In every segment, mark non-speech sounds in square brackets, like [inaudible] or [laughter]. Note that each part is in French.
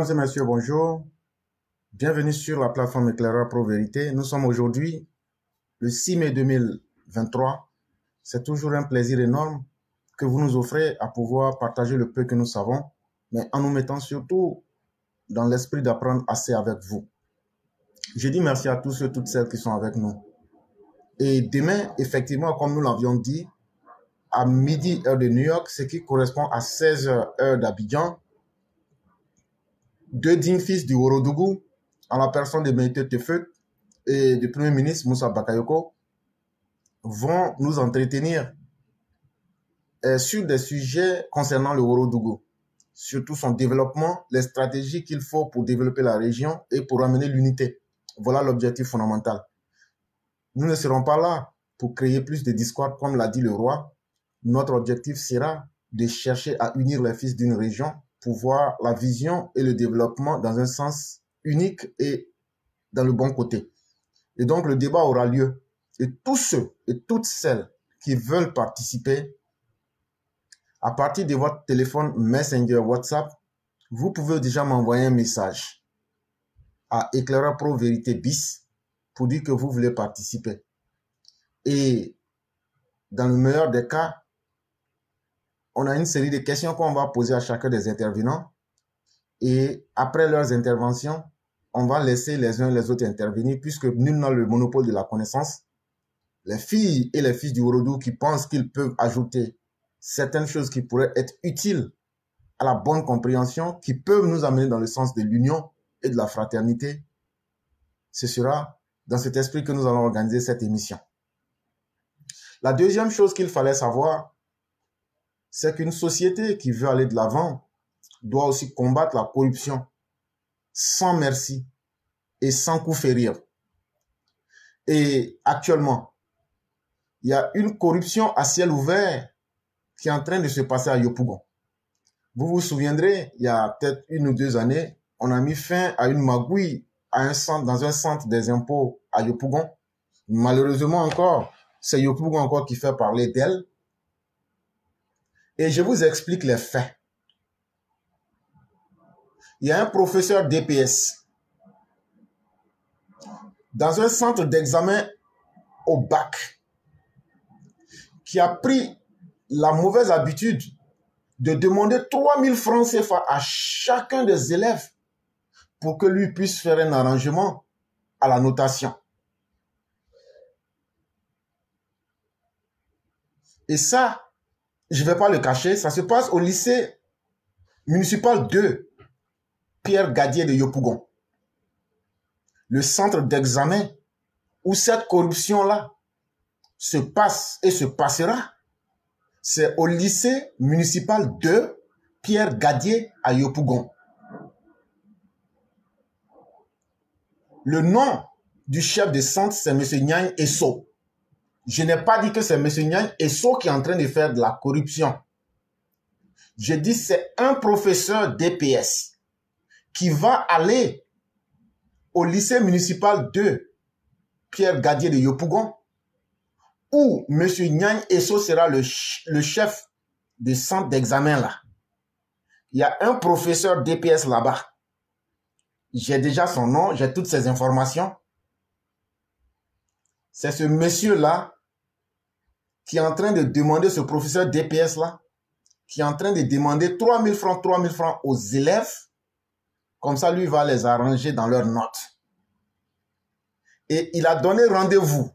Mesdames et messieurs, bonjour. Bienvenue sur la plateforme Éclaireur Pro Vérité. Nous sommes aujourd'hui le 6 mai 2023. C'est toujours un plaisir énorme que vous nous offrez à pouvoir partager le peu que nous savons, mais en nous mettant surtout dans l'esprit d'apprendre assez avec vous. Je dis merci à tous ceux et toutes celles qui sont avec nous. Et demain, effectivement, comme nous l'avions dit, à midi heure de New York, ce qui correspond à 16 heures d'Abidjan, deux dignes fils du Worodougou, en la personne de Mété Tefeu et du Premier ministre Moussa Bakayoko, vont nous entretenir euh, sur des sujets concernant le Worodougou, surtout son développement, les stratégies qu'il faut pour développer la région et pour amener l'unité. Voilà l'objectif fondamental. Nous ne serons pas là pour créer plus de discord, comme l'a dit le roi. Notre objectif sera de chercher à unir les fils d'une région pour voir la vision et le développement dans un sens unique et dans le bon côté. Et donc, le débat aura lieu. Et tous ceux et toutes celles qui veulent participer, à partir de votre téléphone Messenger WhatsApp, vous pouvez déjà m'envoyer un message à Éclaireur Pro Vérité bis pour dire que vous voulez participer. Et dans le meilleur des cas, on a une série de questions qu'on va poser à chacun des intervenants. Et après leurs interventions, on va laisser les uns les autres intervenir puisque nul n'a le monopole de la connaissance. Les filles et les fils du Worodu qui pensent qu'ils peuvent ajouter certaines choses qui pourraient être utiles à la bonne compréhension, qui peuvent nous amener dans le sens de l'union et de la fraternité, ce sera dans cet esprit que nous allons organiser cette émission. La deuxième chose qu'il fallait savoir, c'est qu'une société qui veut aller de l'avant doit aussi combattre la corruption sans merci et sans coup férir. Et actuellement, il y a une corruption à ciel ouvert qui est en train de se passer à Yopougon. Vous vous souviendrez, il y a peut-être une ou deux années, on a mis fin à une magouille à un centre, dans un centre des impôts à Yopougon. Malheureusement encore, c'est Yopougon encore qui fait parler d'elle et je vous explique les faits. Il y a un professeur DPS dans un centre d'examen au bac qui a pris la mauvaise habitude de demander 3000 francs CFA à chacun des élèves pour que lui puisse faire un arrangement à la notation. Et ça, je ne vais pas le cacher, ça se passe au lycée municipal de Pierre Gadier de Yopougon. Le centre d'examen où cette corruption-là se passe et se passera, c'est au lycée municipal de Pierre Gadier à Yopougon. Le nom du chef de centre, c'est M. Nyang Esso. Je n'ai pas dit que c'est M. Nyang Esso qui est en train de faire de la corruption. Je dis c'est un professeur DPS qui va aller au lycée municipal de Pierre Gadier de Yopougon où M. Nyang Esso sera le, le chef du centre d'examen là. Il y a un professeur DPS là-bas. J'ai déjà son nom, j'ai toutes ces informations. C'est ce monsieur-là qui est en train de demander, ce professeur DPS-là, qui est en train de demander 3000 francs, 3000 francs aux élèves. Comme ça, lui va les arranger dans leurs notes. Et il a donné rendez-vous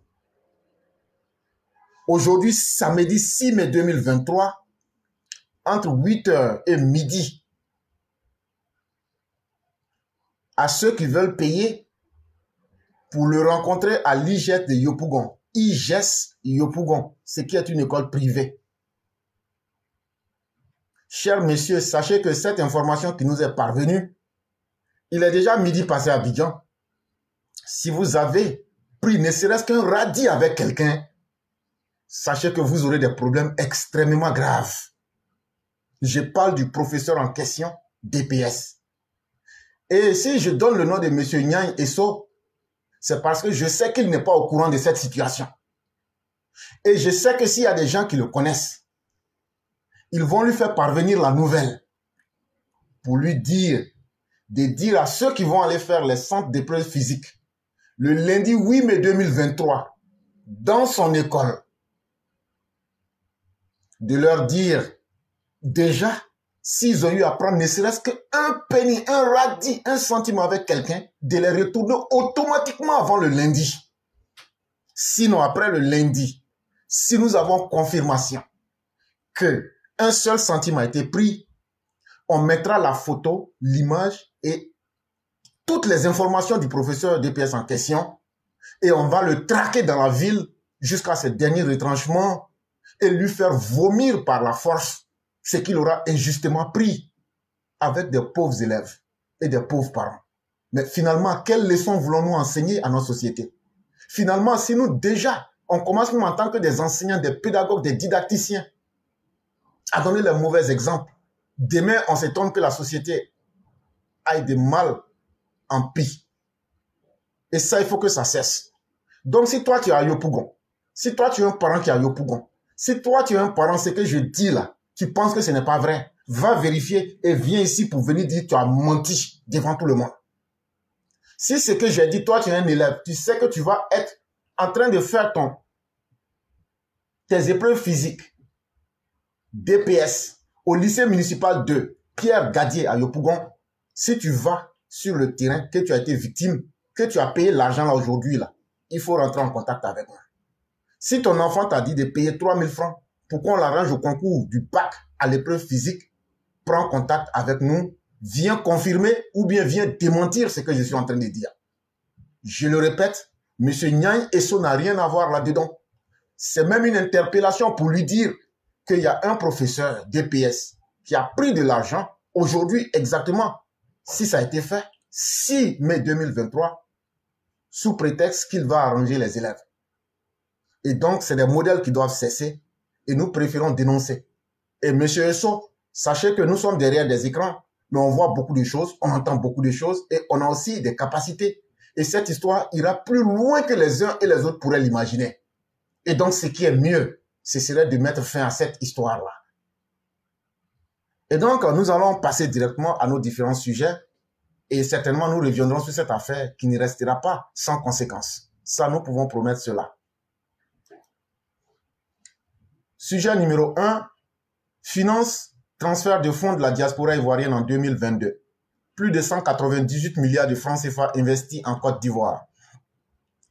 aujourd'hui, samedi 6 mai 2023, entre 8h et midi, à ceux qui veulent payer pour le rencontrer à l'IGES de Yopougon. IGES Yopougon, ce qui est une école privée. Chers messieurs, sachez que cette information qui nous est parvenue, il est déjà midi passé à Abidjan. Si vous avez pris ne serait-ce qu'un radis avec quelqu'un, sachez que vous aurez des problèmes extrêmement graves. Je parle du professeur en question, DPS. Et si je donne le nom de M. Nyang Esso, c'est parce que je sais qu'il n'est pas au courant de cette situation. Et je sais que s'il y a des gens qui le connaissent, ils vont lui faire parvenir la nouvelle pour lui dire, de dire à ceux qui vont aller faire les centres d'épreuves physiques le lundi 8 mai 2023 dans son école, de leur dire déjà s'ils ont eu à prendre ne serait-ce qu'un penny, un radis, un centime avec quelqu'un, de les retourner automatiquement avant le lundi. Sinon, après le lundi, si nous avons confirmation que un seul centime a été pris, on mettra la photo, l'image et toutes les informations du professeur DPS en question et on va le traquer dans la ville jusqu'à ce dernier retranchement et lui faire vomir par la force ce qu'il aura injustement pris avec des pauvres élèves et des pauvres parents. Mais finalement, quelle leçon voulons-nous enseigner à notre société? Finalement, si nous déjà, on commence même en tant que des enseignants, des pédagogues, des didacticiens, à donner les mauvais exemples, demain, on s'étonne que la société aille de mal en pire. Et ça, il faut que ça cesse. Donc, si toi, tu es à Yopougon, si toi, tu es un parent qui est à Yopougon, si toi, tu es un parent, ce que je dis là, tu penses que ce n'est pas vrai, va vérifier et viens ici pour venir dire que tu as menti devant tout le monde. Si ce que j'ai dit, toi, tu es un élève, tu sais que tu vas être en train de faire ton, tes épreuves physiques, DPS, au lycée municipal de Pierre Gadier à Yopougon, si tu vas sur le terrain, que tu as été victime, que tu as payé l'argent aujourd'hui, là, il faut rentrer en contact avec moi. Si ton enfant t'a dit de payer 3000 francs pour qu'on l'arrange au concours du bac à l'épreuve physique, prends contact avec nous, viens confirmer ou bien viens démentir ce que je suis en train de dire. Je le répète, M. Nyang Esso n'a rien à voir là-dedans. C'est même une interpellation pour lui dire qu'il y a un professeur DPS qui a pris de l'argent aujourd'hui exactement, si ça a été fait, 6 mai 2023, sous prétexte qu'il va arranger les élèves. Et donc, c'est des modèles qui doivent cesser et nous préférons dénoncer. Et monsieur Esso, sachez que nous sommes derrière des écrans, mais on voit beaucoup de choses, on entend beaucoup de choses et on a aussi des capacités. Et cette histoire ira plus loin que les uns et les autres pourraient l'imaginer. Et donc, ce qui est mieux, ce serait de mettre fin à cette histoire-là. Et donc, nous allons passer directement à nos différents sujets et certainement nous reviendrons sur cette affaire qui ne restera pas sans conséquences. Ça, nous pouvons promettre cela. Sujet numéro 1, finance, transfert de fonds de la diaspora ivoirienne en 2022. Plus de 198 milliards de francs CFA investis en Côte d'Ivoire.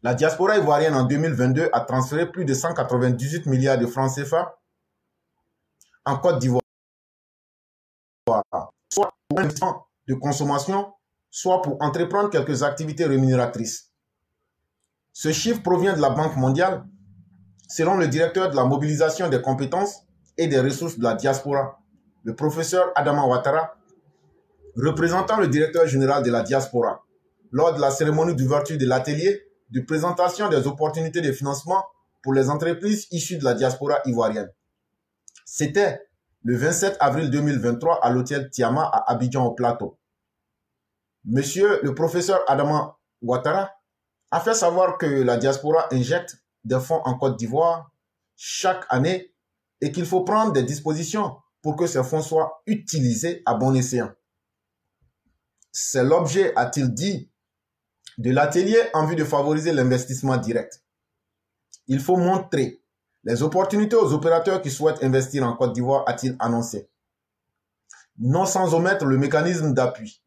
La diaspora ivoirienne en 2022 a transféré plus de 198 milliards de francs CFA en Côte d'Ivoire, soit pour un de consommation, soit pour entreprendre quelques activités rémunératrices. Ce chiffre provient de la Banque mondiale Selon le directeur de la mobilisation des compétences et des ressources de la diaspora, le professeur Adama Ouattara, représentant le directeur général de la diaspora, lors de la cérémonie d'ouverture de l'atelier de présentation des opportunités de financement pour les entreprises issues de la diaspora ivoirienne. C'était le 27 avril 2023 à l'hôtel Tiama à Abidjan au Plateau. Monsieur le professeur Adama Ouattara a fait savoir que la diaspora injecte des fonds en Côte d'Ivoire chaque année et qu'il faut prendre des dispositions pour que ces fonds soient utilisés à bon escient. C'est l'objet, a-t-il dit, de l'atelier en vue de favoriser l'investissement direct. Il faut montrer les opportunités aux opérateurs qui souhaitent investir en Côte d'Ivoire, a-t-il annoncé. Non sans omettre le mécanisme d'appui.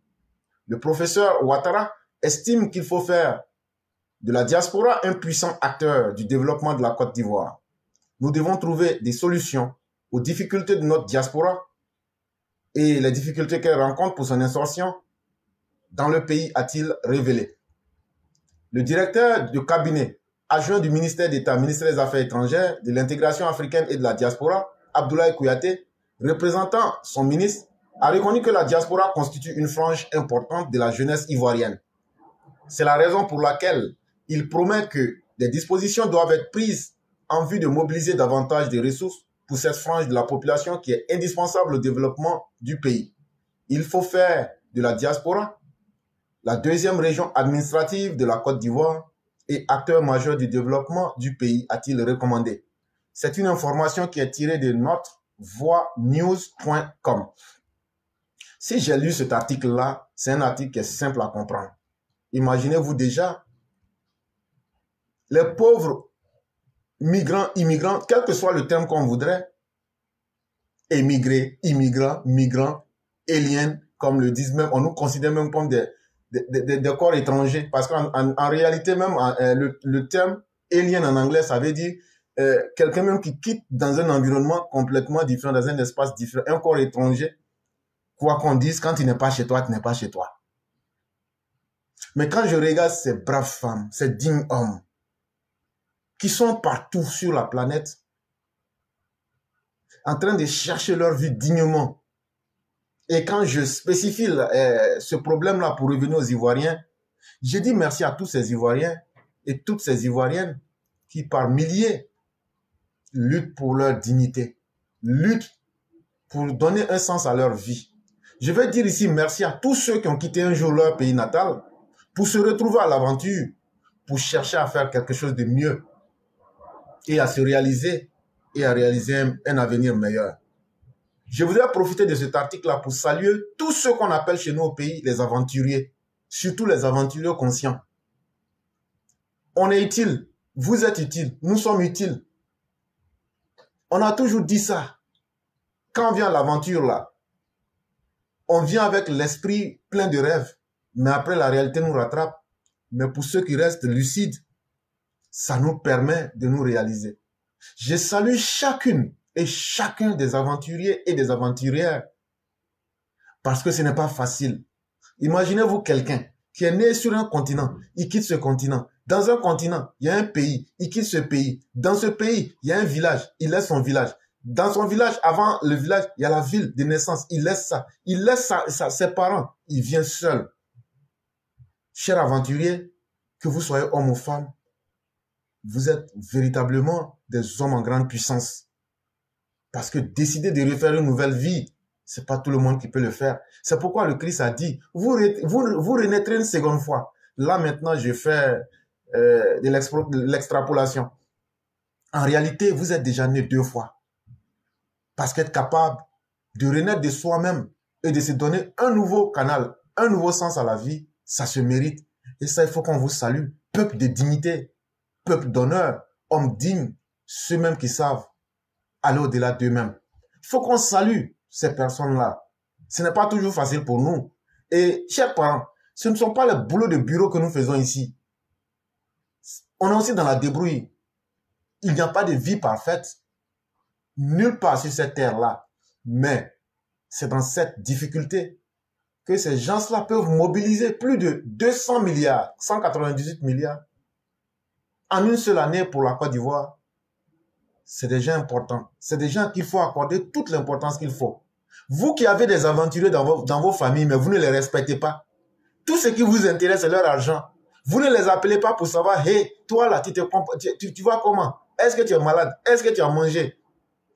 Le professeur Ouattara estime qu'il faut faire de la diaspora un puissant acteur du développement de la Côte d'Ivoire. Nous devons trouver des solutions aux difficultés de notre diaspora et les difficultés qu'elle rencontre pour son insertion dans le pays, a-t-il révélé. Le directeur du cabinet adjoint du ministère d'État, ministère des Affaires étrangères, de l'intégration africaine et de la diaspora, Abdoulaye Kouyaté, représentant son ministre, a reconnu que la diaspora constitue une frange importante de la jeunesse ivoirienne. C'est la raison pour laquelle il promet que des dispositions doivent être prises en vue de mobiliser davantage de ressources pour cette frange de la population qui est indispensable au développement du pays. Il faut faire de la diaspora la deuxième région administrative de la Côte d'Ivoire et acteur majeur du développement du pays, a-t-il recommandé. C'est une information qui est tirée de notre voixnews.com. Si j'ai lu cet article-là, c'est un article qui est simple à comprendre. Imaginez-vous déjà les pauvres migrants, immigrants, quel que soit le terme qu'on voudrait, émigrés, immigrants, migrants, aliens, comme le disent même, on nous considère même comme des, corps étrangers. Parce qu'en en, réalité même, euh, le, le, terme alien en anglais, ça veut dire euh, quelqu'un même qui quitte dans un environnement complètement différent, dans un espace différent, un corps étranger. Quoi qu'on dise, quand il n'est pas chez toi, tu n'es pas chez toi. Mais quand je regarde ces braves femmes, ces dignes hommes, qui sont partout sur la planète, en train de chercher leur vie dignement, et quand je spécifie euh, ce problème-là pour revenir aux Ivoiriens, je dis merci à tous ces Ivoiriens et toutes ces Ivoiriennes qui, par milliers, luttent pour leur dignité, luttent pour donner un sens à leur vie. Je vais dire ici merci à tous ceux qui ont quitté un jour leur pays natal pour se retrouver à l'aventure, pour chercher à faire quelque chose de mieux et à se réaliser et à réaliser un avenir meilleur. Je voudrais profiter de cet article-là pour saluer tous ceux qu'on appelle chez nous au pays les aventuriers, surtout les aventuriers conscients. On est utile, vous êtes utile, nous sommes utiles. On a toujours dit ça. Quand vient l'aventure là, on vient avec l'esprit plein de rêves, mais après la réalité nous rattrape. Mais pour ceux qui restent lucides, ça nous permet de nous réaliser. Je salue chacune et chacun des aventuriers et des aventurières. Parce que ce n'est pas facile. Imaginez-vous quelqu'un qui est né sur un continent, il quitte ce continent. Dans un continent, il y a un pays, il quitte ce pays. Dans ce pays, il y a un village, il laisse son village. Dans son village, avant le village, il y a la ville de naissance, il laisse ça. Il laisse ses parents, il vient seul. Cher aventurier, que vous soyez homme ou femme, vous êtes véritablement des hommes en grande puissance. Parce que décider de refaire une nouvelle vie, c'est pas tout le monde qui peut le faire. C'est pourquoi le Christ a dit, vous, vous, renaîtrez une seconde fois. Là maintenant, je fais euh, de l'extrapolation. En réalité, vous êtes déjà né deux fois. Parce qu'être capable de renaître de soi-même et de se donner un nouveau canal, un nouveau sens à la vie, ça se mérite. Et ça, il faut qu'on vous salue. Peuple de dignité, peuple d'honneur, hommes dignes, ceux mêmes qui savent aller au-delà d'eux-mêmes. Il faut qu'on salue ces personnes-là. Ce n'est pas toujours facile pour nous. Et, chers parents, ce ne sont pas les boulots de bureau que nous faisons ici. On est aussi dans la débrouille. Il n'y a pas de vie parfaite. Nulle part sur cette terre-là. Mais c'est dans cette difficulté que ces gens-là peuvent mobiliser plus de 200 milliards, 198 milliards en une seule année pour la Côte d'Ivoire c'est déjà important. C'est des gens qu'il faut accorder toute l'importance qu'il faut. Vous qui avez des aventuriers dans vos, dans vos familles, mais vous ne les respectez pas. Tout ce qui vous intéresse, c'est leur argent. Vous ne les appelez pas pour savoir, hé, toi là, tu, te, tu, tu vois comment? Est-ce que tu es malade? Est-ce que tu as mangé?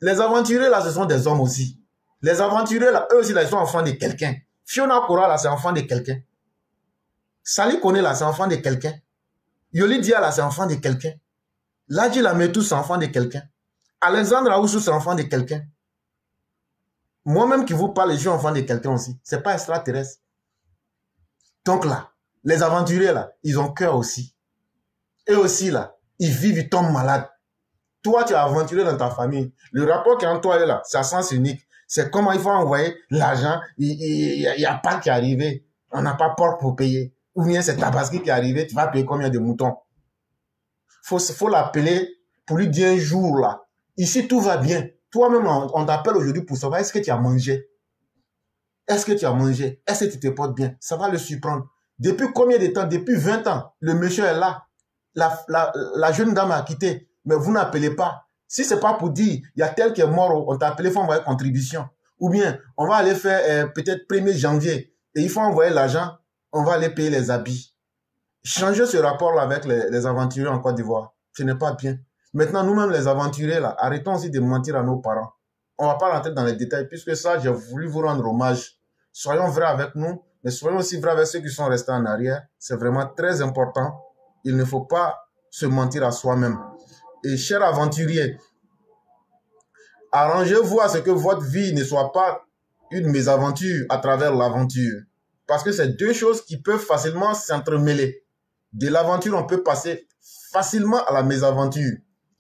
Les aventuriers là, ce sont des hommes aussi. Les aventuriers là, eux aussi, là, ils sont enfants de quelqu'un. Fiona Cora là, c'est enfant de quelqu'un. Sali Kone là, c'est enfant de quelqu'un. Yoli Dia là, c'est enfant de quelqu'un. Ladji Lametou, c'est enfant de quelqu'un. Alexandre Aoussou, c'est l'enfant de quelqu'un. Moi-même qui vous parle, je suis enfant de quelqu'un aussi. C'est pas extraterrestre. Donc là, les aventuriers là, ils ont cœur aussi. Eux aussi là, ils vivent, ils tombent malades. Toi, tu as aventuré dans ta famille. Le rapport qui est en toi est là, c'est à sens unique. C'est comment il faut envoyer l'argent. Il n'y a, pas qui est arrivé. On n'a pas peur pour payer. Ou bien c'est Tabaski qui est arrivé, tu vas payer combien de moutons? Faut, faut l'appeler pour lui dire un jour là. Ici, tout va bien. Toi-même, on, t'appelle aujourd'hui pour savoir est-ce que tu as mangé? Est-ce que tu as mangé? Est-ce que tu te portes bien? Ça va le surprendre. Depuis combien de temps? Depuis 20 ans, le monsieur est là. La, la, jeune dame a quitté. Mais vous n'appelez pas. Si c'est pas pour dire, il y a tel qui est mort, on t'a appelé, il faut envoyer contribution. Ou bien, on va aller faire euh, peut-être 1er janvier et il faut envoyer l'argent, on va aller payer les habits. Changer ce rapport-là avec les, aventuriers en Côte d'Ivoire, ce n'est pas bien. Maintenant, nous-mêmes, les aventuriers, là, arrêtons aussi de mentir à nos parents. On va pas rentrer dans les détails, puisque ça, j'ai voulu vous rendre hommage. Soyons vrais avec nous, mais soyons aussi vrais avec ceux qui sont restés en arrière. C'est vraiment très important. Il ne faut pas se mentir à soi-même. Et chers aventuriers, arrangez-vous à ce que votre vie ne soit pas une mésaventure à travers l'aventure. Parce que c'est deux choses qui peuvent facilement s'entremêler. De l'aventure, on peut passer facilement à la mésaventure.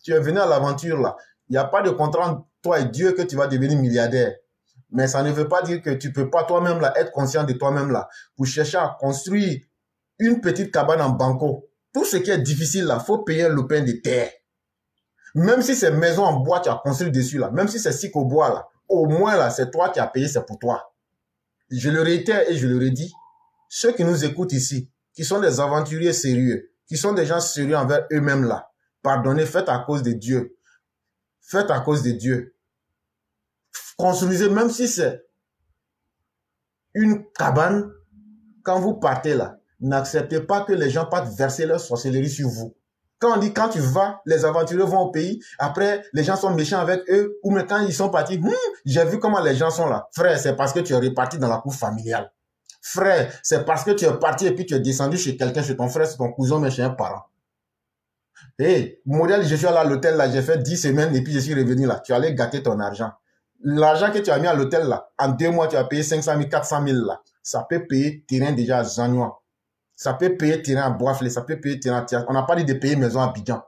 Tu es venu à l'aventure là. Il n'y a pas de contrat entre toi et Dieu que tu vas devenir milliardaire. Mais ça ne veut pas dire que tu peux pas toi-même là être conscient de toi-même là pour chercher à construire une petite cabane en banco. Tout ce qui est difficile là, faut payer un lopin de terre. Même si c'est maison en bois, tu as construit dessus là, même si c'est six au bois là, au moins là, c'est toi qui as payé, c'est pour toi. Je le réitère et je le redis. Ceux qui nous écoutent ici, qui sont des aventuriers sérieux, qui sont des gens sérieux envers eux-mêmes là, pardonnez, faites à cause de Dieu. Faites à cause de Dieu. Construisez, même si c'est une cabane, quand vous partez là, n'acceptez pas que les gens partent verser leur sorcellerie sur vous. Quand on dit quand tu vas, les aventuriers vont au pays, après les gens sont méchants avec eux, ou mais quand ils sont partis, hmm, j'ai vu comment les gens sont là. Frère, c'est parce que tu es reparti dans la cour familiale. Frère, c'est parce que tu es parti et puis tu es descendu chez quelqu'un, chez ton frère, chez ton cousin, mais chez un parent. Hé, hey, je suis allé à l'hôtel là, j'ai fait 10 semaines et puis je suis revenu là. Tu allais gâter ton argent. L'argent que tu as mis à l'hôtel là, en deux mois, tu as payé 500 000, 400 000 là. Ça peut payer terrain déjà à Zagnois. Ça peut payer terrain à Boisflé, ça peut payer terrain à On n'a pas dit de payer maison à Abidjan.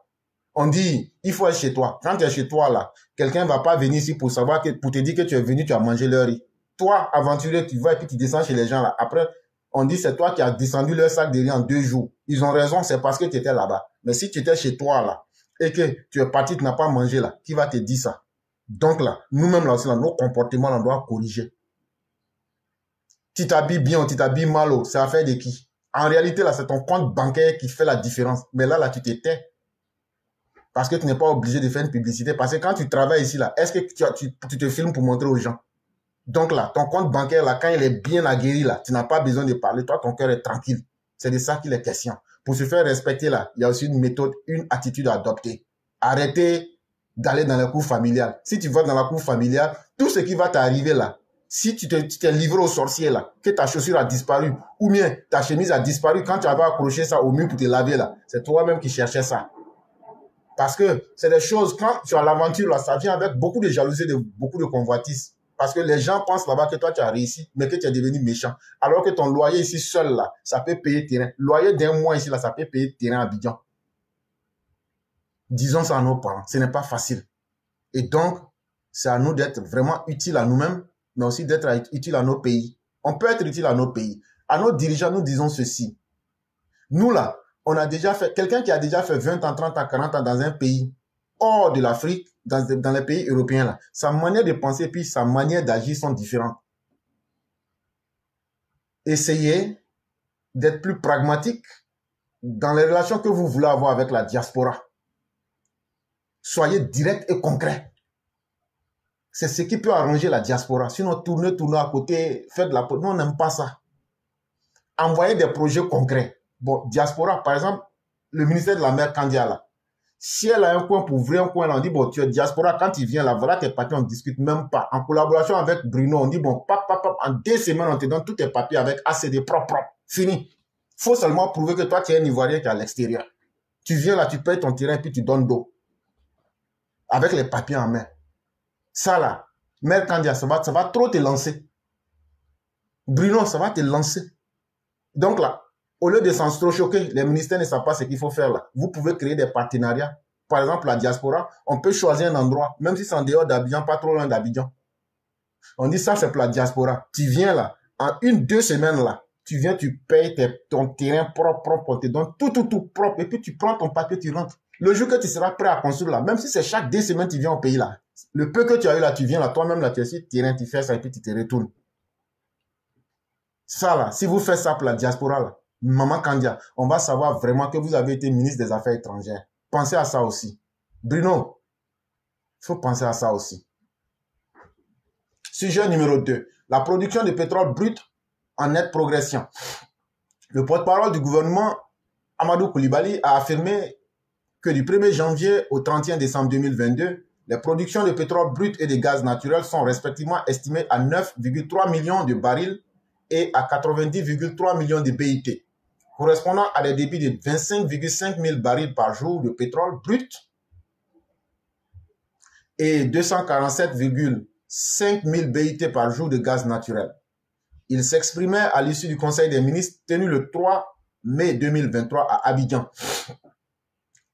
On dit, il faut être chez toi. Quand tu es chez toi, là, quelqu'un va pas venir ici pour savoir que, pour te dire que tu es venu, tu as mangé leur riz. Toi, aventurier, tu vas et puis tu descends chez les gens, là. Après, on dit, c'est toi qui as descendu leur sac de riz en deux jours. Ils ont raison, c'est parce que tu étais là-bas. Mais si tu étais chez toi, là, et que tu es parti, tu n'as pas mangé, là, qui va te dire ça? Donc là, nous-mêmes, là aussi, là, nos comportements, on doit corriger. Tu t'habilles bien ou tu t'habilles mal, oh, c'est affaire de qui? En réalité, là, c'est ton compte bancaire qui fait la différence. Mais là, là, tu t'étais. Parce que tu n'es pas obligé de faire une publicité. Parce que quand tu travailles ici, là, est-ce que tu, te filmes pour montrer aux gens? Donc là, ton compte bancaire, là, quand il est bien aguerri, là, tu n'as pas besoin de parler. Toi, ton cœur est tranquille. C'est de ça qu'il est question. Pour se faire respecter, là, il y a aussi une méthode, une attitude à adopter. Arrêtez d'aller dans la cour familiale. Si tu vas dans la cour familiale, tout ce qui va t'arriver là, si tu t'es livré au sorcier là, que ta chaussure a disparu, ou bien ta chemise a disparu quand tu avais accroché ça au mur pour te laver là, c'est toi-même qui cherchais ça. Parce que c'est des choses, quand tu as l'aventure là, ça vient avec beaucoup de jalousie, de, beaucoup de convoitise. Parce que les gens pensent là-bas que toi tu as réussi, mais que tu es devenu méchant. Alors que ton loyer ici seul là, ça peut payer terrain. Loyer d'un mois ici là, ça peut payer terrain à Bidjan. Disons ça à nos parents, ce n'est pas facile. Et donc, c'est à nous d'être vraiment utiles à nous-mêmes mais aussi d'être utile à nos pays. On peut être utile à nos pays. À nos dirigeants, nous disons ceci. Nous, là, on a déjà fait, quelqu'un qui a déjà fait 20 ans, 30 ans, 40 ans dans un pays hors de l'Afrique, dans, dans les pays européens, là, sa manière de penser puis sa manière d'agir sont différentes. Essayez d'être plus pragmatique dans les relations que vous voulez avoir avec la diaspora. Soyez direct et concret. C'est ce qui peut arranger la diaspora. Sinon, tourner, tourner à côté, faire de la... Nous, on n'aime pas ça. Envoyer des projets concrets. Bon, diaspora, par exemple, le ministère de la mer Candia, là. Si elle a un coin pour ouvrir un coin, là, on dit, bon, tu es diaspora, quand il vient là, voilà tes papiers, on discute même pas. En collaboration avec Bruno, on dit, bon, pap, pap, pap, en deux semaines, on te donne tous tes papiers avec ACD propre, propre. Fini. Faut seulement prouver que toi, tu es un Ivoirien qui est à l'extérieur. Tu viens là, tu payes ton terrain, puis tu donnes d'eau. avec les papiers en main. Ça là, Mère Candia, ça va, ça va trop te lancer. Bruno, ça va te lancer. Donc là, au lieu de s'en choquer, les ministères ne savent pas ce qu'il faut faire là. Vous pouvez créer des partenariats. Par exemple, la diaspora, on peut choisir un endroit, même si c'est en dehors d'Abidjan, pas trop loin d'Abidjan. On dit ça, c'est pour la diaspora. Tu viens là, en une, deux semaines là, tu viens, tu payes ton terrain propre, propre, on te donne tout, tout, tout propre, et puis tu prends ton papier, tu rentres. Le jour que tu seras prêt à construire là, même si c'est chaque deux semaines tu viens au pays là, le peu que tu as eu là, tu viens là, toi-même là, tu es sur terrain, tu fais ça et puis tu te retournes. Ça là, si vous faites ça pour la diaspora là, Maman Kandia, on va savoir vraiment que vous avez été ministre des Affaires étrangères. Pensez à ça aussi. Bruno, il faut penser à ça aussi. Sujet numéro 2. La production de pétrole brut en nette progression. Le porte-parole du gouvernement, Amadou Koulibaly, a affirmé que du 1er janvier au 31 décembre 2022, les productions de pétrole brut et de gaz naturel sont respectivement estimées à 9,3 millions de barils et à 90,3 millions de BIT, correspondant à des débits de 25,5 000 barils par jour de pétrole brut et 247,5 000 BIT par jour de gaz naturel. Il s'exprimait à l'issue du Conseil des ministres tenu le 3 mai 2023 à Abidjan.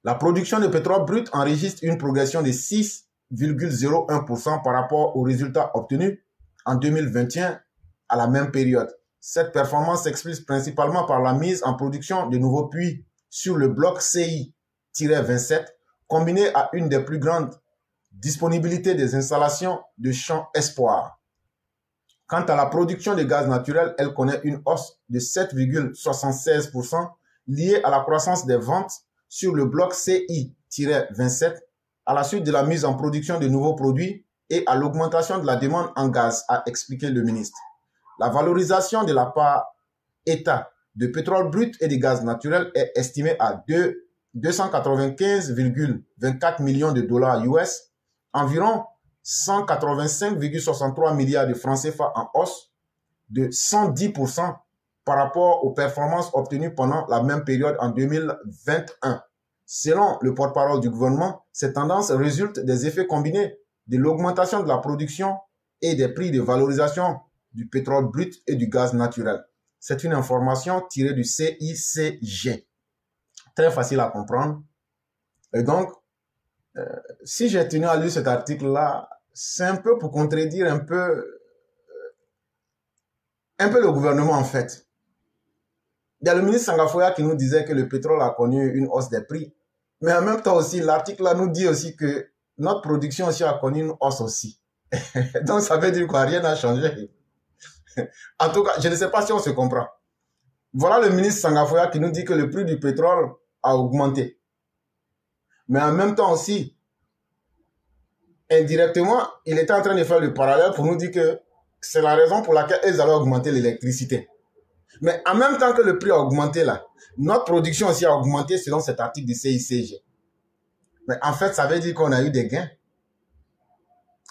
La production de pétrole brut enregistre une progression de 6,01% par rapport aux résultats obtenus en 2021 à la même période. Cette performance s'explique principalement par la mise en production de nouveaux puits sur le bloc CI-27, combiné à une des plus grandes disponibilités des installations de champs Espoir. Quant à la production de gaz naturel, elle connaît une hausse de 7,76% liée à la croissance des ventes sur le bloc CI-27 à la suite de la mise en production de nouveaux produits et à l'augmentation de la demande en gaz, a expliqué le ministre. La valorisation de la part État de pétrole brut et de gaz naturel est estimée à 295,24 millions de dollars US, environ 185,63 milliards de francs CFA en hausse de 110% par rapport aux performances obtenues pendant la même période en 2021. Selon le porte-parole du gouvernement, cette tendance résulte des effets combinés de l'augmentation de la production et des prix de valorisation du pétrole brut et du gaz naturel. C'est une information tirée du CICG. Très facile à comprendre. Et donc, euh, si j'ai tenu à lire cet article-là, c'est un peu pour contredire un peu, euh, un peu le gouvernement en fait. Il y a le ministre Sangafoya qui nous disait que le pétrole a connu une hausse des prix. Mais en même temps aussi, l'article là nous dit aussi que notre production aussi a connu une hausse aussi. [laughs] Donc ça veut dire quoi? Rien n'a changé. [laughs] en tout cas, je ne sais pas si on se comprend. Voilà le ministre Sangafoya qui nous dit que le prix du pétrole a augmenté. Mais en même temps aussi, indirectement, il était en train de faire le parallèle pour nous dire que c'est la raison pour laquelle ils allaient augmenter l'électricité. Mais en même temps que le prix a augmenté là, notre production aussi a augmenté selon cet article du CICG. Mais en fait, ça veut dire qu'on a eu des gains.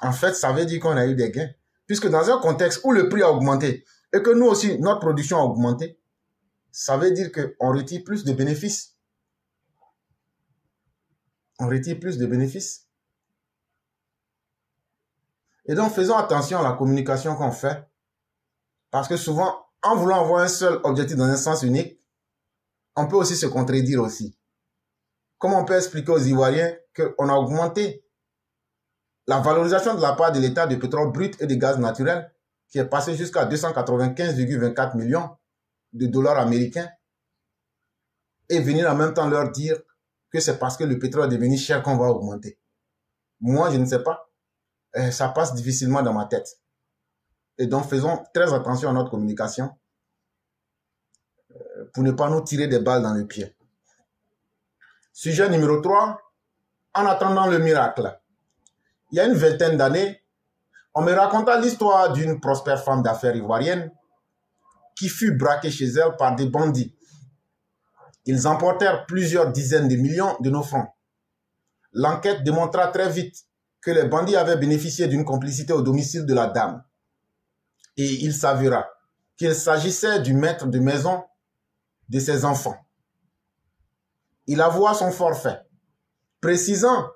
En fait, ça veut dire qu'on a eu des gains. Puisque dans un contexte où le prix a augmenté et que nous aussi, notre production a augmenté, ça veut dire qu'on retire plus de bénéfices on retire plus de bénéfices. Et donc, faisons attention à la communication qu'on fait. Parce que souvent, en voulant avoir un seul objectif dans un sens unique, on peut aussi se contredire aussi. Comment on peut expliquer aux Ivoiriens qu'on a augmenté la valorisation de la part de l'État de pétrole brut et de gaz naturel, qui est passé jusqu'à 295,24 millions de dollars américains, et venir en même temps leur dire que c'est parce que le pétrole est devenu cher qu'on va augmenter? Moi, je ne sais pas. Euh, ça passe difficilement dans ma tête. Et donc, faisons très attention à notre communication euh, pour ne pas nous tirer des balles dans le pied. Sujet numéro 3. En attendant le miracle. Il y a une vingtaine d'années, on me raconta l'histoire d'une prospère femme d'affaires ivoirienne qui fut braquée chez elle par des bandits ils emportèrent plusieurs dizaines de millions de nos francs. L'enquête démontra très vite que les bandits avaient bénéficié d'une complicité au domicile de la dame. Et il s'avéra qu'il s'agissait du maître de maison de ses enfants. Il avoua son forfait, précisant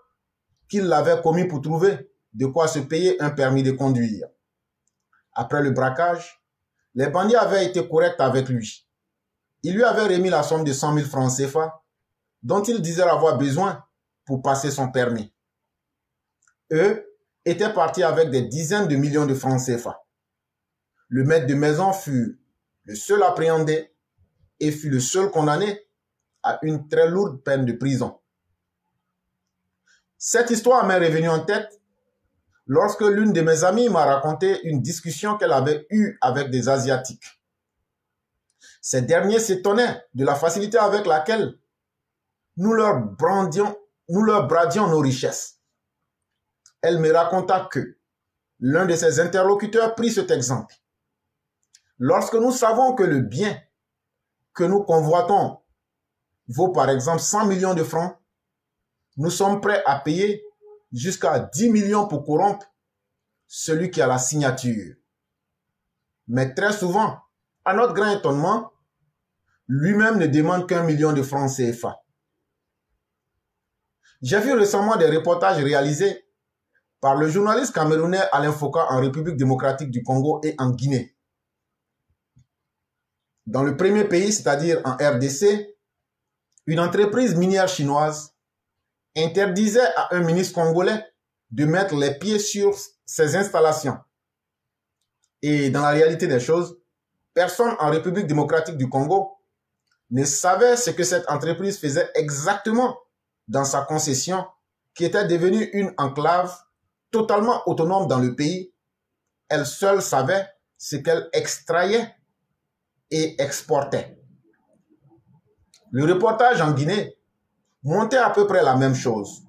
qu'il l'avait commis pour trouver de quoi se payer un permis de conduire. Après le braquage, les bandits avaient été corrects avec lui. Ils lui avaient remis la somme de 100 000 francs CFA dont il disait avoir besoin pour passer son permis. Eux étaient partis avec des dizaines de millions de francs CFA. Le maître de maison fut le seul appréhendé et fut le seul condamné à une très lourde peine de prison. Cette histoire m'est revenue en tête lorsque l'une de mes amies m'a raconté une discussion qu'elle avait eue avec des Asiatiques. Ces derniers s'étonnaient de la facilité avec laquelle nous leur brandions, bradions nos richesses. Elle me raconta que l'un de ses interlocuteurs prit cet exemple. Lorsque nous savons que le bien que nous convoitons vaut par exemple 100 millions de francs, nous sommes prêts à payer jusqu'à 10 millions pour corrompre celui qui a la signature. Mais très souvent, à notre grand étonnement, lui-même ne demande qu'un million de francs CFA. J'ai vu récemment des reportages réalisés par le journaliste camerounais Alain Foucault en République démocratique du Congo et en Guinée. Dans le premier pays, c'est-à-dire en RDC, une entreprise minière chinoise interdisait à un ministre congolais de mettre les pieds sur ses installations. Et dans la réalité des choses, personne en République démocratique du Congo ne savait ce que cette entreprise faisait exactement dans sa concession, qui était devenue une enclave totalement autonome dans le pays. Elle seule savait ce qu'elle extrayait et. Le reportage en Guinée montait à peu près la même chose.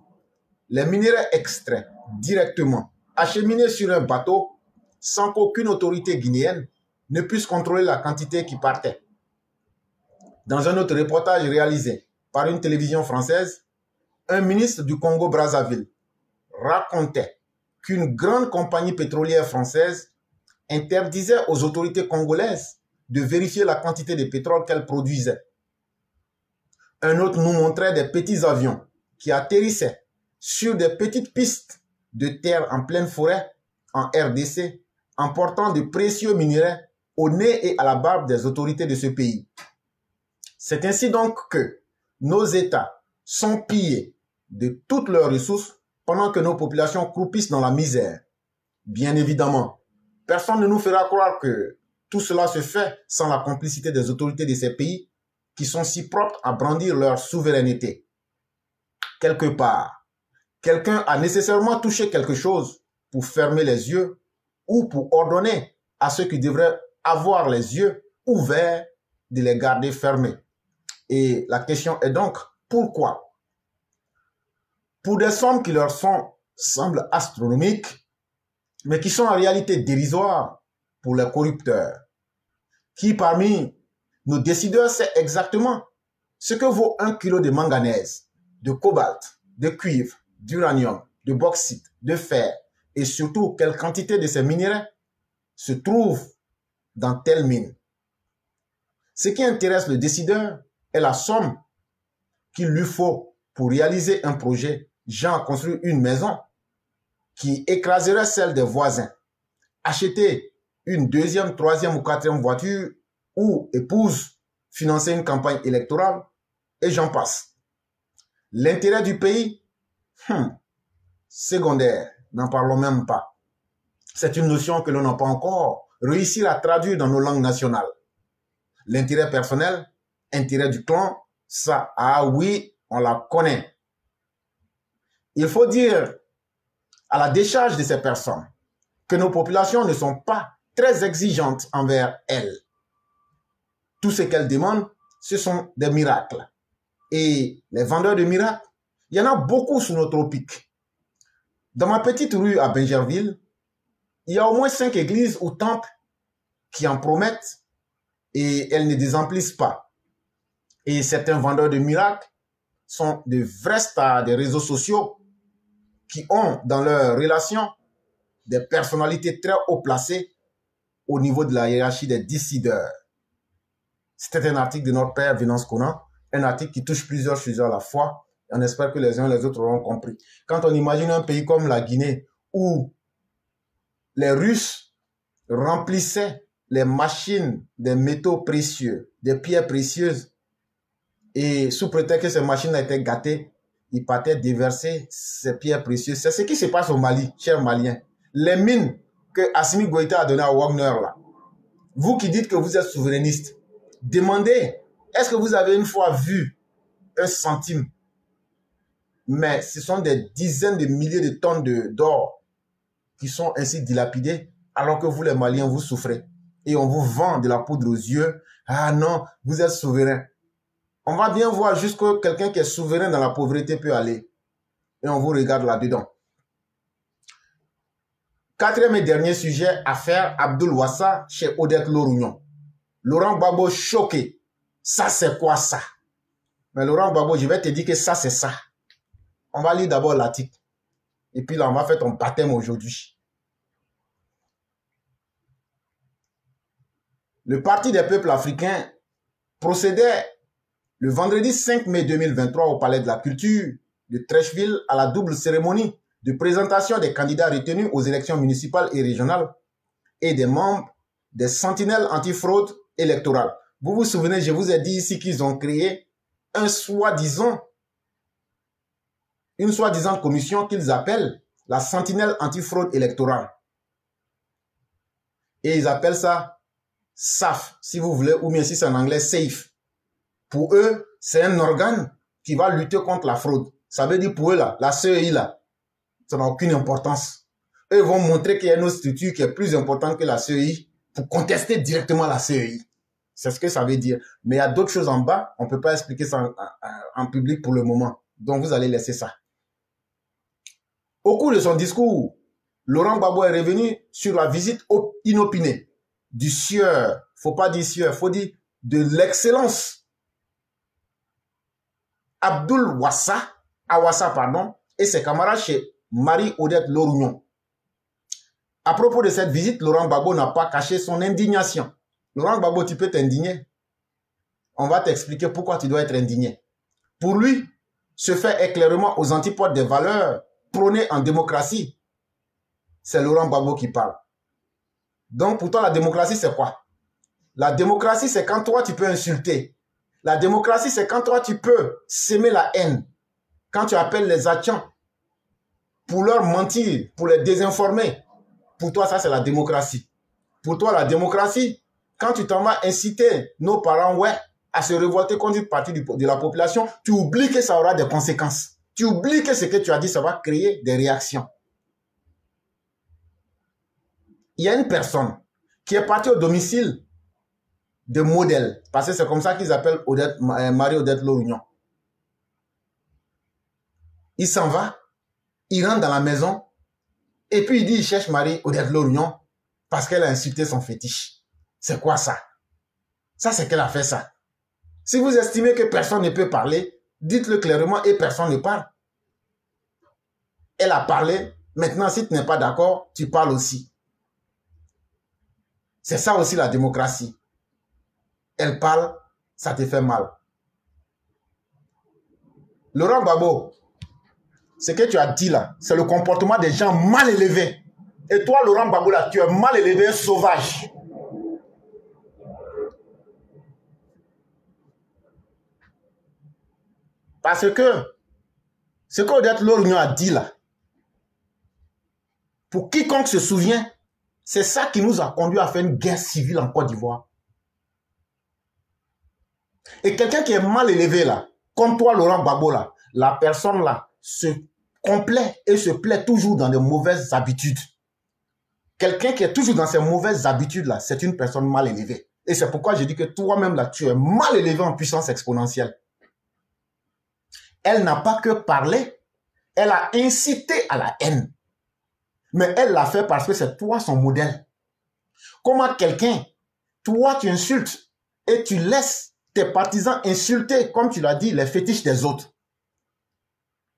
Les minéraux extraits directement, acheminés sur un bateau sans qu'aucune autorité guinéenne ne puisse contrôler la quantité qui partait. Dans un autre reportage réalisé par une télévision française, un ministre du Congo-Brazzaville racontait qu'une grande compagnie pétrolière française interdisait aux autorités congolaises de vérifier la quantité de pétrole qu'elle produisait. Un autre nous montrait des petits avions qui atterrissaient sur des petites pistes de terre en pleine forêt en RDC, emportant de précieux minéraux au nez et à la barbe des autorités de ce pays. C'est ainsi donc que nos États sont pillés de toutes leurs ressources pendant que nos populations croupissent dans la misère. Bien évidemment, personne ne nous fera croire que tout cela se fait sans la complicité des autorités de ces pays qui sont si propres à brandir leur souveraineté. Quelque part, quelqu'un a nécessairement touché quelque chose pour fermer les yeux ou pour ordonner à ceux qui devraient avoir les yeux ouverts de les garder fermés. Et la question est donc, pourquoi? Pour des sommes qui leur semblent astronomiques, mais qui sont en réalité dérisoires pour les corrupteurs. Qui parmi nos décideurs sait exactement ce que vaut un kilo de manganèse, de cobalt, de cuivre, d'uranium, de bauxite, de fer et surtout quelle quantité de ces minéraux se trouve dans telle mine. Ce qui intéresse le décideur est la somme qu'il lui faut pour réaliser un projet, genre construire une maison qui écraserait celle des voisins, acheter une deuxième, troisième ou quatrième voiture ou épouse, financer une campagne électorale, et j'en passe. L'intérêt du pays, hmm, secondaire, n'en parlons même pas. C'est une notion que l'on n'a pas encore réussi à traduire dans nos langues nationales. L'intérêt personnel, intérêt du clan, ça, ah oui, on la connaît. Il faut dire à la décharge de ces personnes que nos populations ne sont pas très exigeantes envers elles. Tout ce qu'elles demandent, ce sont des miracles. Et les vendeurs de miracles, il y en a beaucoup sous nos tropiques. Dans ma petite rue à Benjerville, il y a au moins cinq églises ou temples qui en promettent et elles ne désemplissent pas. Et certains vendeurs de miracles sont de vrais stars des réseaux sociaux qui ont dans leur relation des personnalités très haut placées au niveau de la hiérarchie des décideurs. C'était un article de notre père Venance Conan, un article qui touche plusieurs sujets à la fois, On espère que les uns et les autres auront compris. Quand on imagine un pays comme la Guinée où les Russes remplissaient les machines des métaux précieux, des pierres précieuses, et sous prétexte que ces machines étaient gâtées, ils partaient déverser ces pierres précieuses. C'est ce qui se passe au Mali, chers Maliens. Les mines que Assimi Goïta a données à Wagner, là. Vous qui dites que vous êtes souverainiste, demandez, est-ce que vous avez une fois vu un centime? Mais ce sont des dizaines de milliers de tonnes d'or qui sont ainsi dilapidés, alors que vous, les Maliens, vous souffrez. Et on vous vend de la poudre aux yeux. Ah non, vous êtes souverain. On va bien voir jusqu'à quelqu'un qui est souverain dans la pauvreté peut aller. Et on vous regarde là-dedans. Quatrième et dernier sujet, affaire Abdul Wassa chez Odette Lorugnon. Laurent Babo choqué. Ça, c'est quoi ça? Mais Laurent Babo, je vais te dire que ça, c'est ça. On va lire d'abord l'article. Et puis là, on va faire ton baptême aujourd'hui. Le Parti des peuples africains procédait le vendredi 5 mai 2023 au Palais de la Culture de Trècheville à la double cérémonie de présentation des candidats retenus aux élections municipales et régionales et des membres des sentinelles antifraude électorale. Vous vous souvenez, je vous ai dit ici qu'ils ont créé un soi-disant, une soi-disant commission qu'ils appellent la sentinelle antifraude électorale. Et ils appellent ça SAF, si vous voulez, ou bien si c'est en anglais, SAFE. Pour eux, c'est un organe qui va lutter contre la fraude. Ça veut dire pour eux, là, la CEI, là, ça n'a aucune importance. Eux vont montrer qu'il y a une autre structure qui est plus importante que la CEI pour contester directement la CEI. C'est ce que ça veut dire. Mais il y a d'autres choses en bas, on ne peut pas expliquer ça en, public pour le moment. Donc vous allez laisser ça. Au cours de son discours, Laurent Gbagbo est revenu sur la visite inopinée du sieur, faut pas dire sieur, faut dire de l'excellence. Abdul Wassa, Awassa, pardon, et ses camarades chez Marie-Odette Lorugnon. À propos de cette visite, Laurent Gbagbo n'a pas caché son indignation. Laurent Gbagbo, tu peux t'indigner. On va t'expliquer pourquoi tu dois être indigné. Pour lui, ce fait est clairement aux antipodes des valeurs prônées en démocratie. C'est Laurent Gbagbo qui parle. Donc pour toi, la démocratie, c'est quoi? La démocratie, c'est quand toi, tu peux insulter. La démocratie, c'est quand toi, tu peux s'aimer la haine. Quand tu appelles les agents pour leur mentir, pour les désinformer. Pour toi, ça, c'est la démocratie. Pour toi, la démocratie, quand tu t'en vas inciter nos parents, ouais, à se révolter contre une partie de la population, tu oublies que ça aura des conséquences. Tu oublies que ce que tu as dit, ça va créer des réactions. Il y a une personne qui est partie au domicile de modèle, parce que c'est comme ça qu'ils appellent euh, Marie-Odette Lorugnon. Il s'en va, il rentre dans la maison et puis il dit il cherche Marie Odette Lorignon parce qu'elle a insulté son fétiche. C'est quoi ça? Ça, c'est qu'elle a fait ça? Si vous estimez que personne ne peut parler, dites-le clairement et personne ne parle. Elle a parlé. Maintenant, si tu n'es pas d'accord, tu parles aussi. C'est ça aussi la démocratie. Elle parle, ça te fait mal. Laurent Babo, ce que tu as dit là, c'est le comportement des gens mal élevés. Et toi, Laurent Baboula, tu es mal élevé, sauvage. Parce que ce qu'Odette Lorignon a dit là, pour quiconque se souvient, c'est ça qui nous a conduit à faire une guerre civile en Côte d'Ivoire. Et quelqu'un qui est mal élevé là, comme toi Laurent Gbagbo là, la personne là se complet et se plaît toujours dans de mauvaises habitudes. Quelqu'un qui est toujours dans ces mauvaises habitudes-là, c'est une personne mal élevée. Et c'est pourquoi je dis que toi-même, là, tu es mal élevé en puissance exponentielle. Elle n'a pas que parlé, elle a incité à la haine. Mais elle l'a fait parce que c'est toi son modèle. Comment quelqu'un, toi tu insultes et tu laisses tes partisans insulter, comme tu l'as dit, les fétiches des autres.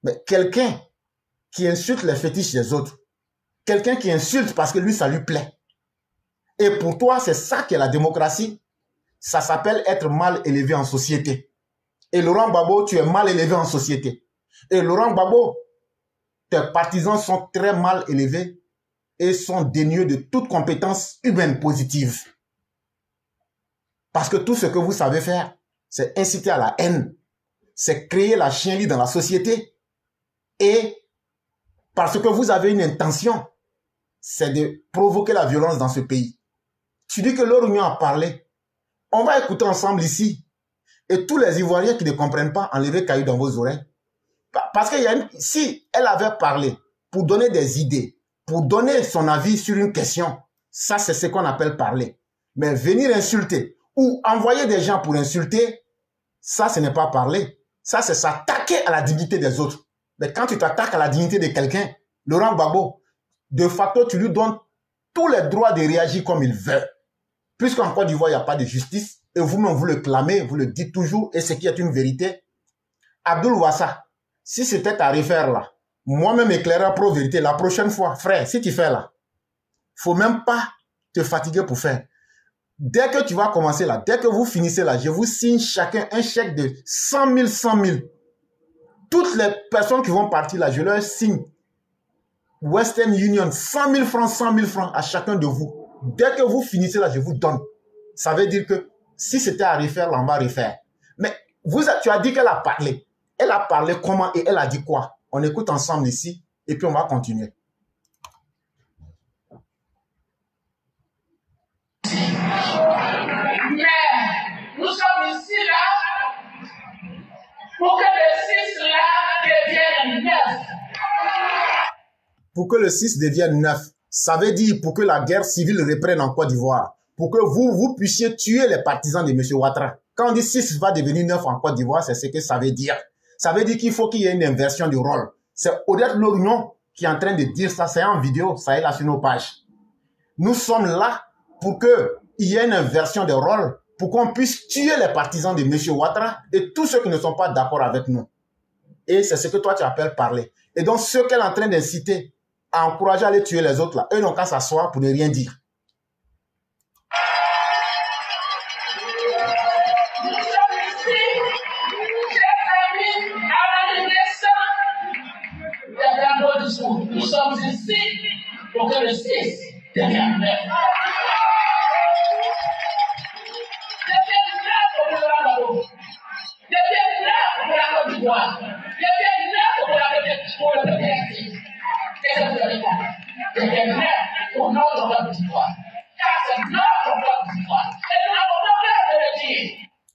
Mais quelqu'un qui insulte les fétiches des autres. Quelqu'un qui insulte parce que lui, ça lui plaît. Et pour toi, c'est ça qui est la démocratie. Ça s'appelle être mal élevé en société. Et Laurent Babo, tu es mal élevé en société. Et Laurent Gbagbo, tes partisans sont très mal élevés et sont dénués de toute compétence humaine positive. Parce que tout ce que vous savez faire, c'est inciter à la haine, c'est créer la chienlit dans la société. Et parce que vous avez une intention, c'est de provoquer la violence dans ce pays. Tu dis que union a parlé. On va écouter ensemble ici. Et tous les Ivoiriens qui ne comprennent pas, enlever caillou dans vos oreilles. Parce que si elle avait parlé pour donner des idées, pour donner son avis sur une question, ça c'est ce qu'on appelle parler. Mais venir insulter ou envoyer des gens pour insulter, ça ce n'est pas parler. Ça c'est s'attaquer à la dignité des autres. Mais quand tu t'attaques à la dignité de quelqu'un, Laurent Gbagbo, de facto tu lui donnes tous les droits de réagir comme il veut. Puisqu'en Côte d'Ivoire, il n'y a pas de justice, et vous-même vous le clamez, vous le dites toujours, et ce qui est une vérité, Abdul Wassa, si c'était à refaire là, moi-même éclaireur pro-vérité, la prochaine fois, frère, si tu fais là, faut même pas te fatiguer pour faire. Dès que tu vas commencer là, dès que vous finissez là, je vous signe chacun un chèque de 100 000, 100 000. Toutes les personnes qui vont partir là, je leur signe Western Union, 100 000 francs, 100 000 francs à chacun de vous. Dès que vous finissez là, je vous donne. Ça veut dire que si c'était à refaire, là, on va refaire. Mais vous, tu as dit qu'elle a parlé. Elle a parlé comment et elle a dit quoi? On écoute ensemble ici et puis on va continuer. Nous sommes ici là pour que le 6 là devienne 9. Pour que le 6 devienne 9. Ça veut dire pour que la guerre civile reprenne en Côte d'Ivoire. Pour que vous, vous puissiez tuer les partisans de M. Ouattara. Quand on dit 6 va devenir 9 en Côte d'Ivoire, c'est ce que ça veut dire. Ça veut dire qu'il faut qu'il y ait une inversion du rôle. C'est Odette Lorignon qui est en train de dire ça. C'est en vidéo, ça est là sur nos pages. Nous sommes là pour qu'il y ait une inversion des rôles, pour qu'on puisse tuer les partisans de M. Ouattara et tous ceux qui ne sont pas d'accord avec nous. Et c'est ce que toi tu appelles parler. Et donc, ce qu'elle est en train d'inciter, à encourager à aller tuer les autres là. Eux n'ont qu'à s'asseoir pour ne rien dire. Nous sommes ici pour que le 6 devienne 9.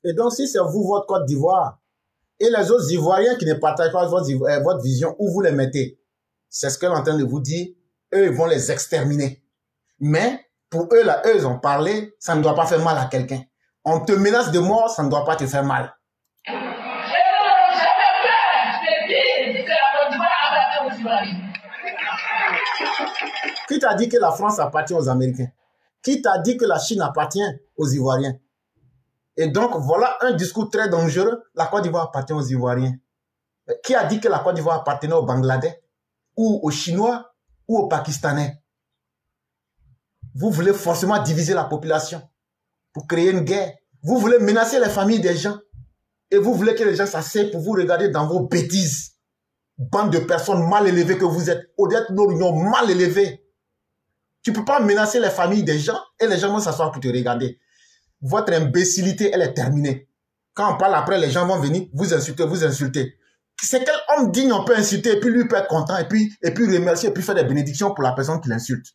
Et donc, si c'est vous, votre Côte d'Ivoire, et les autres Ivoiriens qui ne partagent pas votre, euh, vision, où vous les mettez? C'est ce en train de vous dire. Eux, ils vont les exterminer. Mais, pour eux, là, eux, ils ont parlé, ça ne doit pas faire mal à quelqu'un. On te menace de mort, ça ne doit pas te faire mal. Qui t'a dit que la France appartient aux Américains? Qui t'a dit que la Chine appartient aux Ivoiriens? Et donc, voilà un discours très dangereux. La Côte d'Ivoire appartient aux Ivoiriens. Qui a dit que la Côte d'Ivoire appartenait aux Bangladais Ou aux Chinois Ou aux Pakistanais? Vous voulez forcément diviser la population pour créer une guerre. Vous voulez menacer les familles des gens. Et vous voulez que les gens s'asseyent pour vous regarder dans vos bêtises. Bande de personnes mal élevées que vous êtes. Odette Norignon, mal élevées. Tu peux pas menacer les familles des gens et les gens vont s'asseoir pour te regarder. Votre imbécilité, elle est terminée. Quand on parle après, les gens vont venir, vous insulter, vous insulter. C'est quel homme digne on peut insulter et puis lui peut être content et puis, et remercier et puis faire des bénédictions pour la personne qui l'insulte.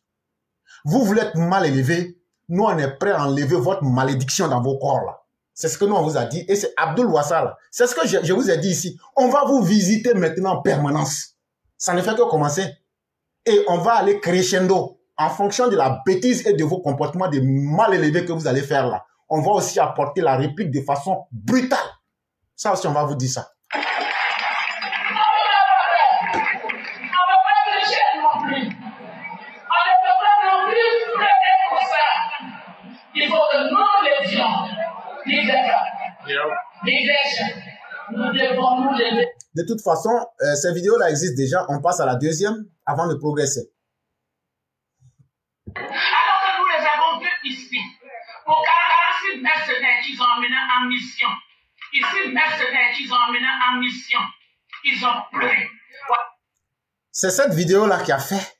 Vous voulez être mal élevé, nous on est prêt à enlever votre malédiction dans vos corps là. C'est ce que nous on vous a dit et c'est Abdul Wassal. C'est ce que je, je vous ai dit ici. On va vous visiter maintenant en permanence. Ça ne fait que commencer. Et on va aller crescendo en fonction de la bêtise et de vos comportements de mal élevés que vous allez faire là, on va aussi apporter la réplique de façon brutale. Ça aussi, on va vous dire ça. De toute façon, euh, ces vidéos-là existent déjà. On passe à la deuxième avant de progresser. Alors que nous les avons vus ici, pour 46 mercenaires qu'ils ont emmenés en mission. Ici, mercenaires qu'ils ont emmenés en mission. Ils ont pleuré. C'est cette vidéo-là qui a fait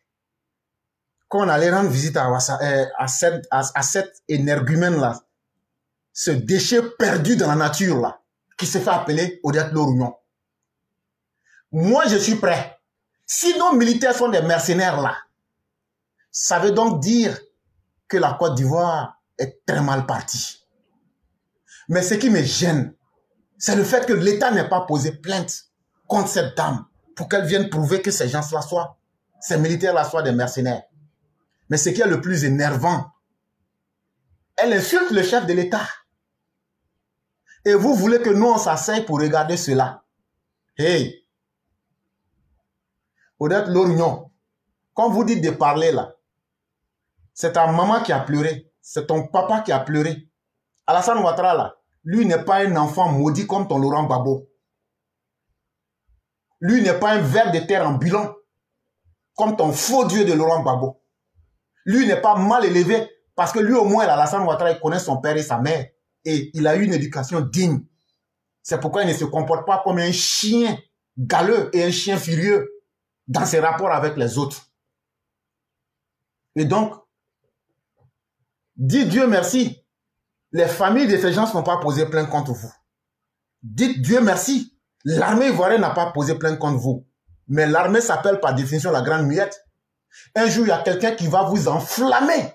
qu'on allait rendre visite à, euh, à, cette, à, à cet énergumène-là, ce déchet perdu dans la nature-là, qui se fait appeler Odiat Lorugnon. Moi, je suis prêt. Si nos militaires sont des mercenaires là, ça veut donc dire que la Côte d'Ivoire est très mal partie. Mais ce qui me gêne, c'est le fait que l'État n'ait pas posé plainte contre cette dame pour qu'elle vienne prouver que ces gens-là soient, ces militaires-là soient des mercenaires. Mais ce qui est le plus énervant, elle insulte le chef de l'État. Et vous voulez que nous, on s'asseye pour regarder cela. Hey! Odette Lorignon, quand vous dites de parler là, c'est ta maman qui a pleuré, c'est ton papa qui a pleuré. Alassane Ouattara là, lui n'est pas un enfant maudit comme ton Laurent Gbagbo. Lui n'est pas un ver de terre ambulant comme ton faux dieu de Laurent Gbagbo. Lui n'est pas mal élevé parce que lui au moins, Alassane Ouattara, il connaît son père et sa mère et il a eu une éducation digne. C'est pourquoi il ne se comporte pas comme un chien galeux et un chien furieux dans ses rapports avec les autres. Et donc, dites Dieu merci. Les familles de ces gens n'ont pas posé plainte contre vous. Dites Dieu merci. L'armée ivoirienne n'a pas posé plainte contre vous. Mais l'armée s'appelle par définition la grande muette. Un jour, il y a quelqu'un qui va vous enflammer.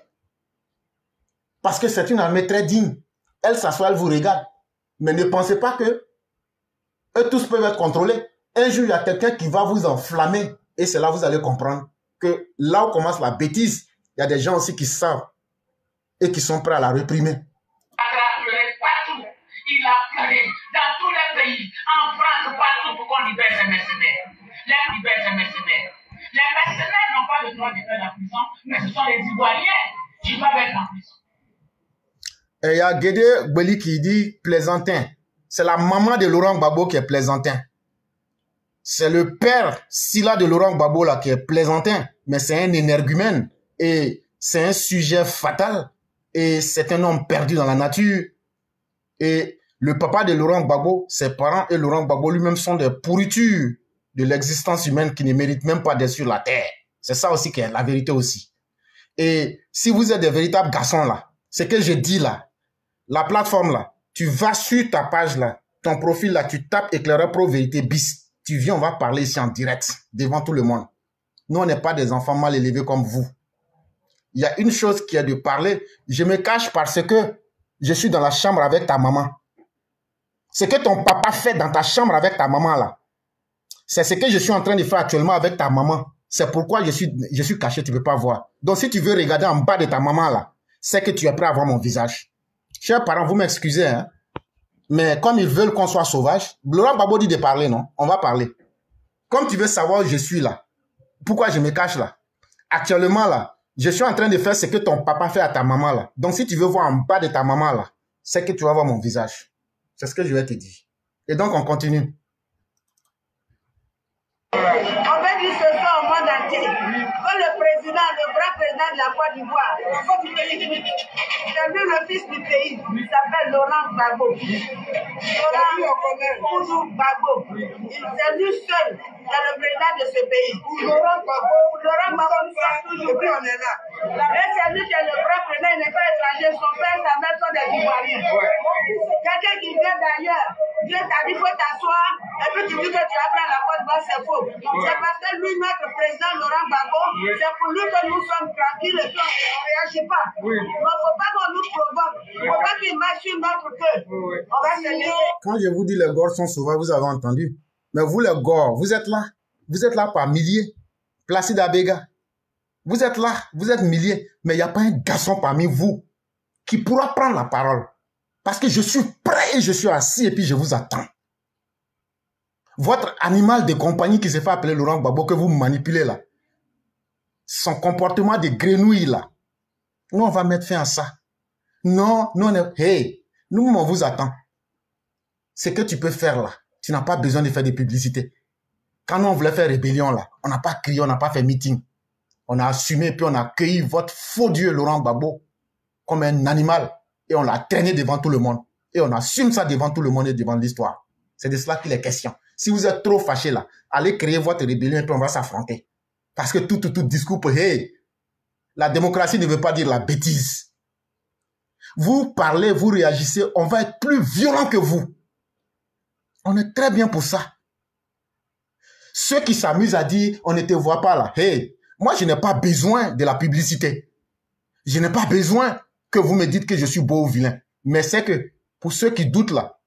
Parce que c'est une armée très digne. Elle s'assoit, elle vous regarde. Mais ne pensez pas que eux tous peuvent être contrôlés. Un jour, il y a quelqu'un qui va vous enflammer. Et c'est là que vous allez comprendre que là où commence la bêtise, il y a des gens aussi qui savent et qui sont prêts à la réprimer. Il a pleuré dans tous les pays, en France, partout pour qu'on libère les mercenaires. Les libère les mercenaires. Les mercenaires n'ont pas le droit de faire la prison, mais ce sont les Ivoiriens qui doivent être en prison. Et il y a Guédé Gbeli qui dit plaisantin. C'est la maman de Laurent Gbagbo qui est plaisantin. C'est le père Silla de Laurent Gbagbo là qui est plaisantin. Mais c'est un énergumène. Et c'est un sujet fatal. Et c'est un homme perdu dans la nature. Et le papa de Laurent Gbagbo, ses parents et Laurent Gbagbo lui-même sont des pourritures de l'existence humaine qui ne méritent même pas d'être sur la terre. C'est ça aussi qui est la vérité aussi. Et si vous êtes des véritables garçons là, ce que je dis là, la plateforme là, tu vas sur ta page là, ton profil là, tu tapes éclaireur pro vérité bis. Tu viens, on va parler ici en direct, devant tout le monde. Nous, on n'est pas des enfants mal élevés comme vous. Il y a une chose qui est de parler. Je me cache parce que je suis dans la chambre avec ta maman. Ce que ton papa fait dans ta chambre avec ta maman là, c'est ce que je suis en train de faire actuellement avec ta maman. C'est pourquoi je suis, je suis caché, tu ne peux pas voir. Donc si tu veux regarder en bas de ta maman là, c'est que tu es prêt à voir mon visage. Chers parents, vous m'excusez, hein, mais comme ils veulent qu'on soit sauvage, Laurent Babo dit de parler, non? On va parler. Comme tu veux savoir où je suis là, pourquoi je me cache là? Actuellement là, je suis en train de faire ce que ton papa fait à ta maman là. Donc si tu veux voir en bas de ta maman là, c'est que tu vas voir mon visage. C'est ce que je vais te dire. Et donc on continue. On veut dire ce soir au monde entier que le président, le grand président de la Côte d'Ivoire, c'est lui le fils du pays, il s'appelle Laurent Gbagbo. Laurent Oudou Gbagbo. Il- C'est lui seul, c'est le président de ce pays. Laurent Gbagbo, Laurent Gbagbo, toujours Et puis on est là. Et c'est lui qui est le grand président, il n'est pas étranger, son père, sa mère sont des Ivoiriens. Quelqu'un qui vient d'ailleurs, Dieu t'a dit, il faut t'asseoir, et puis tu dis que tu apprends la Côte d'Ivoire, c'est faux. C'est parce que lui, notre président Laurent Gbagbo, c'est pour lui que nous sommes tranquilles et puis on ne réagit pas. Oui. Mais il ne faut pas qu'on nous provoque. Il ne faut pas qu'il marche sur notre queue. Oui. On va se. Quand je vous dis les Gors sont sauvages, vous avez entendu. Mais vous, les Gors, vous êtes là. Vous êtes là par milliers. Placide Abega. Vous êtes là. Vous êtes milliers. Mais il n'y a pas un garçon parmi vous qui pourra prendre la parole. Parce que je suis prêt et je suis assis et puis je vous attends. Votre animal de compagnie qui se fait appeler Laurent Gbagbo que vous manipulez là. Son comportement de grenouille là. Nous, on va mettre fin à ça. Non, non, non. Hey, nous, on vous attend ce que tu peux faire là, tu n'as pas besoin de faire des publicités. Quand nous, on voulait faire rébellion là, on n'a pas crié, on n'a pas fait meeting. On a assumé, puis on a accueilli votre faux Dieu Laurent Gbagbo comme un animal et on l'a traîné devant tout le monde. Et on assume ça devant tout le monde et devant l'histoire. C'est de cela qu'il est question. Si vous êtes trop fâché là, allez créer votre rébellion et puis on va s'affronter. Parce que tout, tout, tout discours, hey, la démocratie ne veut pas dire la bêtise. Vous parlez, vous réagissez, on va être plus violent que vous. On est très bien pour ça. Ceux qui s'amusent à dire, on ne te voit pas là. Hey, moi, je n'ai pas besoin de la publicité. Je n'ai pas besoin que vous me dites que je suis beau ou vilain. Mais c'est que, pour ceux qui doutent là,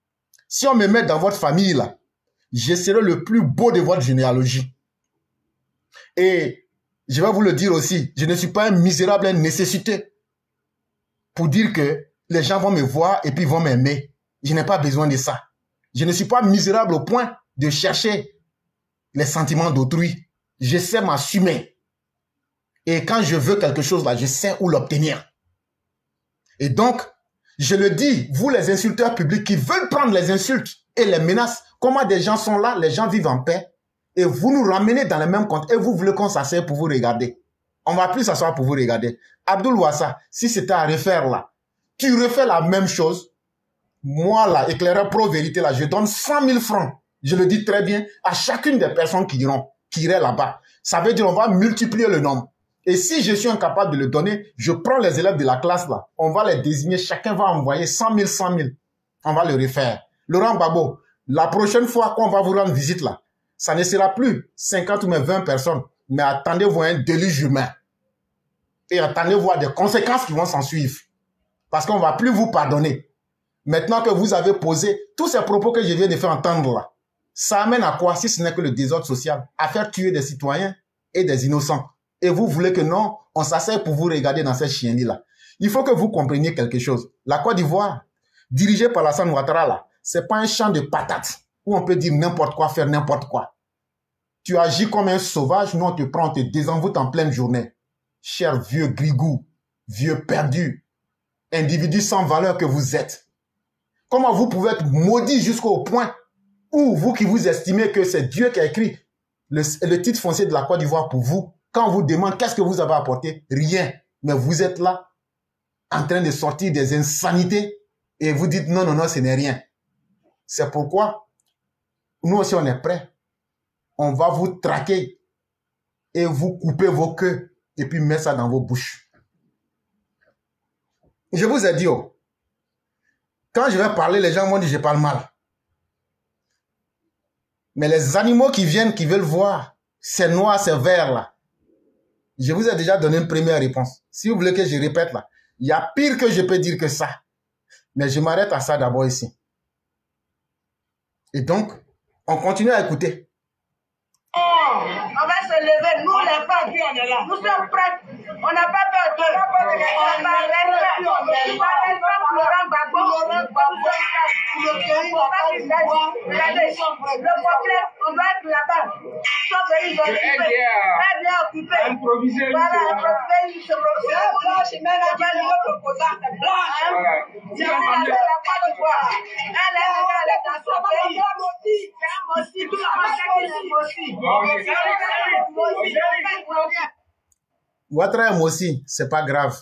si on me met dans votre famille là, je serai le plus beau de votre généalogie. Et je vais vous le dire aussi, je ne suis pas un misérable, une nécessité pour dire que les gens vont me voir et puis vont m'aimer. Je n'ai pas besoin de ça. Je ne suis pas misérable au point de chercher les sentiments d'autrui. Je sais m'assumer. Et quand je veux quelque chose là, je sais où l'obtenir. Et donc, je le dis, vous les insulteurs publics qui veulent prendre les insultes et les menaces, comment des gens sont là, les gens vivent en paix, et vous nous ramenez dans le même compte, et vous voulez qu'on s'asseye pour vous regarder. On va plus s'asseoir pour vous regarder. Abdul Wassa, si c'était à refaire là, tu refais la même chose, moi là, éclaireur pro-vérité là, je donne 100 000 francs, je le dis très bien, à chacune des personnes qui iront, qui iraient là-bas. Ça veut dire on va multiplier le nombre. Et si je suis incapable de le donner, je prends les élèves de la classe là, on va les désigner, chacun va envoyer 100 000, 100 000. On va le refaire. Laurent Babo, la prochaine fois qu'on va vous rendre visite là, ça ne sera plus 50 ou 20 personnes, mais attendez voir un déluge humain. Et attendez voir des conséquences qui vont s'en suivre. Parce qu'on va plus vous pardonner. Maintenant que vous avez posé tous ces propos que je viens de faire entendre là, ça amène à quoi si ce n'est que le désordre social, à faire tuer des citoyens et des innocents et vous voulez que non, on s'asseye pour vous regarder dans cette chienlit-là. Il faut que vous compreniez quelque chose. La Côte d'Ivoire, dirigée par la Ouattara, là, c'est pas un champ de patates où on peut dire n'importe quoi, faire n'importe quoi. Tu agis comme un sauvage, nous on te prend, on te désenvoûte en pleine journée. Cher vieux grigou, vieux perdu, individu sans valeur que vous êtes. Comment vous pouvez être maudit jusqu'au point où vous qui vous estimez que c'est Dieu qui a écrit le titre foncier de la Côte d'Ivoire pour vous, quand on vous demande qu'est-ce que vous avez apporté, rien. Mais vous êtes là en train de sortir des insanités et vous dites non, non, non, ce n'est rien. C'est pourquoi nous aussi on est prêts. On va vous traquer et vous couper vos queues et puis mettre ça dans vos bouches. Je vous ai dit, oh, quand je vais parler, les gens vont dire je parle mal. Mais les animaux qui viennent, qui veulent voir, c'est noir, c'est vert là. Je vous ai déjà donné une première réponse. Si vous voulez que je répète là, il y a pire que je peux dire que ça. Mais je m'arrête à ça d'abord ici. Et donc, on continue à écouter. On va se lever, nous les femmes, nous sommes prêts. On n'a pas peur d'eux. On va rester. On. Le problème, on doit être là-bas. Sauf qu'ils ont occupé. Très bien occupé. Improviser. Voilà, improviser, il se Blanche, même la belle, notre opposante. Blanche. C'est la Côte d'Ivoire. Elle est elle est dans son pays. J'aime aussi, tout le monde sait que j'aime aussi. Ouattara aime aussi, c'est pas grave.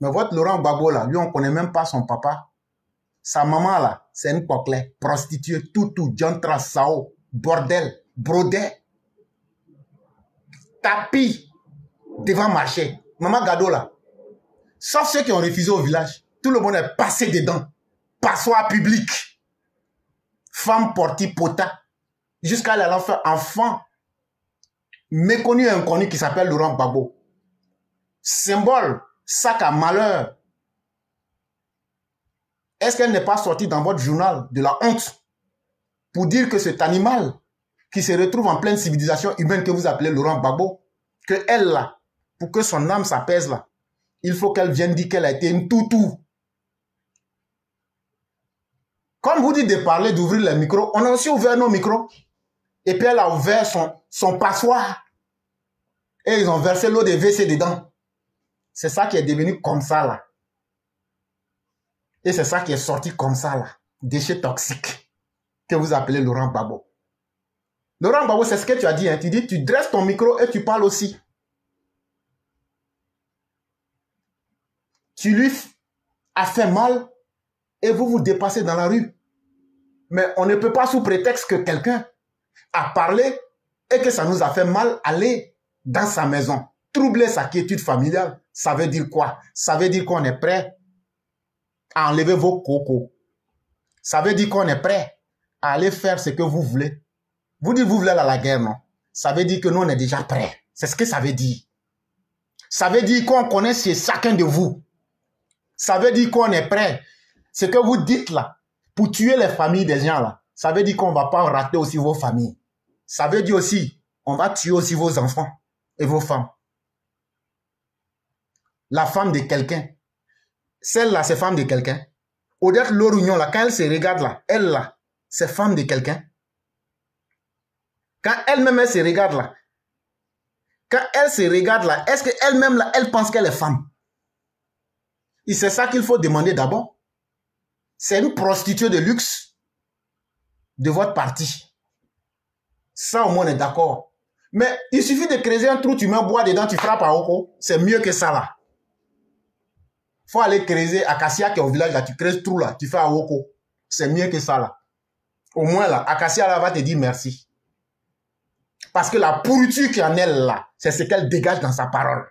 Mais votre Laurent Gbagbo là, lui on connaît même pas son papa. Sa maman là, c'est une coquelet, prostituée, tout tout, jantra, sao, bordel, brodet, tapis devant marché. Maman Gado là, sauf ceux qui ont refusé au village, tout le monde est passé dedans. Passoire public. Femme portée pota. Jusqu'à faire enfant méconnu et inconnu qui s'appelle Laurent Gbagbo. Symbole, sac à malheur. Est-ce qu'elle n'est pas sortie dans votre journal de la honte pour dire que cet animal qui se retrouve en pleine civilisation humaine que vous appelez Laurent Gbagbo, que elle là, pour que son âme s'apaise là, il faut qu'elle vienne dire qu'elle a été une toutou. Comme vous dites de parler, d'ouvrir les micros, on a aussi ouvert nos micros. Et puis elle a ouvert son, son passoire. Et ils ont versé l'eau de WC dedans. C'est ça qui est devenu comme ça là. Et c'est ça qui est sorti comme ça là. Déchets toxiques. Que vous appelez Laurent Babo. Laurent Babo, c'est ce que tu as dit. Hein. Tu dis, tu dresses ton micro et tu parles aussi. Tu lui as fait mal et vous vous dépassez dans la rue. Mais on ne peut pas sous prétexte que quelqu'un a parlé et que ça nous a fait mal aller dans sa maison, troubler sa quiétude familiale. Ça veut dire quoi? Ça veut dire qu'on est prêt à enlever vos cocos. Ça veut dire qu'on est prêt à aller faire ce que vous voulez. Vous dites vous voulez aller à la guerre, non? Ça veut dire que nous, on est déjà prêts. C'est ce que ça veut dire. Ça veut dire qu'on connaît chez chacun de vous. Ça veut dire qu'on est prêt. Ce que vous dites là, pour tuer les familles des gens là, ça veut dire qu'on ne va pas rater aussi vos familles. Ça veut dire aussi, on va tuer aussi vos enfants et vos femmes. La femme de quelqu'un, celle-là, c'est femme de quelqu'un. Odette Lorugnon, là, quand elle se regarde là, elle là, c'est femme de quelqu'un. Quand elle-même, elle se regarde là, quand elle se regarde là, est-ce qu'elle-même là, elle pense qu'elle est femme? Et c'est ça qu'il faut demander d'abord. C'est une prostituée de luxe de votre parti. Ça, au moins, on est d'accord. Mais il suffit de creuser un trou, tu mets un bois dedans, tu frappes à Oko. C'est mieux que ça, là. Faut aller creuser Acacia qui est au village, là, tu creuses trou, là, tu fais à Oko. C'est mieux que ça, là. Au moins, là, Acacia, là, va te dire merci. Parce que la pourriture qui en elle, là, c'est ce qu'elle dégage dans sa parole.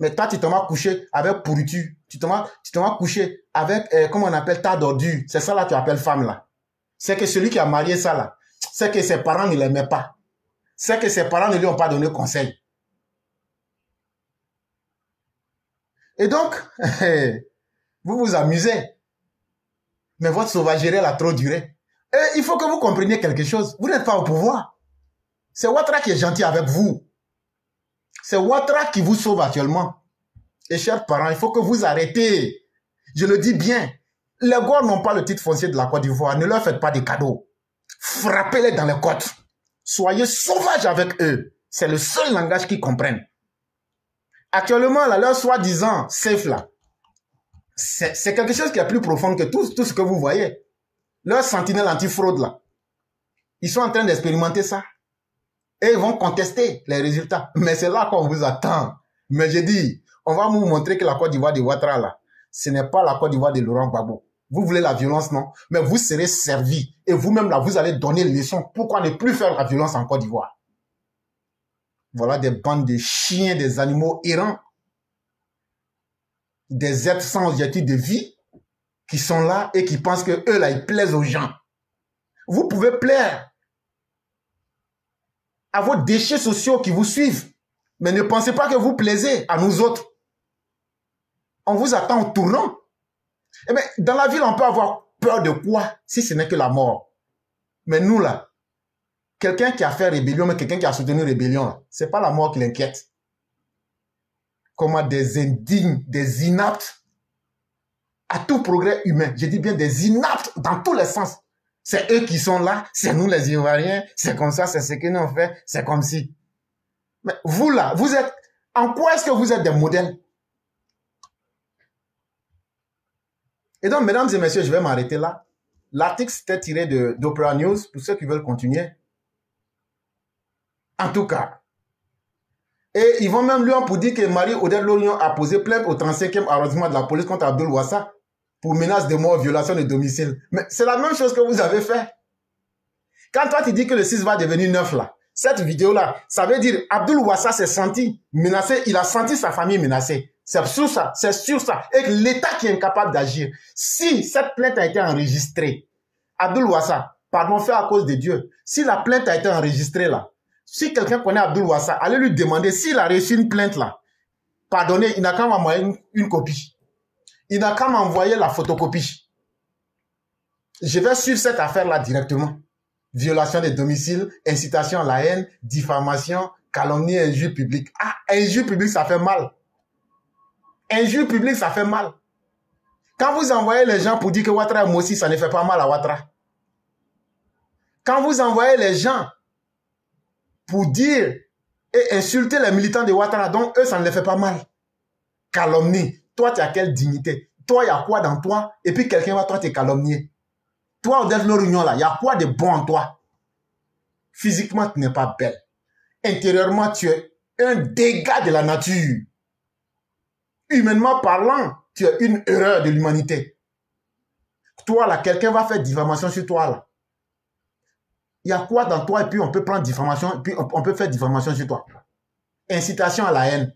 Mais toi, tu te vas coucher avec pourriture. Tu te vas, tu te vas coucher avec, euh, comment on appelle, ta d'ordure. C'est ça là tu appelles femme là. C'est que celui qui a marié ça là, c'est que ses parents ne l'aimaient pas. C'est que ses parents ne lui ont pas donné conseil. Et donc, [laughs] vous vous amusez. Mais votre sauvagerie, elle a trop duré. Il faut que vous compreniez quelque chose. Vous n'êtes pas au pouvoir. C'est Ouattara qui est gentil avec vous. C'est Ouattara qui vous sauve actuellement. Et chers parents, il faut que vous arrêtez. Je le dis bien. Les Gauls n'ont pas le titre foncier de la Côte d'Ivoire. Ne leur faites pas des cadeaux. Frappez-les dans les côtes. Soyez sauvages avec eux. C'est le seul langage qu'ils comprennent. Actuellement, là, leur soi-disant safe là, c'est quelque chose qui est plus profond que tout, ce que vous voyez. Leur sentinelle anti-fraude là, ils sont en train d'expérimenter ça. Et ils vont contester les résultats. Mais c'est là qu'on vous attend. Mais j'ai dit, on va vous montrer que la Côte d'Ivoire de Ouattara là, ce n'est pas la Côte d'Ivoire de Laurent Gbagbo. Vous voulez la violence, non? Mais vous serez servi. Et vous-même, là, vous allez donner une leçon. Pourquoi ne plus faire la violence en Côte d'Ivoire? Voilà des bandes de chiens, des animaux errants. Des êtres sans objectif de vie qui sont là et qui pensent que eux, là, ils plaisent aux gens. Vous pouvez plaire à vos déchets sociaux qui vous suivent. Mais ne pensez pas que vous plaisez à nous autres. On vous attend au tournant. Eh bien, dans la ville, on peut avoir peur de quoi si ce n'est que la mort? Mais nous, là, quelqu'un qui a fait rébellion, mais quelqu'un qui a soutenu rébellion, ce n'est pas la mort qui l'inquiète. Comment des indignes, des inaptes à tout progrès humain, je dis bien des inaptes dans tous les sens, c'est eux qui sont là, c'est nous les Ivoiriens, c'est comme ça, c'est ce que nous on fait, c'est comme si. Mais vous là, vous êtes, en quoi est-ce que vous êtes des modèles? Et donc, mesdames et messieurs, je vais m'arrêter là. L'article, c'était tiré d'Opera News, pour ceux qui veulent continuer. En tout cas. Et ils vont même lui pour dire que Marie-Odette Lorion a posé plainte au 35e arrondissement de la police contre Abdul Wassa pour menace de mort, violation de domicile. Mais c'est la même chose que vous avez fait. Quand toi tu dis que le 6 va devenir 9 là, cette vidéo-là, ça veut dire Abdul Wassa s'est senti menacé, il a senti sa famille menacée. C'est sur ça, c'est sur ça. Et l'État qui est incapable d'agir. Si cette plainte a été enregistrée, Abdul Wassa, pardon fait à cause de Dieu, si la plainte a été enregistrée là, si quelqu'un connaît Abdul Wassa, allez lui demander s'il a reçu une plainte là. Pardonnez, il n'a qu'à m'envoyer une, une copie. Il n'a qu'à m'envoyer la photocopie. Je vais suivre cette affaire-là directement. Violation des domiciles, incitation à la haine, diffamation, calomnie, injure publique. Ah, injure publique, ça fait mal. Injure publique, ça fait mal. Quand vous envoyez les gens pour dire que Ouattara est aussi, ça ne fait pas mal à Ouattara. Quand vous envoyez les gens pour dire et insulter les militants de Ouattara, donc eux, ça ne les fait pas mal. Calomnie. Toi, tu as quelle dignité? Toi, il y a quoi dans toi? Et puis quelqu'un va toi te calomnier. Toi, Odette Lorignon, là, il y a quoi de bon en toi? Physiquement, tu n'es pas belle. Intérieurement, tu es un dégât de la nature humainement parlant, tu es une erreur de l'humanité. Toi, là, quelqu'un va faire diffamation sur toi, là. Il y a quoi dans toi et puis on peut prendre diffamation, puis on, peut faire diffamation sur toi. Incitation à la haine.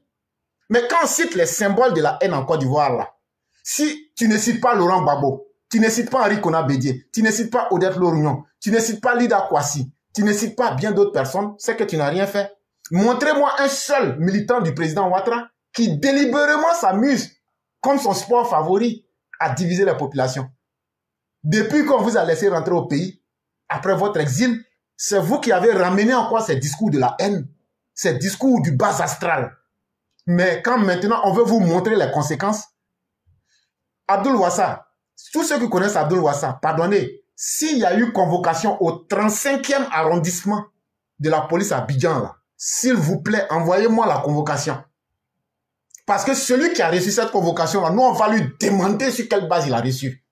Mais quand on cite les symboles de la haine en Côte d'Ivoire, là, si tu ne cites pas Laurent Gbagbo, tu ne cites pas Henri Bédier, tu ne cites pas Odette Lorignon, tu ne cites pas Lida Kwasi, tu ne cites pas bien d'autres personnes, c'est que tu n'as rien fait. Montrez-moi un seul militant du président Ouattara qui délibérément s'amuse, comme son sport favori, à diviser la population. Depuis qu'on vous a laissé rentrer au pays, après votre exil, c'est vous qui avez ramené en quoi ces discours de la haine, ces discours du bas astral. Mais quand maintenant on veut vous montrer les conséquences, Abdul Wassa, tous ceux qui connaissent Abdul Wassa, pardonnez, s'il y a eu convocation au 35e arrondissement de la police à Bidjan, s'il vous plaît, envoyez-moi la convocation. Parce que celui qui a reçu cette convocation-là, nous, on va lui demander sur quelle base il a reçu.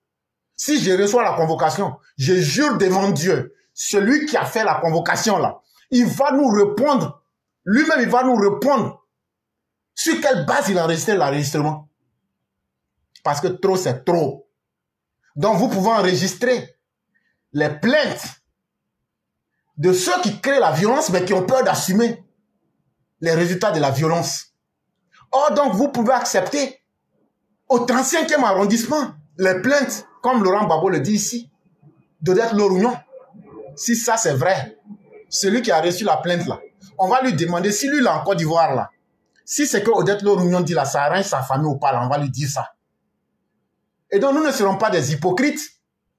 Si je reçois la convocation, je jure devant Dieu, celui qui a fait la convocation-là, il va nous répondre. Lui-même, il va nous répondre sur quelle base il a enregistré l'enregistrement? Parce que trop, c'est trop. Donc, vous pouvez enregistrer les plaintes de ceux qui créent la violence, mais qui ont peur d'assumer les résultats de la violence. Or, donc, vous pouvez accepter au 35e arrondissement les plaintes, comme Laurent Babo le dit ici, d'Odette Lorugnon. Si ça, c'est vrai, celui qui a reçu la plainte là, on va lui demander si lui, là, en Côte d'Ivoire, là, si c'est que Odette Lorugnon dit là, ça arrange sa famille ou pas, là, on va lui dire ça. Et donc, nous ne serons pas des hypocrites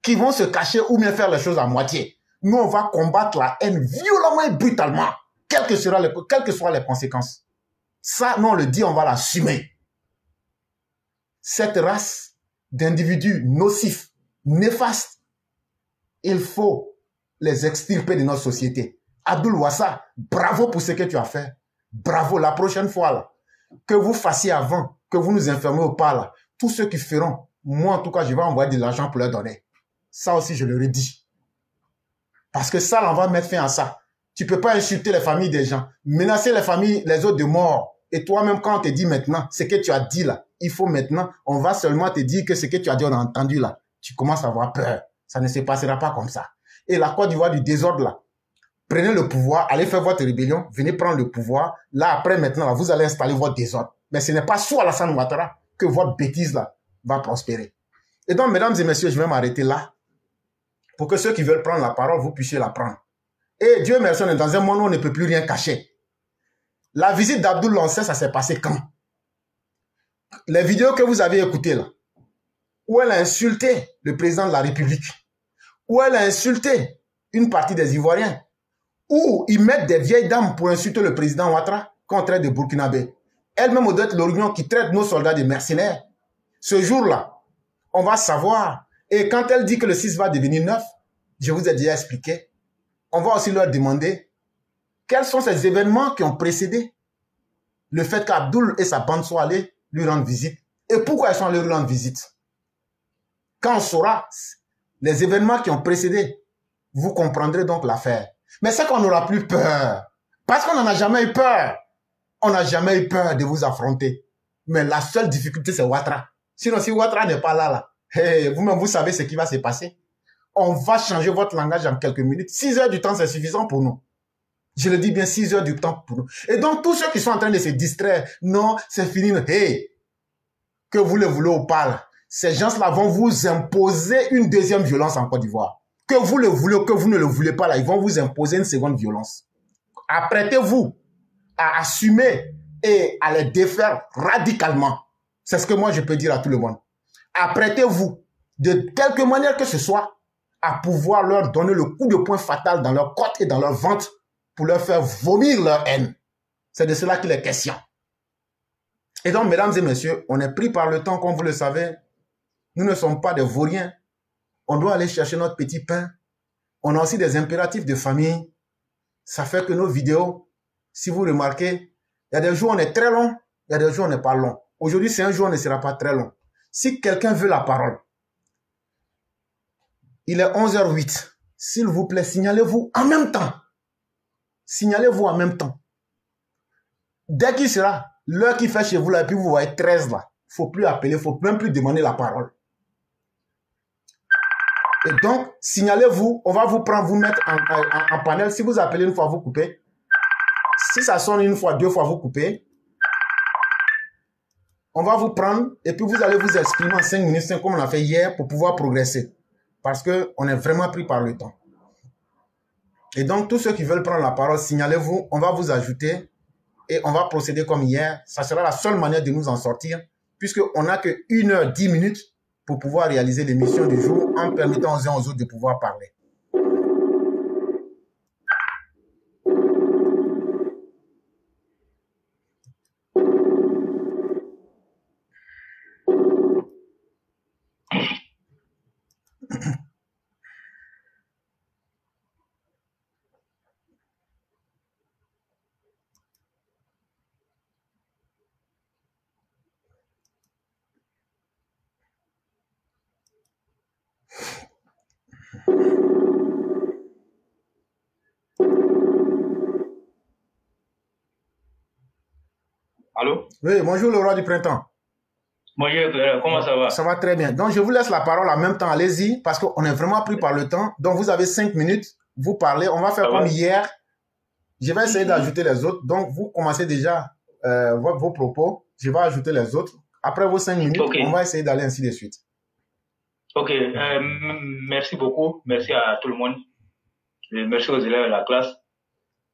qui vont se cacher ou bien faire les choses à moitié. Nous, on va combattre la haine violemment et brutalement, quelles que, les, quelles que soient les conséquences. Ça, nous, on le dit, on va l'assumer. Cette race d'individus nocifs, néfastes, il faut les extirper de notre société. Abdul Wassa, bravo pour ce que tu as fait. Bravo. La prochaine fois, là, que vous fassiez avant, que vous nous informez ou pas, là, tous ceux qui feront, moi, en tout cas, je vais envoyer de l'argent pour leur donner. Ça aussi, je le redis. Parce que ça, là, on va mettre fin à ça. Tu peux pas insulter les familles des gens, menacer les familles, les autres de mort. Et toi-même, quand on te dit maintenant, ce que tu as dit là, il faut maintenant, on va seulement te dire que ce que tu as dit, on a entendu là. Tu commences à avoir peur. Ça ne se passera pas comme ça. Et la Côte d'Ivoire du désordre là, prenez le pouvoir, allez faire votre rébellion, venez prendre le pouvoir. Là, après, maintenant, là, vous allez installer votre désordre. Mais ce n'est pas sous Alassane Ouattara que votre bêtise là va prospérer. Et donc, mesdames et messieurs, je vais m'arrêter là pour que ceux qui veulent prendre la parole, vous puissiez la prendre. Et Dieu merci, on est dans un monde où on ne peut plus rien cacher. La visite d'Abdoul Lancet, ça s'est passé quand? Les vidéos que vous avez écoutées là, où elle a insulté le président de la République, où elle a insulté une partie des Ivoiriens, où ils mettent des vieilles dames pour insulter le président Ouattara contre de Burkinabé. Elle-même, Odette Lorignon, qui traite nos soldats de mercenaires. Ce jour-là, on va savoir. Et quand elle dit que le 6 va devenir 9, je vous ai déjà expliqué, on va aussi leur demander quels sont ces événements qui ont précédé le fait qu'Abdoul et sa bande soient allés lui rendre visite et pourquoi ils sont allés lui rendre visite? Quand on saura les événements qui ont précédé, vous comprendrez donc l'affaire. Mais c'est qu'on n'aura plus peur. Parce qu'on n'en a jamais eu peur. On n'a jamais eu peur de vous affronter. Mais la seule difficulté, c'est Ouattara. Sinon, si Ouattara n'est pas là, là, vous-même, vous savez ce qui va se passer. On va changer votre langage en quelques minutes. 6 heures du temps, c'est suffisant pour nous. Je le dis bien, 6 heures du temps pour nous. Et donc, tous ceux qui sont en train de se distraire, non, c'est fini. Hey, que vous le voulez ou pas, ces gens-là vont vous imposer une deuxième violence en Côte d'Ivoire. Que vous le voulez ou que vous ne le voulez pas, là, ils vont vous imposer une seconde violence. Apprêtez-vous à assumer et à les défaire radicalement. C'est ce que moi je peux dire à tout le monde. Apprêtez-vous de quelque manière que ce soit à pouvoir leur donner le coup de poing fatal dans leur côte et dans leur ventre pour leur faire vomir leur haine. C'est de cela qu'il est question. Et donc, mesdames et messieurs, on est pris par le temps, comme vous le savez. Nous ne sommes pas des vauriens. On doit aller chercher notre petit pain. On a aussi des impératifs de famille. Ça fait que nos vidéos, si vous remarquez, il y a des jours où on est très long, il y a des jours où on n'est pas long. Aujourd'hui, c'est un jour, on ne sera pas très long. Si quelqu'un veut la parole, il est 11h08. S'il vous plaît, signalez-vous en même temps. Signalez-vous en même temps. Dès qu'il sera l'heure qu'il fait chez vous là, et puis vous voyez 13 là, faut plus appeler, faut même plus demander la parole. Et donc, signalez-vous, on va vous prendre, vous mettre en, panel. Si vous appelez une fois, vous coupez. Si ça sonne une fois, deux fois, vous coupez. On va vous prendre et puis vous allez vous exprimer en cinq minutes, comme on l'a fait hier, pour pouvoir progresser. Parce qu'on est vraiment pris par le temps. Et donc, tous ceux qui veulent prendre la parole, signalez-vous, on va vous ajouter et on va procéder comme hier. Ça sera la seule manière de nous en sortir, puisqu'on n'a que 1 heure 10 minutes pour pouvoir réaliser l'émission du jour en permettant aux uns aux autres de pouvoir parler. Allô? Oui, bonjour le roi du printemps. Bonjour, euh, comment ça va? Ça va très bien. Donc, je vous laisse la parole en même temps. Allez-y, parce qu'on est vraiment pris par le temps. Donc, vous avez cinq minutes. Vous parlez. On va faire Ça comme va. hier. Je vais essayer d'ajouter les autres. Donc, vous commencez déjà euh, vos, vos propos. Je vais ajouter les autres. Après vos cinq minutes, on va essayer d'aller ainsi de suite. Ok, euh, merci beaucoup. Merci à tout le monde. Et merci aux élèves de la classe.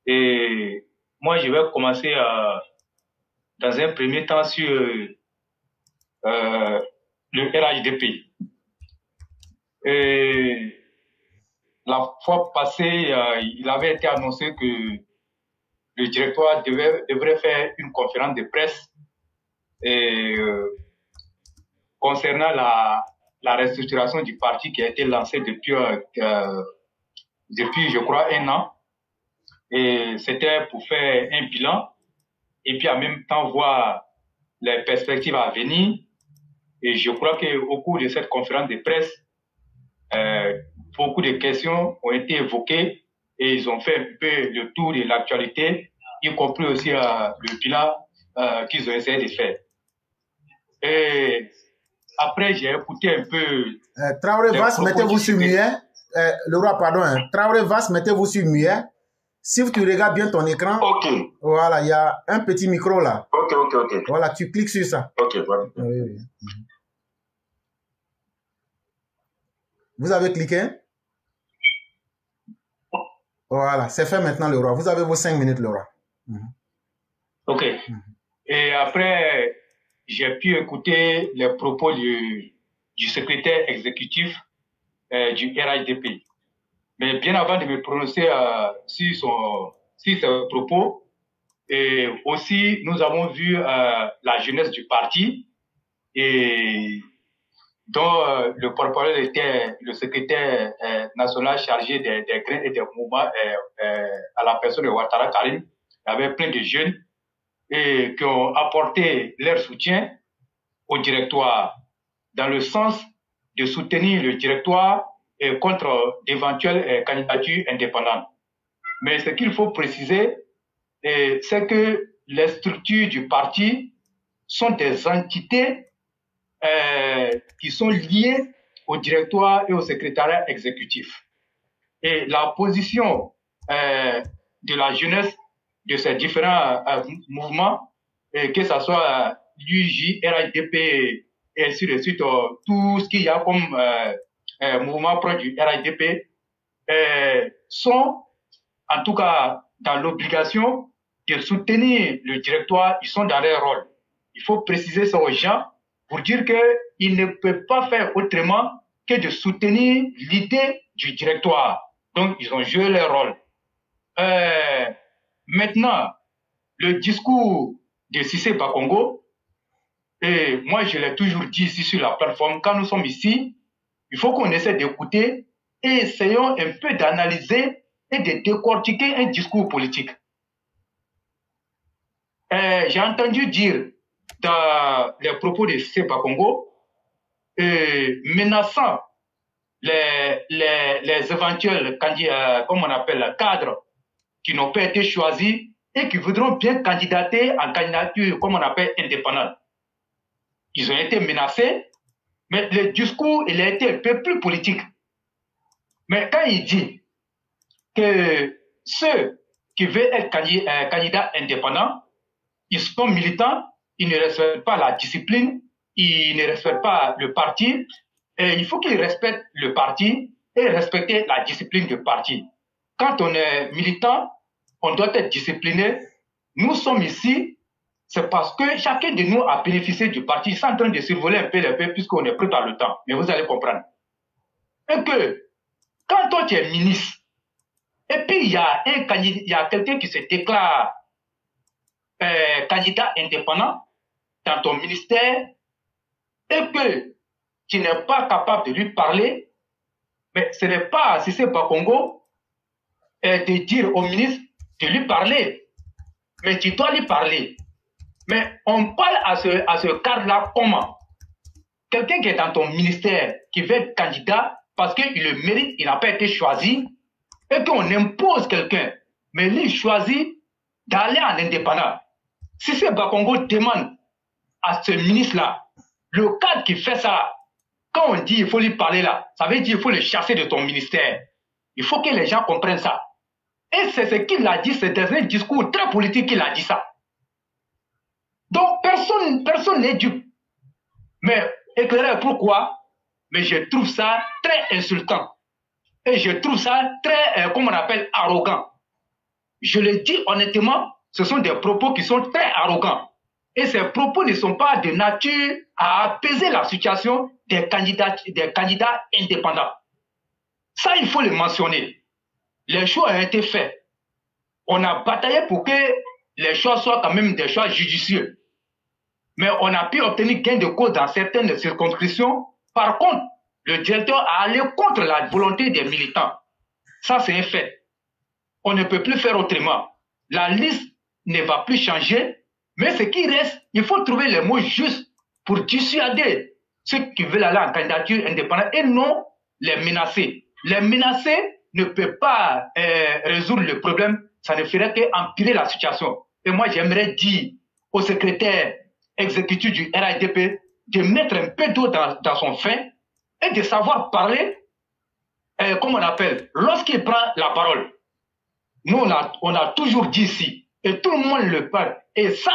Et moi, je vais commencer euh, dans un premier temps sur euh, le RHDP. Et la fois passée, euh, il avait été annoncé que le directoire devait, devrait faire une conférence de presse et, euh, concernant la, la restructuration du parti qui a été lancée depuis, euh, depuis, je crois, un an. Et c'était pour faire un bilan et puis en même temps voir les perspectives à venir. Et je crois qu'au cours de cette conférence de presse, euh, beaucoup de questions ont été évoquées et ils ont fait un peu le tour de l'actualité, y compris aussi euh, le bilan euh, qu'ils ont essayé de faire. Et après, j'ai écouté un peu Traoré propos mettez-vous sur muet. Le roi, pardon. hein. Traoré Vasse, mettez-vous sur muet. Si tu regardes bien ton écran, voilà, il y a un petit micro là. ok, ok, ok. Voilà, tu cliques sur ça. Ok, voilà. Oui, oui. Vous avez cliqué? Voilà, c'est fait maintenant le roi. Vous avez vos cinq minutes le roi. Ok. Et après, j'ai pu écouter les propos du, du secrétaire exécutif euh, du RHDP. Mais bien avant de me prononcer euh, sur, son, sur ses propos, et aussi nous avons vu euh, la jeunesse du parti et dont euh, le porte-parole était le secrétaire national chargé des, des grains et des mouvements à la personne de Ouattara Karim. Il y avait plein de jeunes et qui ont apporté leur soutien au directoire dans le sens de soutenir le directoire contre d'éventuelles euh, candidatures indépendantes. Mais ce qu'il faut préciser, euh, c'est que les structures du parti sont des entités euh, qui sont liées au directoire et au secrétariat exécutif. Et la position de la jeunesse de ces différents mouvements, que ce soit l'UJ, RHDP et ainsi de suite, tout ce qu'il y a comme mouvement proche du euh, sont en tout cas dans l'obligation de soutenir le directoire, ils sont dans leur rôle. Il faut préciser ça aux gens pour dire qu'ils ne peuvent pas faire autrement que de soutenir l'idée du directoire. Donc, ils ont joué leur rôle. Euh, maintenant, le discours de Cissé Bakongo, et moi je l'ai toujours dit ici sur la plateforme, quand nous sommes ici, il faut qu'on essaie d'écouter et essayons un peu d'analyser et de décortiquer un discours politique. Euh, J'ai entendu dire dans les propos de Cissé Bakongo, euh, menaçant les, les, les éventuels candidats, comme on appelle, cadres qui n'ont pas été choisis et qui voudront bien candidater en candidature, comme on appelle, indépendante. Ils ont été menacés, mais le discours, il a été un peu plus politique. Mais quand il dit que ceux qui veulent être euh, candidats indépendants, ils sont militants, ils ne respectent pas la discipline, ils ne respectent pas le parti, et il faut qu'ils respectent le parti et respecter la discipline du parti. Quand on est militant, on doit être discipliné. Nous sommes ici, c'est parce que chacun de nous a bénéficié du parti. Ils sont en train de survoler un peu les peu puisqu'on est pris dans le temps. Mais vous allez comprendre. Et que, quand toi tu es ministre, et puis il y a a quelqu'un qui se déclare euh, candidat indépendant dans ton ministère, et que tu n'es pas capable de lui parler, mais ce n'est pas si c'est pas Congo euh, de dire au ministre de lui parler, mais tu dois lui parler. Mais on parle à ce, à ce cadre-là comment? Quelqu'un qui est dans ton ministère, qui veut être candidat parce qu'il le mérite, il n'a pas été choisi, et qu'on impose quelqu'un, mais lui choisit d'aller en indépendant. Si c'est Bakongo demande à ce ministre-là, le cadre qui fait ça, quand on dit il faut lui parler là, ça veut dire il faut le chasser de ton ministère. Il faut que les gens comprennent ça. Et c'est ce qu'il a dit, c'est dans un discours très politique qu'il a dit ça. Personne n'est dupe. Mais éclairé pourquoi? Mais je trouve ça très insultant. Et je trouve ça très, euh, comment on appelle, arrogant. Je le dis honnêtement, ce sont des propos qui sont très arrogants. Et ces propos ne sont pas de nature à apaiser la situation des candidats, des candidats indépendants. Ça, il faut le mentionner. Les choix ont été faits. On a bataillé pour que les choix soient quand même des choix judicieux. Mais on a pu obtenir gain de cause dans certaines circonscriptions. Par contre, le directeur a allé contre la volonté des militants. Ça, c'est un fait. On ne peut plus faire autrement. La liste ne va plus changer, mais ce qui reste, il faut trouver les mots justes pour dissuader ceux qui veulent aller en candidature indépendante et non les menacer. Les menacer ne peut pas euh, résoudre le problème, ça ne ferait qu'empirer la situation. Et moi, j'aimerais dire au secrétaire exécutif du RADP de mettre un peu d'eau dans, son fin et de savoir parler, euh, comme on appelle, lorsqu'il prend la parole. Nous, on a, on a toujours dit ici, et tout le monde le parle. Et ça,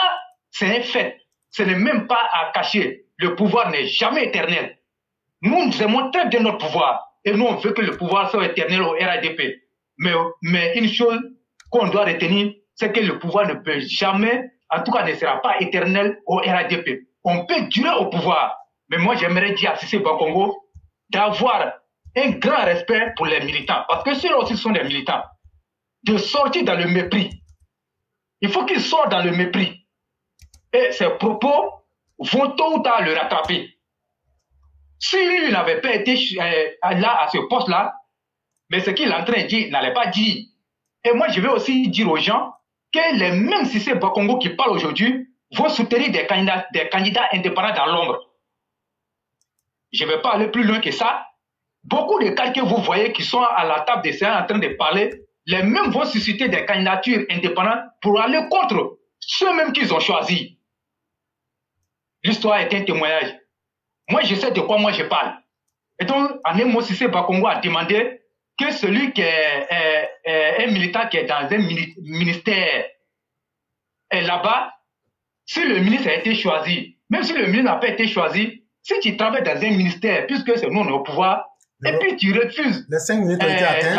c'est un fait. Ce n'est même pas à cacher. Le pouvoir n'est jamais éternel. Nous, nous aimons très bien notre pouvoir. Et nous, on veut que le pouvoir soit éternel au RADP. Mais, mais une chose qu'on doit retenir, c'est que le pouvoir ne peut jamais, en tout cas ne sera pas éternel au RADP. On peut durer au pouvoir. Mais moi, j'aimerais dire à Sissé Bakongo d'avoir un grand respect pour les militants. Parce que ceux-là aussi sont des militants. De sortir dans le mépris. Il faut qu'ils sortent dans le mépris. Et ces propos vont tôt ou tard le rattraper. Si lui n'avait pas été euh, là, à ce poste-là, mais ce qu'il est en train de dire, n'allait pas dire. Et moi, je vais aussi dire aux gens que les mêmes si c'est Bakongo qui parle aujourd'hui vont soutenir des candidats, des candidats indépendants dans l'ombre. Je ne vais pas aller plus loin que ça. Beaucoup de cas que vous voyez qui sont à la table des séances en train de parler, les mêmes vont susciter des candidatures indépendantes pour aller contre ceux-mêmes qu'ils ont choisis. L'histoire est un témoignage. Moi, je sais de quoi moi je parle. Et donc, en un mot, si c'est Bakongo a demandé que celui qui est, est- est un militant qui est dans un mini- ministère est là-bas, si le ministre a été choisi, même si le ministre n'a pas été choisi, si tu travailles dans un ministère, puisque c'est nous on est au pouvoir, et puis tu refuses Les cinq minutes Euh,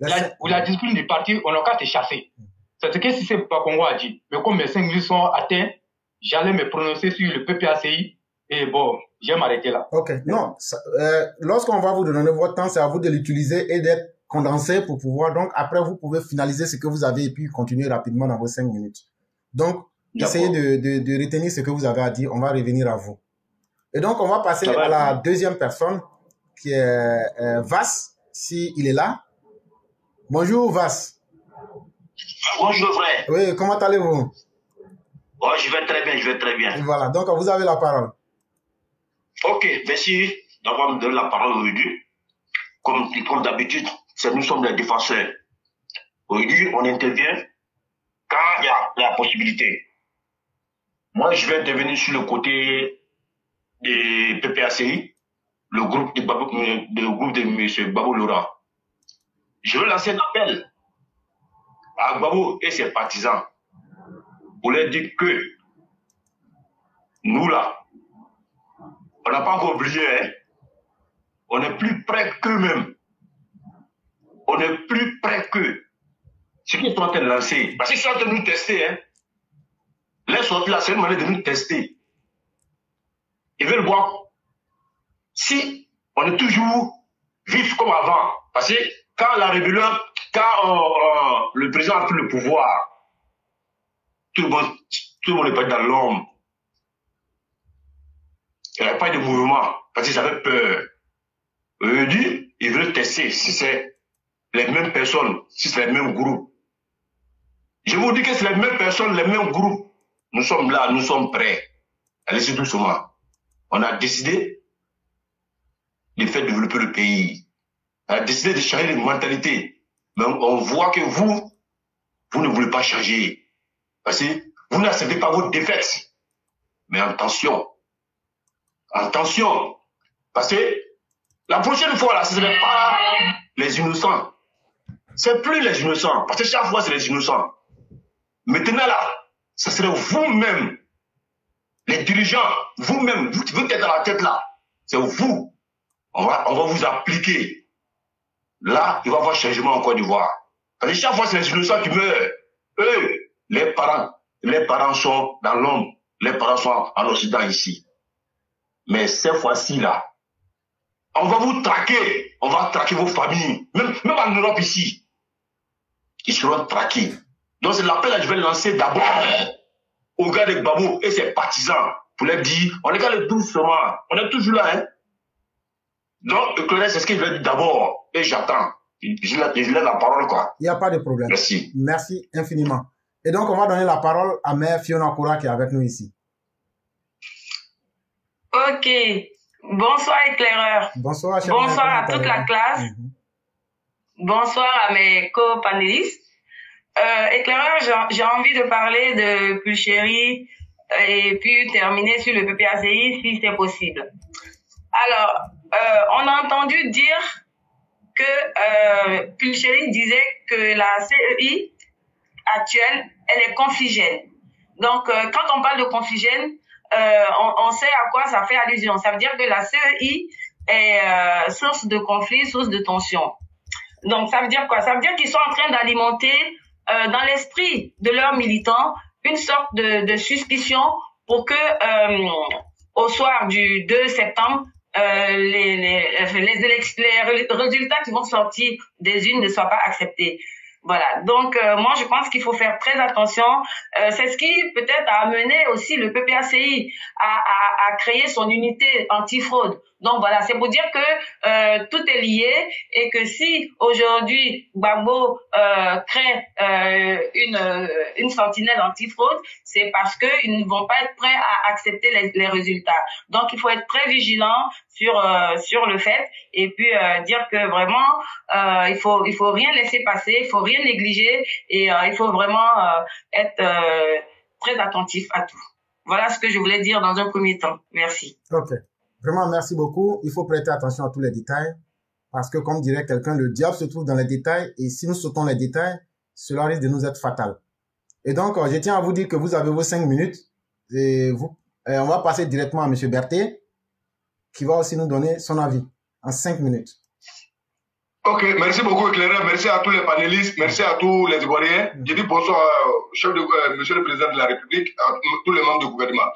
la dis- ou la discipline du parti, on n'a qu'à te chasser. C'est ce que si c'est Bakongo a dit. Mais comme mes cinq minutes sont atteintes, j'allais me prononcer sur le PPACI, et bon, je vais m'arrêter là. Ok, non. euh, Lorsqu'on va vous donner votre temps, c'est à vous de l'utiliser et d'être condensé pour pouvoir. Donc, après, vous pouvez finaliser ce que vous avez et puis continuer rapidement dans vos cinq minutes. Donc, essayez de, de, de retenir ce que vous avez à dire. On va revenir à vous. Et donc, on va passer va. à la deuxième personne qui est euh, Vas, si il est là. Bonjour, Vas. Bonjour frère. Oui, comment allez-vous? Oh, je vais très bien, je vais très bien. Voilà, donc vous avez la parole. Ok, merci d'avoir me donné la parole aujourd'hui. Comme, d'habitude, nous sommes les défenseurs. Aujourd'hui, on intervient quand il y a la possibilité. Moi, je vais intervenir sur le côté des PPACI. le groupe de, M. Babou Laurent. Je veux lancer un appel à Babou et ses partisans pour leur dire que nous là, on n'a pas encore oublié, hein. on est plus près qu'eux-mêmes. On est plus près qu'eux. Ce qu'ils sont en train de lancer, parce qu'ils sont en train de nous tester, hein. Les sorties là, c'est manière de nous tester. Ils veulent voir si on est toujours vif comme avant. Parce que quand la rébellion, quand euh, euh, le président a pris le pouvoir, tout le monde, tout le monde est pas dans l'ombre. Il n'y avait pas de mouvement parce qu'ils avaient peur. Aujourd'hui, ils veulent tester si c'est les mêmes personnes, si c'est les mêmes groupes. Je vous dis que c'est les mêmes personnes, les mêmes groupes. Nous sommes là, nous sommes prêts. Allez-y doucement. On a décidé de faire développer le pays. On a décidé de changer les mentalités. Mais on voit que vous, vous ne voulez pas changer. Parce que vous n'acceptez pas vos défaites. Mais attention. Attention. Parce que la prochaine fois, là, ce ne serait pas les innocents. C'est plus les innocents. Parce que chaque fois, c'est les innocents. Maintenant, là, ce serait vous-même, les dirigeants, vous-même, vous, vous qui êtes dans la tête là, c'est vous. On va, on va vous appliquer. Là, il va y avoir changement en Côte d'Ivoire. Parce que chaque fois, c'est les innocents qui meurent. Eux, les parents, les parents sont dans l'ombre. Les parents sont en Occident ici. Mais cette fois-ci là, on va vous traquer. On va traquer vos familles. Même, même en Europe ici. Ils seront traqués. Donc c'est l'appel que je vais lancer d'abord aux gars de Babou et ses partisans pour leur dire, on est quand même doucement, on est toujours là. Hein? Donc, le c'est ce que je vais dire d'abord et j'attends. Je, je, je laisse la parole quoi. Il n'y a pas de problème. Merci. Merci infiniment. Et donc, on va donner la parole à Mère Fiona Koura qui est avec nous ici. Ok. Bonsoir, éclaireur. Bonsoir, Bonsoir à toute la classe. Bonsoir à mes co-panélistes. Euh, éclaireur, j'ai- envie de parler de Pulchéry euh, et puis terminer sur le PPACI si c'est possible. Alors, euh, on a entendu dire que euh, disait que la CEI actuelle, elle est confligène. Donc, euh, quand on parle de confligène, euh, on, on sait à quoi ça fait allusion. Ça veut dire que la CEI est euh, source de conflit, source de tension. Donc, ça veut dire quoi? Ça veut dire qu'ils sont en train d'alimenter euh, dans l'esprit de leurs militants une sorte de, de suspicion pour que euh, au soir du 2 septembre, euh, les, les, les, les résultats qui vont sortir des unes ne soient pas acceptés. Voilà. Donc euh, moi je pense qu'il faut faire très attention. Euh, c'est ce qui peut-être a amené aussi le PPACI à, à, à créer son unité antifraude. Donc voilà, c'est pour dire que euh, tout est lié et que si aujourd'hui Gbagbo euh, crée euh, une une sentinelle antifraude, c'est parce que ils ne vont pas être prêts à accepter les, les résultats. Donc il faut être très vigilant sur euh, sur le fait et puis euh, dire que vraiment euh, il faut il faut rien laisser passer, il faut rien négliger et il faut vraiment être très attentif à tout. Voilà ce que je voulais dire dans un premier temps. Merci. Ok. Vraiment, merci beaucoup. Il faut prêter attention à tous les détails. Parce que, comme dirait quelqu'un, le diable se trouve dans les détails. Et si nous sautons les détails, cela risque de nous être fatal. Et donc, je tiens à vous dire que vous avez vos cinq minutes. Et vous, on va passer directement à Monsieur Berthet, qui va aussi nous donner son avis en cinq minutes. Ok, merci beaucoup, éclaireur. Merci à tous les panélistes. Merci à tous les Ivoiriens. Je dis bonsoir de, euh, monsieur le président de la République, à tous les membres du gouvernement.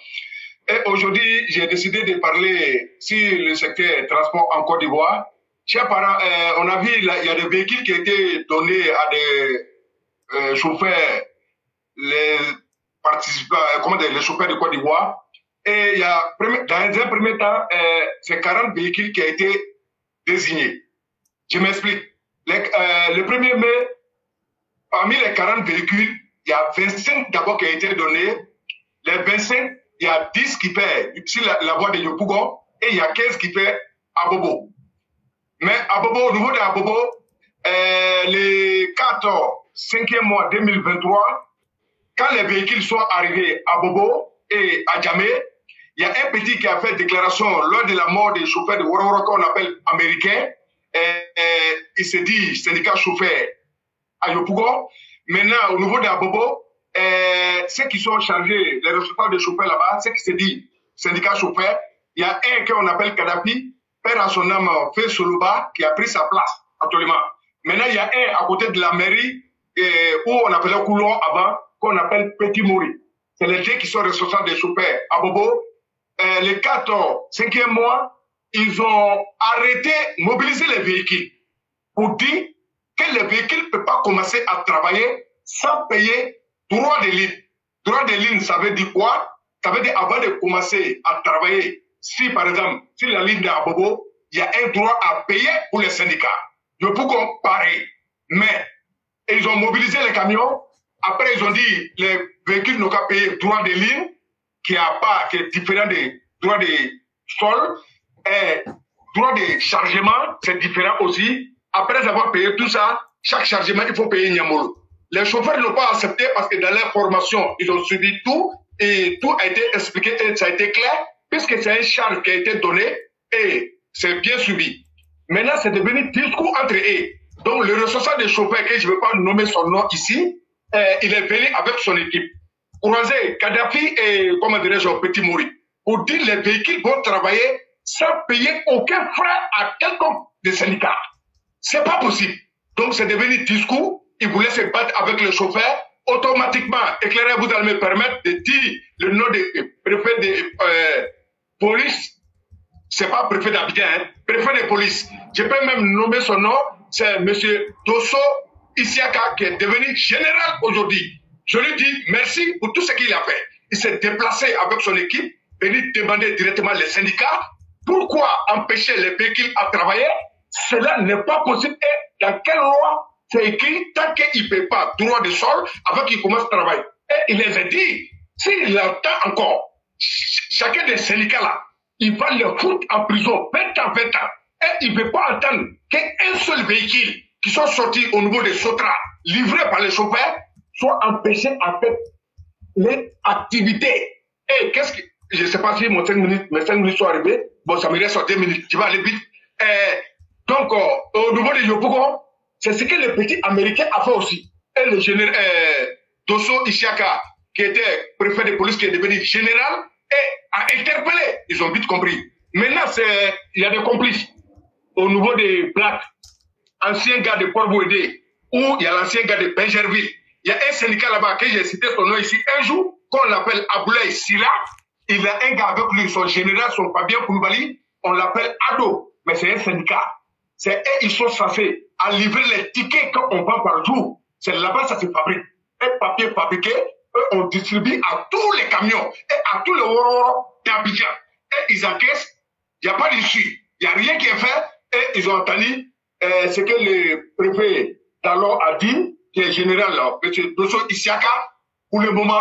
Et aujourd'hui, j'ai décidé de parler sur le secteur transport en Côte d'Ivoire. Chers parents, euh, on a vu, il y a des véhicules qui été donnés à des euh, chauffeurs, les participants, euh, comment dire, les chauffeurs de Côte d'Ivoire. Et il y a, dans un premier temps, euh, c'est 40 véhicules qui ont été désignés. Je m'explique. Les- euh, le 1er mai, parmi les 40 véhicules, il y a 25 d'abord qui ont été donnés. Les 25, il y a 10 qui paient sur la, la voie de Yopougon et il y a 15 qui paient à Bobo. Mais à Bobo, au niveau de Abobo, euh, les 4 5e mois 2023, quand les véhicules sont arrivés à Bobo et à Djamé, il y a un petit qui a fait déclaration lors de la mort des chauffeurs de Waroro qu'on appelle américains. il s'est dit syndicat chauffeur à Yopougon. Maintenant, au niveau de Abobo, ceux qui sont chargés, les responsables des chauffeurs là-bas, ceux qui se dit syndicat chauffeur, il y a un qu'on appelle Kadhafi, père à son âme, fait Soluba, qui a pris sa place actuellement. Maintenant, il y a un à côté de la mairie, où on appelait Coulon avant, qu'on appelle Petit Mouri. C'est les deux qui sont responsables des chauffeurs. À Bobo, euh, les 4 5e mois, ils ont arrêté, mobilisé les véhicules pour dire que les véhicules ne peuvent pas commencer à travailler sans payer droit de ligne. Droit de ligne, ça veut dire quoi? Ça veut dire avant de commencer à travailler, si par exemple, si la ligne est à Bobo, il y a un droit à payer pour les syndicats. Je peux comparer. Mais ils ont mobilisé les camions. Après, ils ont dit les véhicules n'ont qu'à payer droit de ligne, qui, a pas, qui est différent des droits de sol. Et droit de chargement, c'est différent aussi. Après avoir payé tout ça, chaque chargement, il faut payer Niamolo. Les chauffeurs n'ont pas accepté parce que dans leur formation, ils ont suivi tout et tout a été expliqué et ça a été clair puisque c'est un charge qui a été donné et c'est bien suivi. Maintenant, c'est devenu discours entre eux. Donc, le responsable des chauffeurs, que je ne vais pas nommer son nom ici, euh, il est venu avec son équipe. Croisé Kadhafi et, comment dirais-je, Petit Mouri, pour dire les véhicules vont travailler sans payer aucun frais à quelconque des syndicats. C'est pas possible. Donc, c'est devenu discours. Il voulait se battre avec le chauffeur. Automatiquement, éclairé, vous allez me permettre de dire le nom du préfet de euh, police c'est pas préfet d'Abidjan, hein, préfet de police. Je peux même nommer son nom, c'est monsieur Dosso Isiaka qui est devenu général aujourd'hui. Je lui dis merci pour tout ce qu'il a fait. Il s'est déplacé avec son équipe, venu demander directement les syndicats pourquoi empêcher les véhicules à travailler. Cela n'est pas possible. Et dans quelle loi c'est écrit tant qu'il ne paie pas droit de sol avant qu'il commence à travailler. Et il les a dit, s'il attend encore, chacun des syndicats là, il va le foutre en prison 20 ans, 20 ans. Et il ne peut pas entendre qu'un seul véhicule qui soit sorti au niveau des Sotra, livré par les chauffeurs, soit empêché faire les activités. Et qu'est-ce que, je ne sais pas si mon 5 minutes, mes 5 minutes sont arrivées. Bon, ça me reste 2 minutes. Tu vas aller vite. donc, euh, au niveau de Yopougon, c'est ce que le petit américain a fait aussi. Et le général, euh, Dosso Ishaka, qui était préfet de police, qui est devenu général, et a interpellé. Ils ont vite compris. Maintenant, il y a des complices au niveau des plaques. Ancien gars de port bouédé ou il y a l'ancien gars de Benjerville. Il y a un syndicat là-bas que j'ai cité son nom ici. Un jour, qu'on l'appelle Aboulaye Silla, il a un gars avec lui, son général, son Fabien Koulibaly, on l'appelle Ado, mais c'est un syndicat. C'est eux, ils sont censés à livrer les tickets qu'on vend par jour. C'est là-bas ça se fabrique. Un papier fabriqué, on distribue à tous les camions et à tous les worors d'Abidjan. Et ils encaissent, il n'y a pas d'issue, il n'y a rien qui est fait, et ils ont entendu euh, ce que le préfet d'alors a dit, qui est général, M. Dosso Isiaka, pour le moment,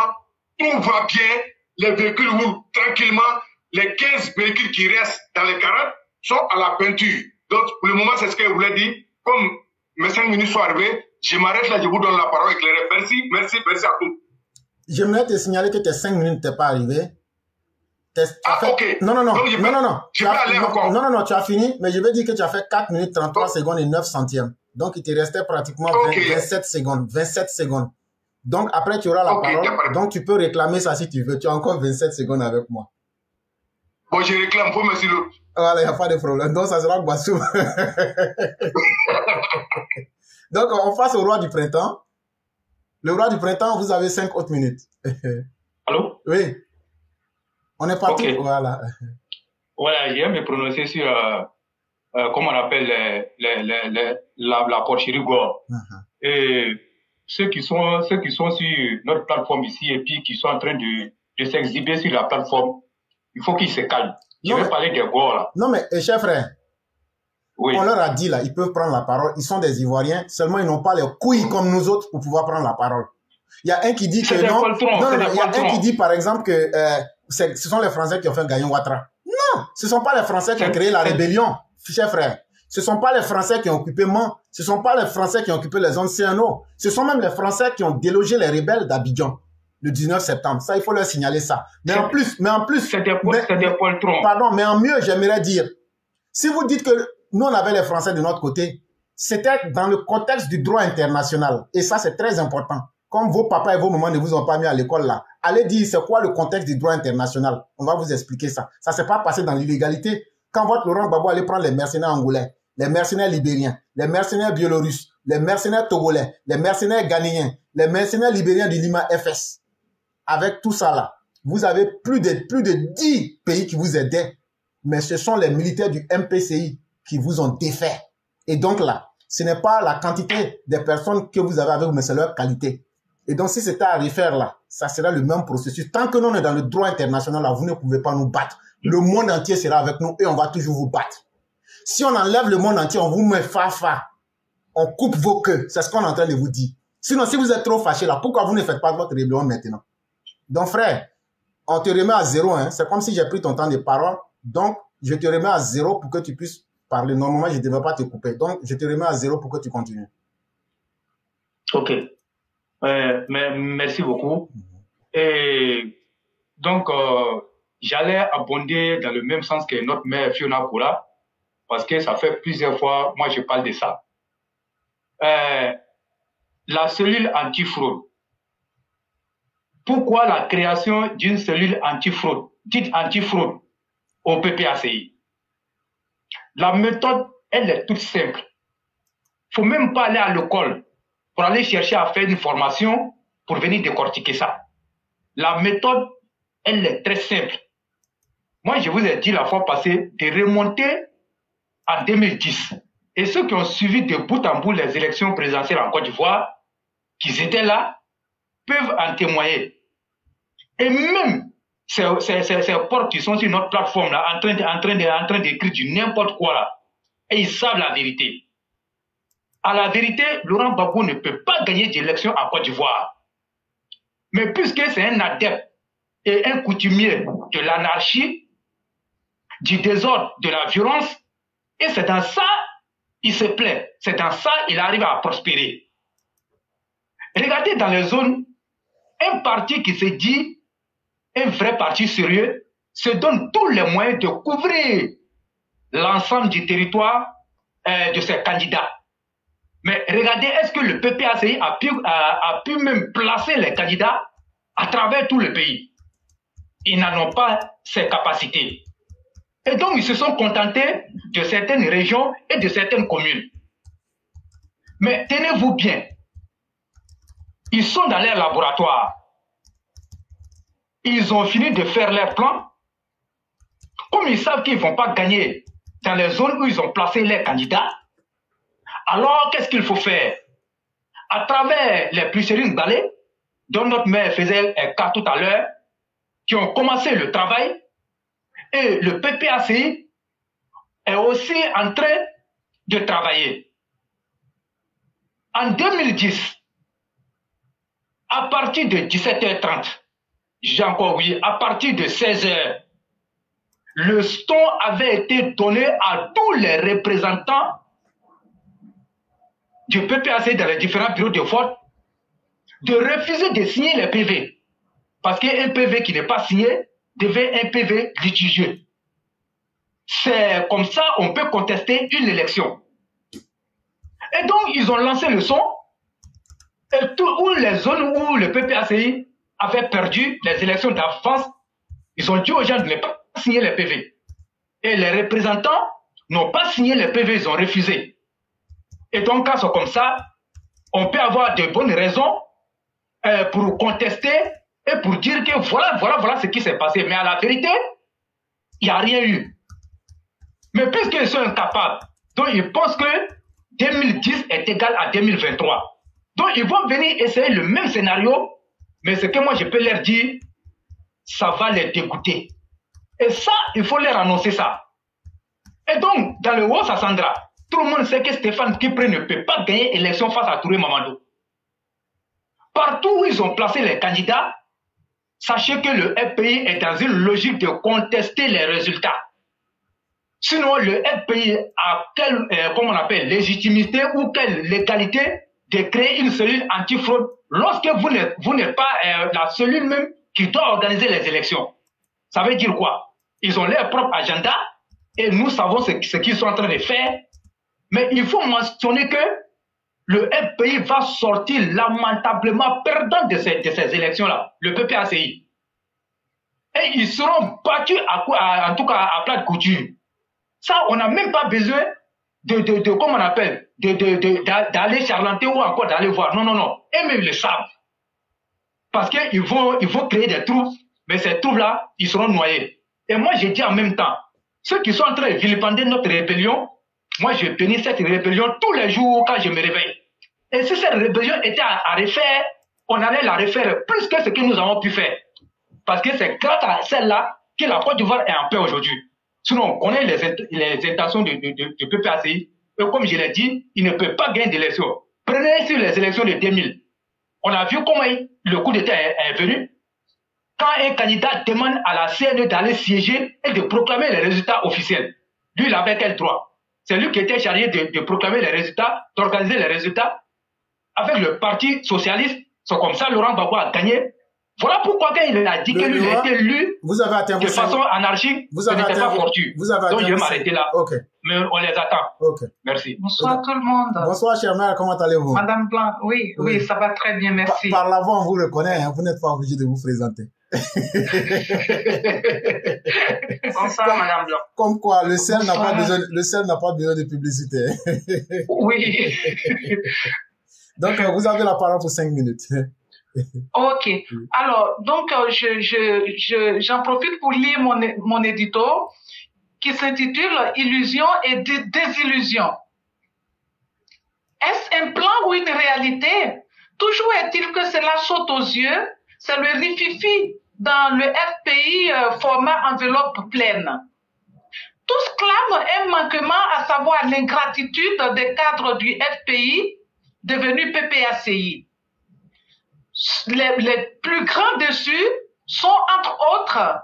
tout va bien, les véhicules roulent tranquillement, les 15 véhicules qui restent dans les 40 sont à la peinture. Donc, pour le moment, c'est ce que je voulais dire. Comme mes 5 minutes sont arrivées, je m'arrête là, je vous donne la parole éclairée. Merci, merci, merci à tous. J'aimerais te signaler que tes 5 minutes n'étaient pas arrivées. Ah, fait... ok. Non, non, non. Donc, non, non, non. Vais aller non, encore. non, non, non, tu as fini, mais je vais dire que tu as fait 4 minutes 33 secondes et 9 centièmes. Donc, il te restait pratiquement 20 Ok. 27 secondes. 27 secondes. Donc, après, tu auras la parole. Donc, tu peux réclamer ça si tu veux. Tu as encore 27 secondes avec moi. Bon, je réclame, merci l'autre. Voilà, il n'y a pas de problème. Donc, ça sera Guassou. [laughs] Donc, on passe au roi du printemps. Le roi du printemps, vous avez 5 autres minutes. [laughs] Allô? Oui. On est parti? Voilà. Voilà, je vais me prononcer sur, euh, euh, comment on appelle les, les, les, les- la, la porcherie Gore. Mhm. Et ceux qui sont, ceux qui sont sur notre plateforme ici et puis qui sont en train de, de s'exhiber sur la plateforme, il faut qu'ils se calment. Je Non, vais mais- parler des Gore là. Non, mais, eh, cher frère, Oui. on leur a dit là, ils peuvent prendre la parole. Ils sont des Ivoiriens, seulement ils n'ont pas les couilles comme nous autres pour pouvoir prendre la parole. Il y a un qui dit que non. poltrons, non, non, il y a un qui dit par exemple que euh, ce sont les Français qui ont fait gagner Ouattara. Non, ce sont pas les Français qui ont créé la rébellion, cher frère. Ce sont pas les Français qui ont occupé Mans. Ce sont pas les Français qui ont occupé les zones CNO. Ce sont même les Français qui ont délogé les rebelles d'Abidjan. le 19 septembre. Ça, il faut leur signaler ça. Mais en plus, mais en plus, c'était poltron. pardon, mais en mieux, j'aimerais dire, si vous dites que nous, on avait les Français de notre côté, c'était dans le contexte du droit international. Et ça, c'est très important. Comme vos papas et vos mamans ne vous ont pas mis à l'école là, allez dire c'est quoi le contexte du droit international? On va vous expliquer ça. Ça s'est pas passé dans l'illégalité. Quand votre Laurent Gbagbo allait prendre les mercenaires angolais, les mercenaires libériens, les mercenaires biélorusses, les mercenaires togolais, les mercenaires ghanéens, les mercenaires libériens du Lima FS, avec tout ça là, vous avez plus de, plus de 10 pays qui vous aidaient, mais ce sont les militaires du MPCI qui vous ont défait. Et donc là, ce n'est pas la quantité des personnes que vous avez avec vous, mais c'est leur qualité. Et donc, si c'était à refaire là, ça sera le même processus. Tant que nous est dans le droit international là, vous ne pouvez pas nous battre. Le monde entier sera avec nous et on va toujours vous battre. Si on enlève le monde entier, on vous met fa-fa. On coupe vos queues. C'est ce qu'on est en train de vous dire. Sinon, si vous êtes trop fâché là, pourquoi vous ne faites pas votre rébellion maintenant? Donc, frère, on te remet à zéro. Hein. C'est comme si j'ai pris ton temps de parole. Donc, je te remets à zéro pour que tu puisses parler. Normalement, je ne devais pas te couper. Donc, je te remets à zéro pour que tu continues. Ok. Euh, mais, merci beaucoup. Et donc, euh, j'allais abonder dans le même sens que notre mère Fiona Koura, parce que ça fait plusieurs fois, moi, je parle de ça. Euh, la cellule antifraude. Pourquoi la création d'une cellule antifraude, dite antifraude, au PPACI La méthode, elle est toute simple. faut même pas aller à l'école pour aller chercher à faire une formation pour venir décortiquer ça. La méthode, elle est très simple. Moi, je vous ai dit la fois passée de remonter en 2010. Et ceux qui ont suivi de bout en bout les élections présidentielles en Côte d'Ivoire, qui étaient là, peuvent en témoigner. Et même ces, portes qui sont sur notre plateforme là, en train train train d'écrire du n'importe quoi là, et ils savent la vérité. À la vérité, Laurent Gbagbo ne peut pas gagner d'élection en Côte d'Ivoire. Mais puisque c'est un adepte et un coutumier de l'anarchie, du désordre, de la violence, et c'est dans ça il se plaît, c'est dans ça il arrive à prospérer. Regardez dans les zones, un parti qui se dit un vrai parti sérieux se donne tous les moyens de couvrir l'ensemble du territoire euh, de ses candidats. Mais regardez, est-ce que le PPACI a pu, a, a pu même placer les candidats à travers tout le pays? Ils n'en ont pas ces capacités. Et donc, ils se sont contentés de certaines régions et de certaines communes. Mais tenez-vous bien, ils sont dans leur laboratoire. Ils ont fini de faire leur plan. Comme ils savent qu'ils ne vont pas gagner dans les zones où ils ont placé leurs candidats, alors qu'est-ce qu'il faut faire? À travers les pluchérines balais, dont notre mère faisait un cas tout à l'heure, qui ont commencé le travail, et le PPACI est aussi en train de travailler. En 2010, à partir de 17h30, j'ai encore oui, à partir de 16h, le ton avait été donné à tous les représentants du PPAC dans les différents bureaux de vote de refuser de signer les PV. Parce qu'un PV qui n'est pas signé devient un PV litigieux. C'est comme ça on peut contester une élection. Et donc, ils ont lancé le son. Et tout, où les zones où le PPACI avait perdu les élections d'avance, ils ont dit aux gens de ne pas signer les PV. Et les représentants n'ont pas signé les PV, ils ont refusé. Et donc, quand c'est comme ça, on peut avoir de bonnes raisons euh, pour contester et pour dire que voilà, voilà, voilà ce qui s'est passé. Mais à la vérité, il n'y a rien eu. Mais puisqu'ils sont incapables, donc ils pensent que 2010 est égal à 2023. Donc ils vont venir essayer le même scénario, mais ce que moi je peux leur dire, ça va les dégoûter. Et ça, il faut leur annoncer ça. Et donc, dans le Haut-Sassandra, tout le monde sait que Stéphane Kipré ne peut pas gagner élection face à Touré Mamadou. Partout où ils ont placé les candidats, sachez que le FPI est dans une logique de contester les résultats. Sinon, le FPI a quelle, euh, on appelle, légitimité ou quelle légalité de créer une cellule antifraude lorsque vous n'êtes, vous n'êtes pas euh, la cellule même qui doit organiser les élections. Ça veut dire quoi? Ils ont leur propre agenda et nous savons ce, ce qu'ils sont en train de faire. Mais il faut mentionner que le FPI va sortir lamentablement perdant de ces, élections-là, le PPACI. Et ils seront battus à, à, en tout cas à plat de couture. Ça, on n'a même pas besoin de, de, comment on appelle, d'aller charlanter ou encore d'aller voir. Non, non, non. Et même le savent. Parce qu'ils vont, ils créer des trous, mais ces trous-là, ils seront noyés. Et moi, j'ai dit en même temps, ceux qui sont en train de vilipender notre rébellion, moi, je bénis cette rébellion tous les jours quand je me réveille. Et si cette rébellion était à, refaire, on allait la refaire plus que ce que nous avons pu faire. Parce que c'est grâce à celle-là que la Côte d'Ivoire est en paix aujourd'hui. Sinon, on connaît les, les intentions du, PPACI. Et comme je l'ai dit, il ne peut pas gagner d'élection. Prenez sur les élections de 2000. On a vu comment le coup d'État est, est, venu. Quand un candidat demande à la CNE d'aller siéger et de proclamer les résultats officiels, lui, il avait quel droit? C'est lui qui était chargé de, de proclamer les résultats, d'organiser les résultats. Avec le Parti socialiste, c'est comme ça Laurent Gbagbo a gagné voilà pourquoi quand il a dit que lui a été élu vous avez atteint de façon anarchique, vous avez ce n'était pas fortuit. Vous avez Donc je vais m'arrêter là. Mais on les attend. Merci. Bonsoir tout le monde. Bonsoir chère mère, comment allez-vous? Madame Blanc, oui, oui, oui, ça va très bien, merci. Par, par la voix, on vous reconnaît, hein, vous n'êtes pas obligé de vous présenter. [laughs] Bonsoir comme, Madame Blanc. Comme quoi, le sel n'a pas besoin, le sel n'a pas besoin de publicité. oui. [laughs] Donc, vous avez la parole pour cinq minutes. [laughs] Ok. Alors, donc, je, je, je, j'en profite pour lire mon, mon édito qui s'intitule Illusion et désillusion. Est-ce un plan ou une réalité? Toujours est-il que cela saute aux yeux, c'est le rififi dans le FPI euh, format enveloppe pleine. Tous clament un manquement, à savoir l'ingratitude des cadres du FPI devenu PPACI les, plus grands dessus sont entre autres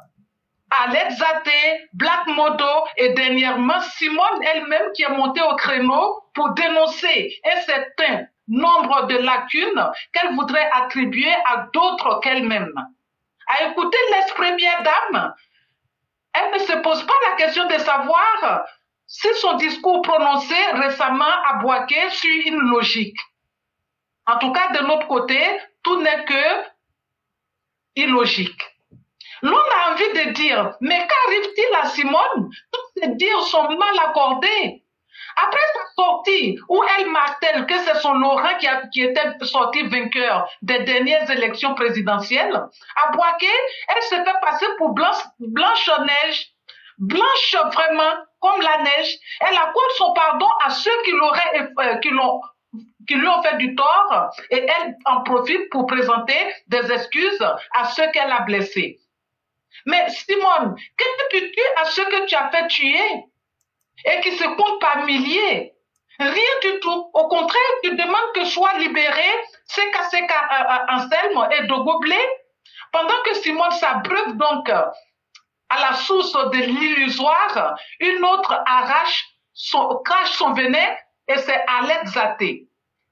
Alex Zate, Black Modo et dernièrement Simone elle-même qui est montée au créneau pour dénoncer un certain nombre de lacunes qu'elle voudrait attribuer à d'autres qu'elle-même. À écouter l'ex-première dame, elle ne se pose pas la question de savoir si son discours prononcé récemment a Boaké suit une logique. En tout cas, de notre côté, tout n'est que illogique. L'on a envie de dire, mais qu'arrive-t-il à Simone Tous ces dires sont mal accordés. Après sa sortie, où elle martèle que c'est son Laurent qui, était sorti vainqueur des dernières élections présidentielles, à Boaké, elle se fait passer pour blanche, blanche vraiment comme la neige. Elle accorde son pardon à ceux qui euh, qui l'ont qui lui ont fait du tort et elle en profite pour présenter des excuses à ceux qu'elle a blessés. Mais Simone, qu'est-ce que tu dis à ceux que tu as fait tuer et qui se comptent par milliers Rien du tout. Au contraire, tu demandes que soient libérés Seka Seka Anselme et Dogoblé pendant que Simone s'abreuve donc à la source de l'illusoire, une autre arrache son, crache son venin et c'est Alex Zaté.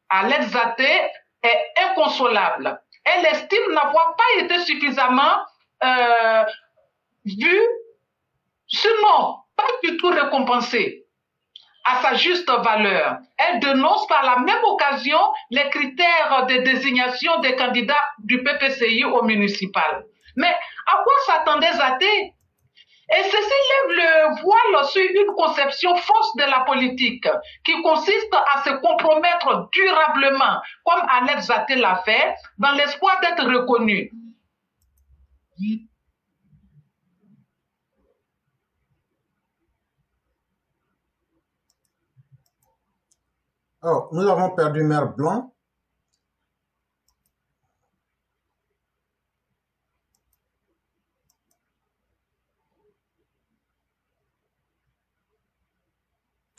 Alex Zaté est inconsolable. Elle estime n'avoir pas été suffisamment euh, vue, sinon pas du tout récompensée à sa juste valeur. Elle dénonce par la même occasion les critères de désignation des candidats du PPCI au municipal. Mais à quoi s'attendait Zaté et ceci lève le voile sur une conception fausse de la politique qui consiste à se compromettre durablement, comme Alex Zaté l'a fait, dans l'espoir d'être reconnu. Alors, nous avons perdu Mère Blanc.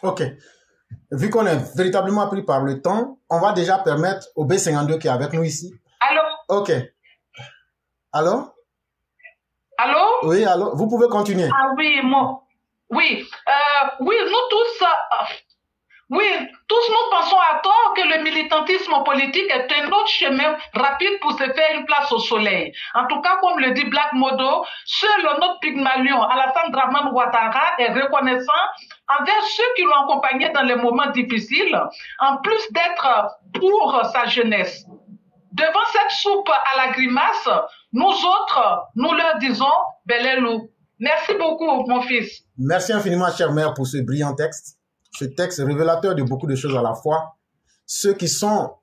Ok. Vu qu'on est véritablement pris par le temps, on va déjà permettre au B52 qui est avec nous ici. Allô? Ok. Allô? Allô? Oui, allô? Vous pouvez continuer. Ah oui, moi. Oui. Euh, oui, nous tous, euh, Oui, tous nous pensons à tort que le militantisme politique est un autre chemin rapide pour se faire une place au soleil. En tout cas, comme le dit Black Modo, seul notre Pygmalion, Alassane Draman Ouattara, est reconnaissant envers ceux qui l'ont accompagné dans les moments difficiles, en plus d'être pour sa jeunesse. Devant cette soupe à la grimace, nous autres, nous leur disons, bel. Merci beaucoup, mon fils. Merci infiniment, chère mère, pour ce brillant texte. Ce texte révélateur de beaucoup de choses à la fois. Ceux qui sont,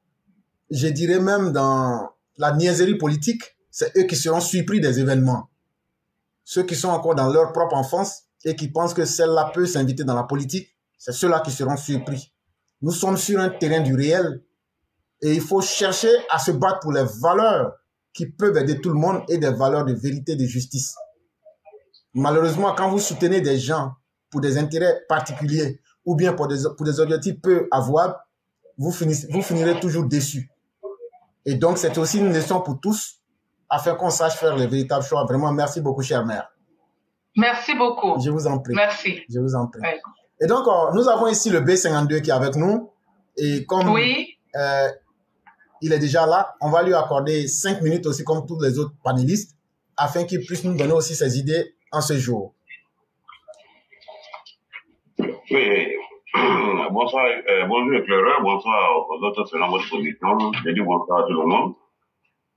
je dirais même dans la niaiserie politique, c'est eux qui seront surpris des événements. Ceux qui sont encore dans leur propre enfance et qui pensent que celle-là peut s'inviter dans la politique, c'est ceux-là qui seront surpris. Nous sommes sur un terrain du réel et il faut chercher à se battre pour les valeurs qui peuvent aider tout le monde et des valeurs de vérité, de justice. Malheureusement, quand vous soutenez des gens pour des intérêts particuliers ou bien pour des, pour des objectifs peu avouables, vous, finissez, vous finirez toujours déçus. Et donc, c'est aussi une leçon pour tous afin qu'on sache faire les véritables choix. Vraiment, merci beaucoup, chère mère. Merci beaucoup. Je vous en prie. Merci. Je vous en prie. Et donc, euh, nous avons ici le B52 qui est avec nous. Et comme Oui, euh, il est déjà là, on va lui accorder cinq minutes aussi comme tous les autres panélistes afin qu'il puisse nous donner aussi ses idées en ce jour. Oui, [clears throat] bonsoir, euh, bonjour éclaireur, bonsoir aux autres selon votre position. Je dis bonsoir à tout le monde.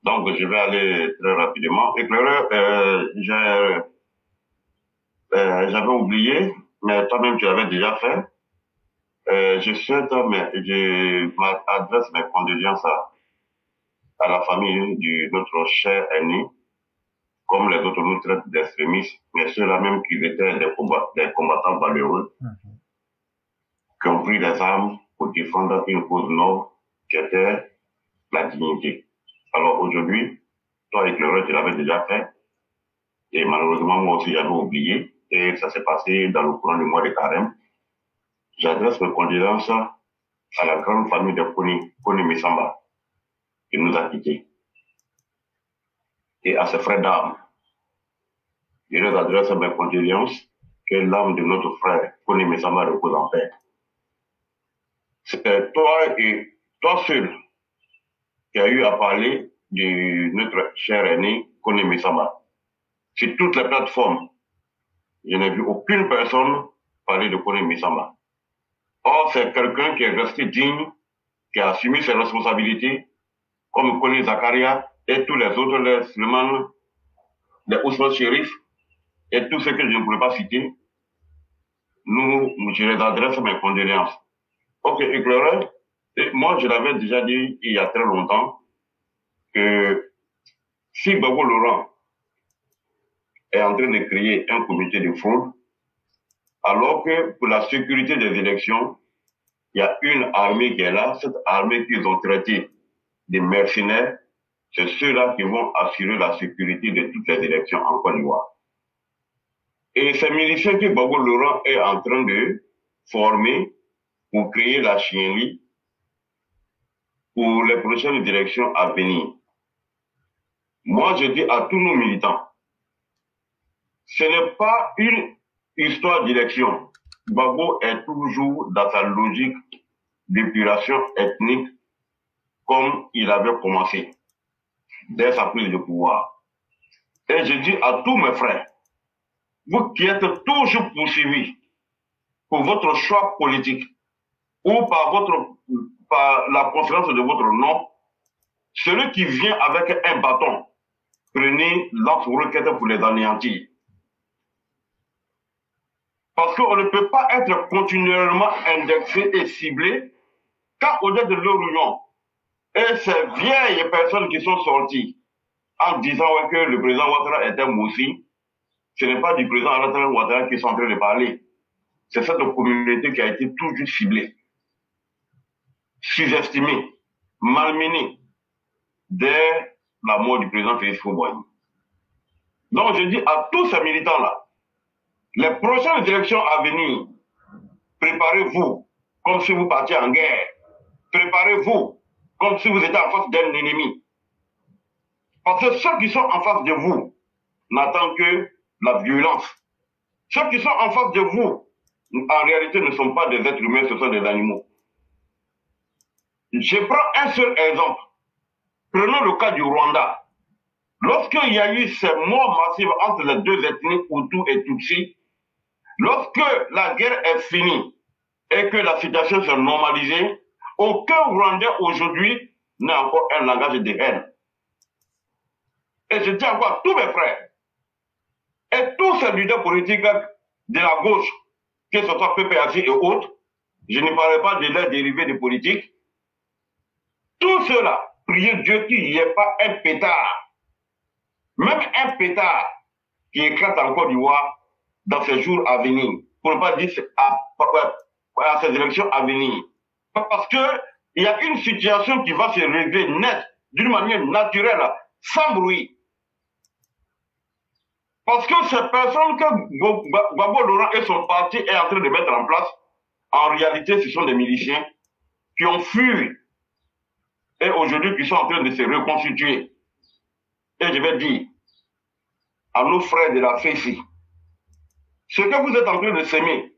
Donc, je vais aller très rapidement. Éclaireur, euh, j'ai, euh, j'avais oublié, mais toi-même tu l'avais déjà fait. Euh, je souhaite, mais je m'adresse mes condoléances à, à la famille de notre cher aîné, comme les autres nous traitent d'extrémistes, mais ceux-là même qui étaient des, combat- des combattants valeureux, qui ont pris les armes pour défendre une cause noble qui était la dignité. Alors aujourd'hui, toi éclaireur, tu l'avais déjà fait, et malheureusement moi aussi j'avais oublié, et ça s'est passé dans le courant du mois de carême. J'adresse mes condoléances à la grande famille de Koni, Koni Misamba, qui nous a quittés, et à ses frères d'armes. Je leur adresse mes condoléances, que l'âme de notre frère Koni Misamba repose en paix. C'est toi et toi seul qui a eu à parler de notre cher aîné Koni Misamba. Sur toutes les plateformes, je n'ai vu aucune personne parler de Kone Misamba. Or, c'est quelqu'un qui est resté digne, qui a assumé ses responsabilités, comme Kone Zakaria et tous les autres, les Suleiman, les Ousmane Sherif, et tous ceux que je ne pourrais pas citer. Nous, je les adresse mes condoléances. Ok, éclaireur, moi, je l'avais déjà dit il y a très longtemps que si Babo Laurent est en train de créer un comité de fraude, alors que pour la sécurité des élections, il y a une armée qui est là, cette armée qu'ils ont traitée des mercenaires, c'est ceux-là qui vont assurer la sécurité de toutes les élections en Côte d'Ivoire. Et ces miliciens que Babo Laurent est en train de former pour créer la chienlit pour les prochaines élections à venir. Moi, je dis à tous nos militants, ce n'est pas une histoire d'élection. Babo est toujours dans sa logique d'épuration ethnique comme il avait commencé dès sa prise de pouvoir. Et je dis à tous mes frères, vous qui êtes toujours poursuivis pour votre choix politique ou par, votre, par la conférence de votre nom, celui qui vient avec un bâton, prenez lance-roquette pour les anéantir. Parce qu'on ne peut pas être continuellement indexé et ciblé quand au-delà de l'Orient et ces vieilles personnes qui sont sorties en disant que le président Ouattara était moussi, ce n'est pas du président Ouattara qui sont en train de parler. C'est cette communauté qui a été toujours ciblée, sous-estimée, malmenée dès la mort du président Félix Fouboigny. Donc je dis à tous ces militants-là, les prochaines élections à venir, préparez-vous comme si vous partiez en guerre. Préparez-vous comme si vous étiez en face d'un ennemi. Parce que ceux qui sont en face de vous n'attendent que la violence. Ceux qui sont en face de vous en réalité, ne sont pas des êtres humains, ce sont des animaux. Je prends un seul exemple. Prenons le cas du Rwanda. Lorsqu'il y a eu ces morts massives entre les deux ethnies, Hutu et Tutsi, lorsque la guerre est finie et que la situation s'est normalisée, aucun Rwandais aujourd'hui n'a encore un langage de haine. Et je dis encore tous mes frères, et tous ces leaders politiques de la gauche, que ce soit PPAC et autres, je ne parle pas de leurs dérivés de politique, tout cela, priez Dieu qu'il n'y ait pas un pétard, même un pétard qui éclate en Côte d'Ivoire dans ces jours à venir, pour ne pas dire à, ces élections à venir. Parce que il y a une situation qui va se régler net, d'une manière naturelle, sans bruit. Parce que ces personnes que Gbagbo Laurent et son parti est en train de mettre en place, en réalité, ce sont des miliciens qui ont fui et aujourd'hui qui sont en train de se reconstituer. Et je vais dire à nos frères de la FECI, ce que vous êtes en train de s'aimer,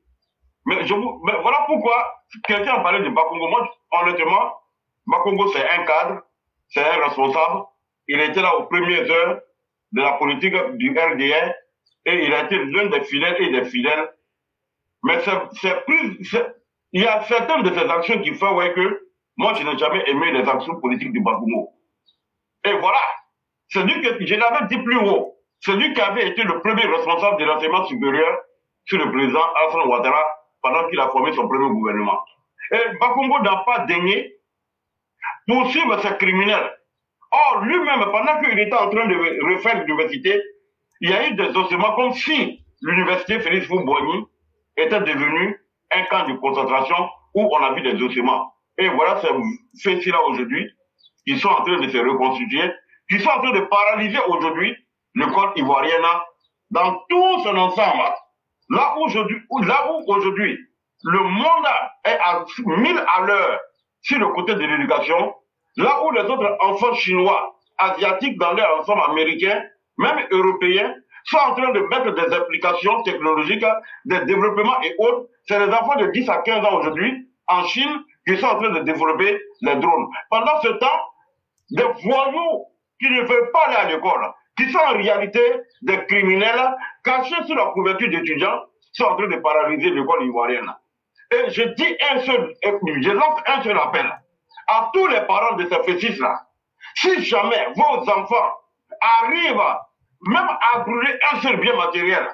mais, je vous, mais voilà pourquoi quelqu'un a parlé de Bakongo. Moi, honnêtement, Bakongo, c'est un cadre, c'est un responsable. Il était là aux premières heures de la politique du RDR et il a été l'un des fidèles et des fidèles. Mais c'est plus, il y a certaines de ces actions qui font ouais, que moi, je n'ai jamais aimé les actions politiques du Bakongo. Et voilà. C'est lui que je l'avais dit plus haut. C'est lui qui avait été le premier responsable de l'enseignement supérieur sur le président Alassane Ouattara pendant qu'il a formé son premier gouvernement. Et Bakongo n'a pas daigné poursuivre ces criminels. Or, lui-même, pendant qu'il était en train de refaire l'université, il y a eu des ossements comme si l'université Félix Fouboigny était devenue un camp de concentration où on a vu des ossements. Et voilà ces faits-là aujourd'hui qui sont en train de se reconstituer, qui sont en train de paralyser aujourd'hui le corps ivoirien dans tout son ensemble. Là où aujourd'hui, là où aujourd'hui, le monde est à 1000 à l'heure sur le côté de l'éducation, là où les autres enfants chinois, asiatiques dans leur ensemble américain, même européens, sont en train de mettre des applications technologiques, des développements et autres, c'est les enfants de 10 à 15 ans aujourd'hui, en Chine, qui sont en train de développer les drones. Pendant ce temps, des voyous qui ne veulent pas aller à l'école, qui sont en réalité des criminels cachés sous la couverture d'étudiants, sont en train de paralyser l'école ivoirienne. Et je dis un seul, je lance un seul appel à tous les parents de ces fétiches-là. Si jamais vos enfants arrivent même à brûler un seul bien matériel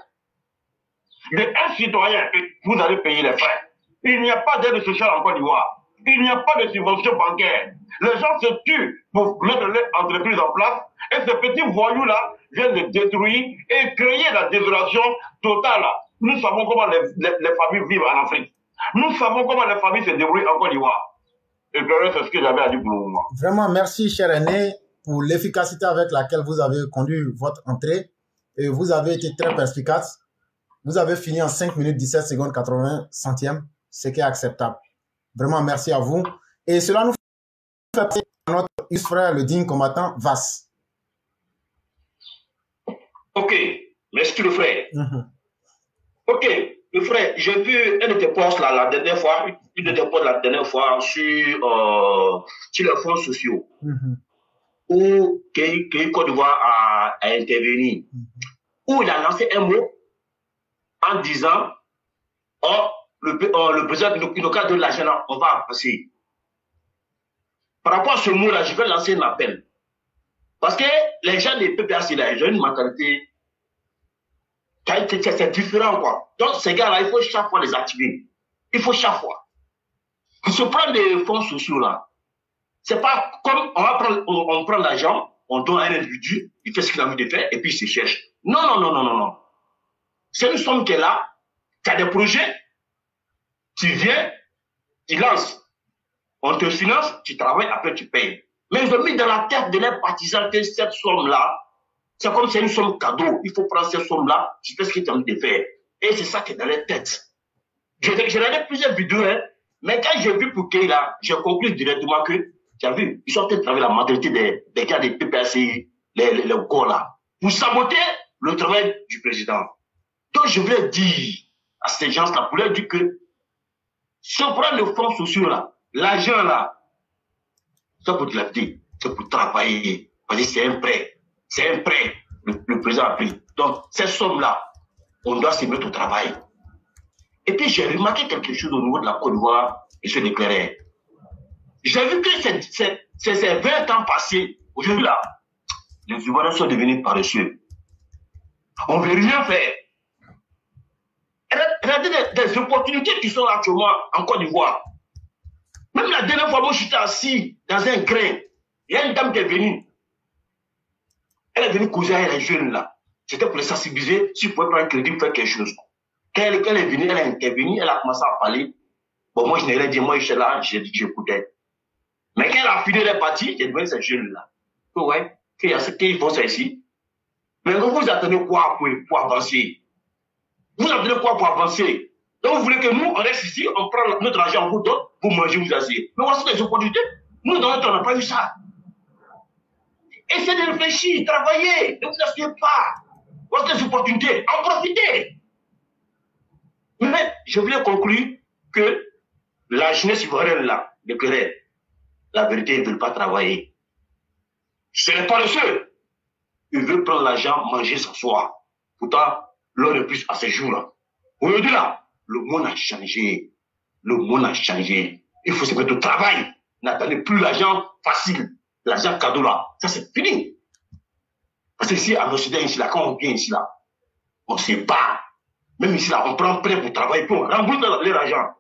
de un citoyen, vous allez payer les frais. Il n'y a pas d'aide sociale en Côte d'Ivoire. Il n'y a pas de subvention bancaire. Les gens se tuent pour mettre leur entreprise en place et ces petits voyous-là viennent de détruire et créer la désolation totale. Nous savons comment les, familles vivent en Afrique. Nous savons comment les familles se débrouillent en Côte d'Ivoire. Et c'est ce que j'avais à dire pour le moment. Vraiment, merci, cher aîné, pour l'efficacité avec laquelle vous avez conduit votre entrée. Et vous avez été très perspicace. Vous avez fini en 5 minutes 17 secondes 80 centièmes, ce qui est acceptable. Vraiment, merci à vous. Et cela nous fait passer à notre frère, le digne combattant Vas. Ok, merci le frère. Mhm. Ok, le frère, j'ai vu un de tes posts là, la dernière fois, une de tes posts la dernière fois sur, euh, sur les fonds sociaux, mhm. où que, Côte d'Ivoire a, a, intervenu, mhm. où il a lancé un mot en disant, oh, le, euh, le président de l'argent, on va passer. Par rapport à ce mot-là, je vais lancer un appel. Parce que les gens des PPAC, ils ont une mentalité c'est différent, quoi. Donc, ces gars-là, il faut chaque fois les activer. Il faut chaque fois. Se prendre des fonds sociaux, là, c'est pas comme on, prend l'argent, on donne à un individu, il fait ce qu'il a envie de faire, et puis il se cherche. Non, non, non, non, non, non. C'est une somme qui est là, tu as des projets, tu viens, tu lances. On te finance, tu travailles, après tu payes. Mais ils ont mis dans la tête de leurs partisans que cette somme-là, c'est comme c'est une somme cadeau. Il faut prendre cette somme-là, tu fais ce tu as envie de faire. Et c'est ça qui est dans leur tête. J'ai regardé plusieurs vidéos, hein, mais quand j'ai vu pour là, j'ai conclu directement que, tu as vu, ils sont de travailler la majorité des, des gars des PPACI, les, les, corps là, pour saboter le travail du président. Donc je voulais dire, à ces gens-là pour leur dire que si on prend les fonds sociaux là, l'argent là, pour c'est pour travailler. C'est un prêt. C'est un prêt, le, président a pris. Donc, ces sommes-là, on doit se mettre au travail. Et puis, j'ai remarqué quelque chose au niveau de la Côte d'Ivoire, et je déclarais. J'ai vu que ces 20 ans passés, aujourd'hui là, les Ivoiriens sont devenus paresseux. On ne veut rien faire. Regardez des opportunités qui sont actuellement en Côte d'Ivoire. Même la dernière fois, moi, j'étais assis dans un grain. Il y a une dame qui est venue. Elle est venue causer avec les jeunes là. C'était pour les sensibiliser s'ils pouvaient prendre un crédit pour faire quelque chose. Quand elle, est venue, elle a intervenu, elle a commencé à parler. Bon, moi, je n'ai rien dit. Moi, j'étais là, j'ai dit j'écoutais. Mais quand elle a fini, elle est partie, j'ai demandé ces jeunes-là. Que ouais, qu'il y a ce qu'ils font ça ici? Mais vous, vous attendez quoi pour, pour avancer? Vous attendez quoi pour avancer? Donc, vous voulez que nous, on reste ici, on prend notre argent, on vous donne, vous mangez, vous asseyez. Mais voici des opportunités? Nous, dans notre temps, on n'a pas eu ça. Essayez de réfléchir, travaillez, ne vous asseyez pas. Voici des opportunités, en profitez. Mais je voulais conclure que la jeunesse ivoirienne là, le querelle, la vérité, ils ne veulent pas travailler. Ce n'est pas le seul. Ils veulent prendre l'argent, manger, s'asseoir. Pourtant, l'heure est plus à ces jours-là. Aujourd'hui là, le monde a changé. Le monde a changé. Il faut se mettre au travail. N'attendez plus l'argent facile, l'argent cadeau là. Ça c'est fini. Parce que ici, en Occident, ici quand on vient ici là, on se bat. Même ici là, on prend prêt pour travailler, pour rembourser leur argent.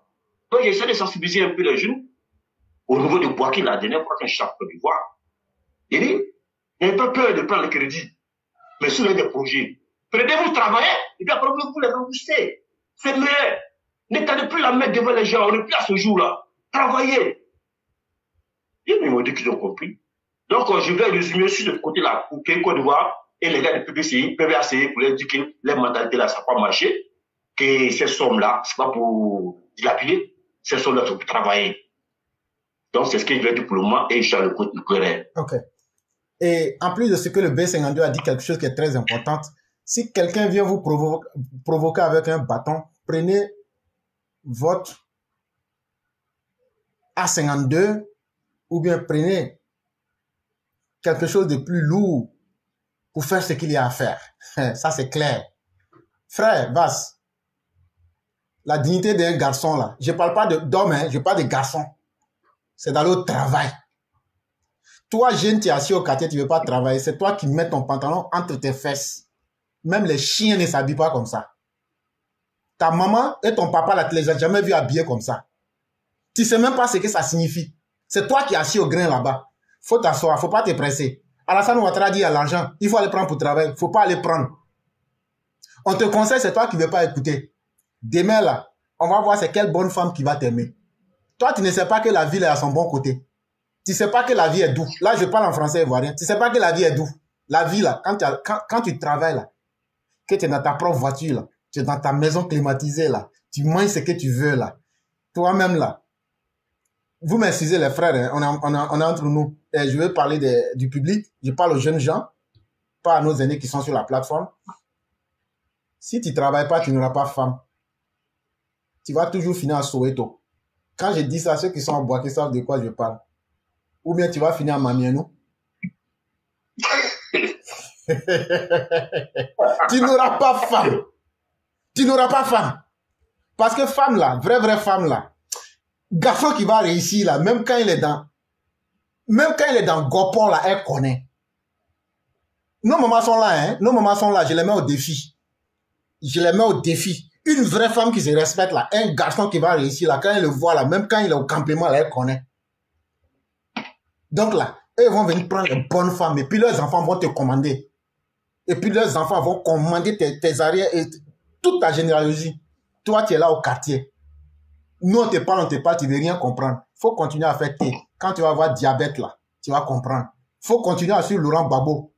Donc j'essaie de sensibiliser un peu les jeunes au niveau de Boaké, la dernière fois que je suis en Côte d'Ivoire. Il dit, n'ayez pas peur de prendre le crédit, mais si vous avez des projets, prenez-vous travailler, et puis après vous les rembourser. C'est meilleur. N'étendez plus la main devant les gens, on n'est plus à ce jour-là. Travaillez. Ils m'ont dit qu'ils ont compris. Donc, je vais résumer sur ce côté-là, pour que Côte d'Ivoire et les gars de peuvent essayer pour leur dire que les mentalités là, ça n'a pas marché, que ces sommes-là, c'est pas pour dilapider, ces sommes-là, c'est pour travailler. Donc, c'est ce que je vais dire pour le moment et je suis à l'écoute du. Ok. Et en plus de ce que le B52 a dit quelque chose qui est très important, si quelqu'un vient vous provo provoquer avec un bâton, prenez votre A52 ou bien prenez quelque chose de plus lourd pour faire ce qu'il y a à faire. [laughs] Ça, c'est clair. Frère, Vas, la dignité d'un garçon, là, je parle pas d'homme, hein, je parle de garçon. C'est d'aller au travail. Toi, jeune, tu es assis au quartier, tu veux pas travailler. C'est toi qui mets ton pantalon entre tes fesses. Même les chiens ne s'habillent pas comme ça. Ta maman et ton papa, là, tu les as jamais vus habillés comme ça. Tu sais même pas ce que ça signifie. C'est toi qui es assis au grain là-bas. Faut t'asseoir, faut pas te presser. Alassane Ouattara dit à l'argent, il faut aller prendre pour travailler. Faut pas aller prendre. On te conseille, c'est toi qui ne veux pas écouter. Demain, là, on va voir c'est quelle bonne femme qui va t'aimer. Toi, tu ne sais pas que la vie est à son bon côté. Tu sais pas que la vie est douce. Là, je parle en français ivoirien. Tu sais pas que la vie est douce. La vie, là, quand tu travailles, là, que tu es dans ta propre voiture, tu es dans ta maison climatisée, là, tu manges ce que tu veux, là. Toi-même, là. Vous m'excusez, les frères, hein, on, est, entre nous. Et je veux parler du public. Je parle aux jeunes gens, pas à nos aînés qui sont sur la plateforme. Si tu travailles pas, tu n'auras pas femme. Tu vas toujours finir à Soweto. Quand je dis ça, ceux qui sont en bois, qui savent de quoi je parle. Ou bien tu vas finir à Mamienou. Tu n'auras pas femme. Tu n'auras pas femme. Parce que femme là, vraie, vraie femme là, garçon qui va réussir là, même quand il est dans, même quand il est dans Gopon là, elle connaît. Nos mamans sont là, hein. Nos mamans sont là, je les mets au défi. Je les mets au défi. Une vraie femme qui se respecte là, un garçon qui va réussir là, quand il le voit là, même quand il est au campement là, elle connaît. Donc là, eux vont venir prendre les bonnes femmes et puis leurs enfants vont te commander. Et puis leurs enfants vont commander tes, arrières et toute ta généalogie. Toi, tu es là au quartier. Nous, on te parle, on te parle, tu ne veux rien comprendre. faut continuer à faire thé. Quand tu vas avoir diabète là, tu vas comprendre. faut continuer à suivre Laurent Babo.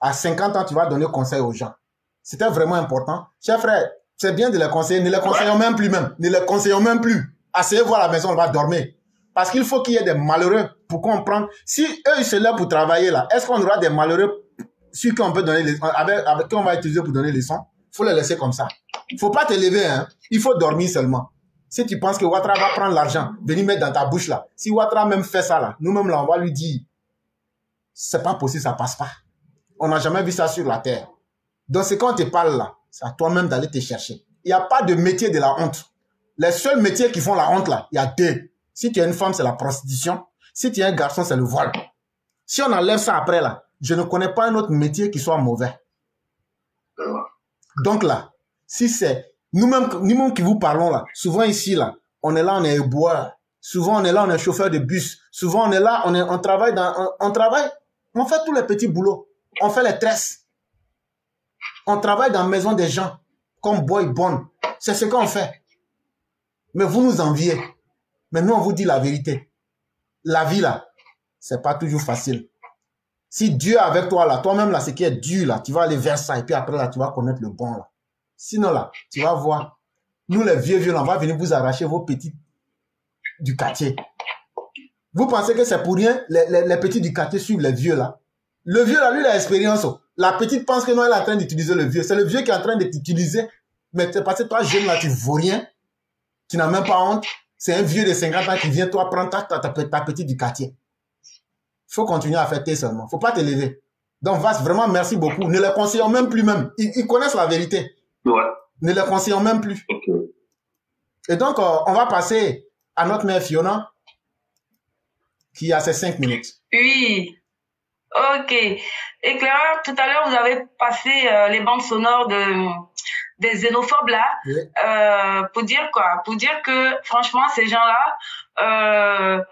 À 50 ans, tu vas donner conseil aux gens. C'était vraiment important. Chers frères, c'est bien de les conseiller. Ne les conseillons même plus même. Ne les conseillons même plus. Asseyez-vous à la maison, on va dormir. Parce qu'il faut qu'il y ait des malheureux pour comprendre. Si eux, ils se lèvent pour travailler là, est-ce qu'on aura des malheureux sur qui on donner avec, avec on va utiliser pour donner les leçons? faut les laisser comme ça. faut pas te lever, hein. Il faut dormir seulement. Si tu penses que Ouattara va prendre l'argent, venir mettre dans ta bouche là. Si Ouattara même fait ça là, nous-mêmes on va lui dire, c'est pas possible, ça passe pas. On n'a jamais vu ça sur la terre. Donc c'est quand on te parle là, c'est à toi-même d'aller te chercher. Il n'y a pas de métier de la honte. Les seuls métiers qui font la honte là, il y a deux. Si tu es une femme, c'est la prostitution. Si tu es un garçon, c'est le vol. Si on enlève ça après là, je ne connais pas un autre métier qui soit mauvais. Donc là, si c'est nous-mêmes, nous-mêmes qui vous parlons là, souvent ici là, on est là, on est bois. Souvent on est là, on est chauffeur de bus. Souvent on est là, on est, on travaille dans, on, on travaille, on fait tous les petits boulots. On fait les tresses. On travaille dans la maison des gens, comme boy bon. C'est ce qu'on fait. Mais vous nous enviez. Mais nous, on vous dit la vérité. La vie, là, c'est pas toujours facile. Si Dieu est avec toi, là, toi-même, là, ce qui est dur, là, tu vas aller vers ça, et puis après, là, tu vas connaître le bon, là. Sinon, là, tu vas voir, nous, les vieux vieux, là, on va venir vous arracher vos petits du quartier. Vous pensez que c'est pour rien, les, les, petits du quartier suivent les vieux, là? Le vieux, là, lui, il a l'expérience. La petite pense que non, elle est en train d'utiliser le vieux. C'est le vieux qui est en train de t'utiliser. Mais c'est parce que toi, jeune, là, tu vaux rien. Tu n'as même pas honte. C'est un vieux de 50 ans qui vient, toi, prendre ta, ta petite du quartier. Faut continuer à fêter seulement. faut pas te lever. Donc, Vas, vraiment, merci beaucoup. Ne les conseillons même plus même. Ils, ils connaissent la vérité. Ouais. Ne les conseillons même plus. Ok. Et donc, euh, on va passer à notre mère Fiona, qui a ses 5 minutes. Oui. Ok. Éclaireur, tout à l'heure, vous avez passé euh, les bandes sonores de des xénophobes là, Oui. euh, pour dire quoi? Pour dire que franchement, ces gens-là, euh,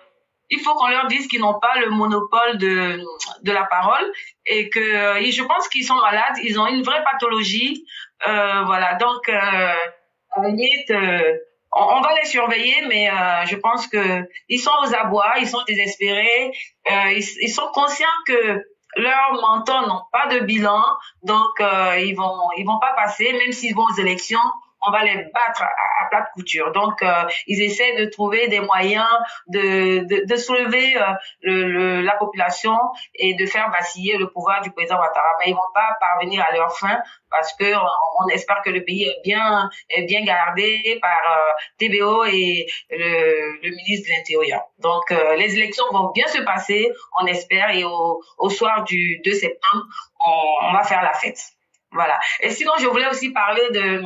il faut qu'on leur dise qu'ils n'ont pas le monopole de de la parole et que euh, je pense qu'ils sont malades, ils ont une vraie pathologie. Euh, voilà. Donc, euh, euh, on, va les surveiller, mais euh, je pense que ils sont aux abois, ils sont désespérés, ils, ils sont conscients que leurs mentors n'ont pas de bilan, donc ils vont ils vont pas passer, même s'ils vont aux élections, on va les battre à, à plate couture. Donc euh, ils essaient de trouver des moyens de de, de soulever euh, le, le- la population et de faire vaciller le pouvoir du président Ouattara, mais ils vont pas parvenir à leur fin parce que on, on espère que le pays est bien est bien gardé par euh, TBO et le, le ministre de l'Intérieur. Donc euh, les élections vont bien se passer, on espère, et au, au soir du 2 septembre, on, on va faire la fête. Voilà. Et sinon, je voulais aussi parler de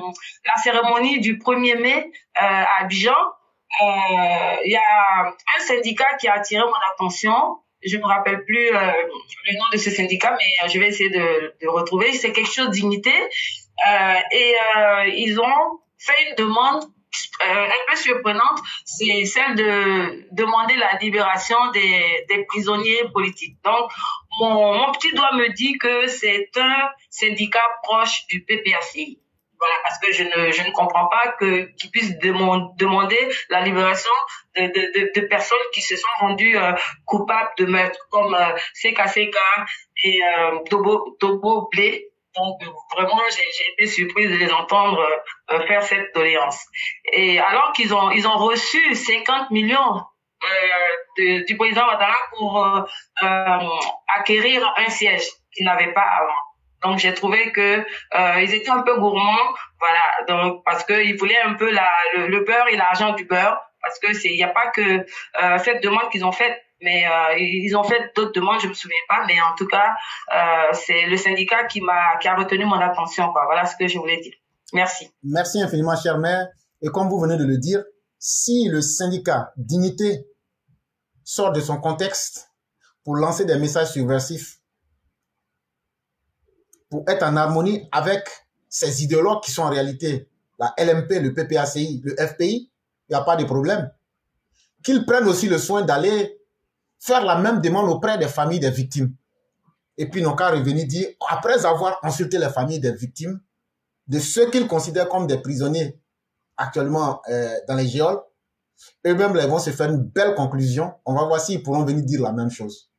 la cérémonie du 1er mai euh, à Abidjan. Euh, Il y a un syndicat qui a attiré mon attention. Je me rappelle plus euh, le nom de ce syndicat, mais euh, je vais essayer de, de retrouver. C'est quelque chose dignité. Euh, et euh, ils ont fait une demande euh, un peu surprenante, c'est celle de demander la libération des, des prisonniers politiques. Donc, mon, mon petit doigt me dit que c'est un syndicat proche du PPACI. Voilà, parce que je ne, je ne comprends pas que qu'ils puissent demander la libération de, de, de, de personnes qui se sont rendues euh, coupables de meurtre, comme euh, CKCK et euh, Dobo, Blé. Donc euh, vraiment, j'ai été surprise de les entendre euh, faire cette doléance. Et alors qu'ils ont ils ont reçu 50 millions de- du président Ouattara pour euh, euh, acquérir un siège qu'ils n'avaient pas avant. Donc j'ai trouvé que euh, ils étaient un peu gourmands, voilà. Donc parce que ils voulaient un peu la, le, beurre et l'argent du beurre, parce que c'est il n'y a pas que euh, cette demande qu'ils ont faite, mais euh, ils ont fait d'autres demandes, je me souviens pas, mais en tout cas euh, c'est le syndicat qui m'a qui a retenu mon attention. Voilà ce que je voulais dire. Merci. Merci infiniment, chère mère. Et comme vous venez de le dire, si le syndicat Dignité sort de son contexte pour lancer des messages subversifs, pour être en harmonie avec ces idéologues qui sont en réalité la LMP, le PPACI, le FPI, il n'y a pas de problème. Qu'ils prennent aussi le soin d'aller faire la même demande auprès des familles des victimes. Et puis, n'ont qu'à revenir dire, après avoir consulté les familles des victimes, de ceux qu'ils considèrent comme des prisonniers actuellement euh, dans les géoles, eux-mêmes ils vont se faire une belle conclusion. On va voir s'ils pourront venir dire la même chose.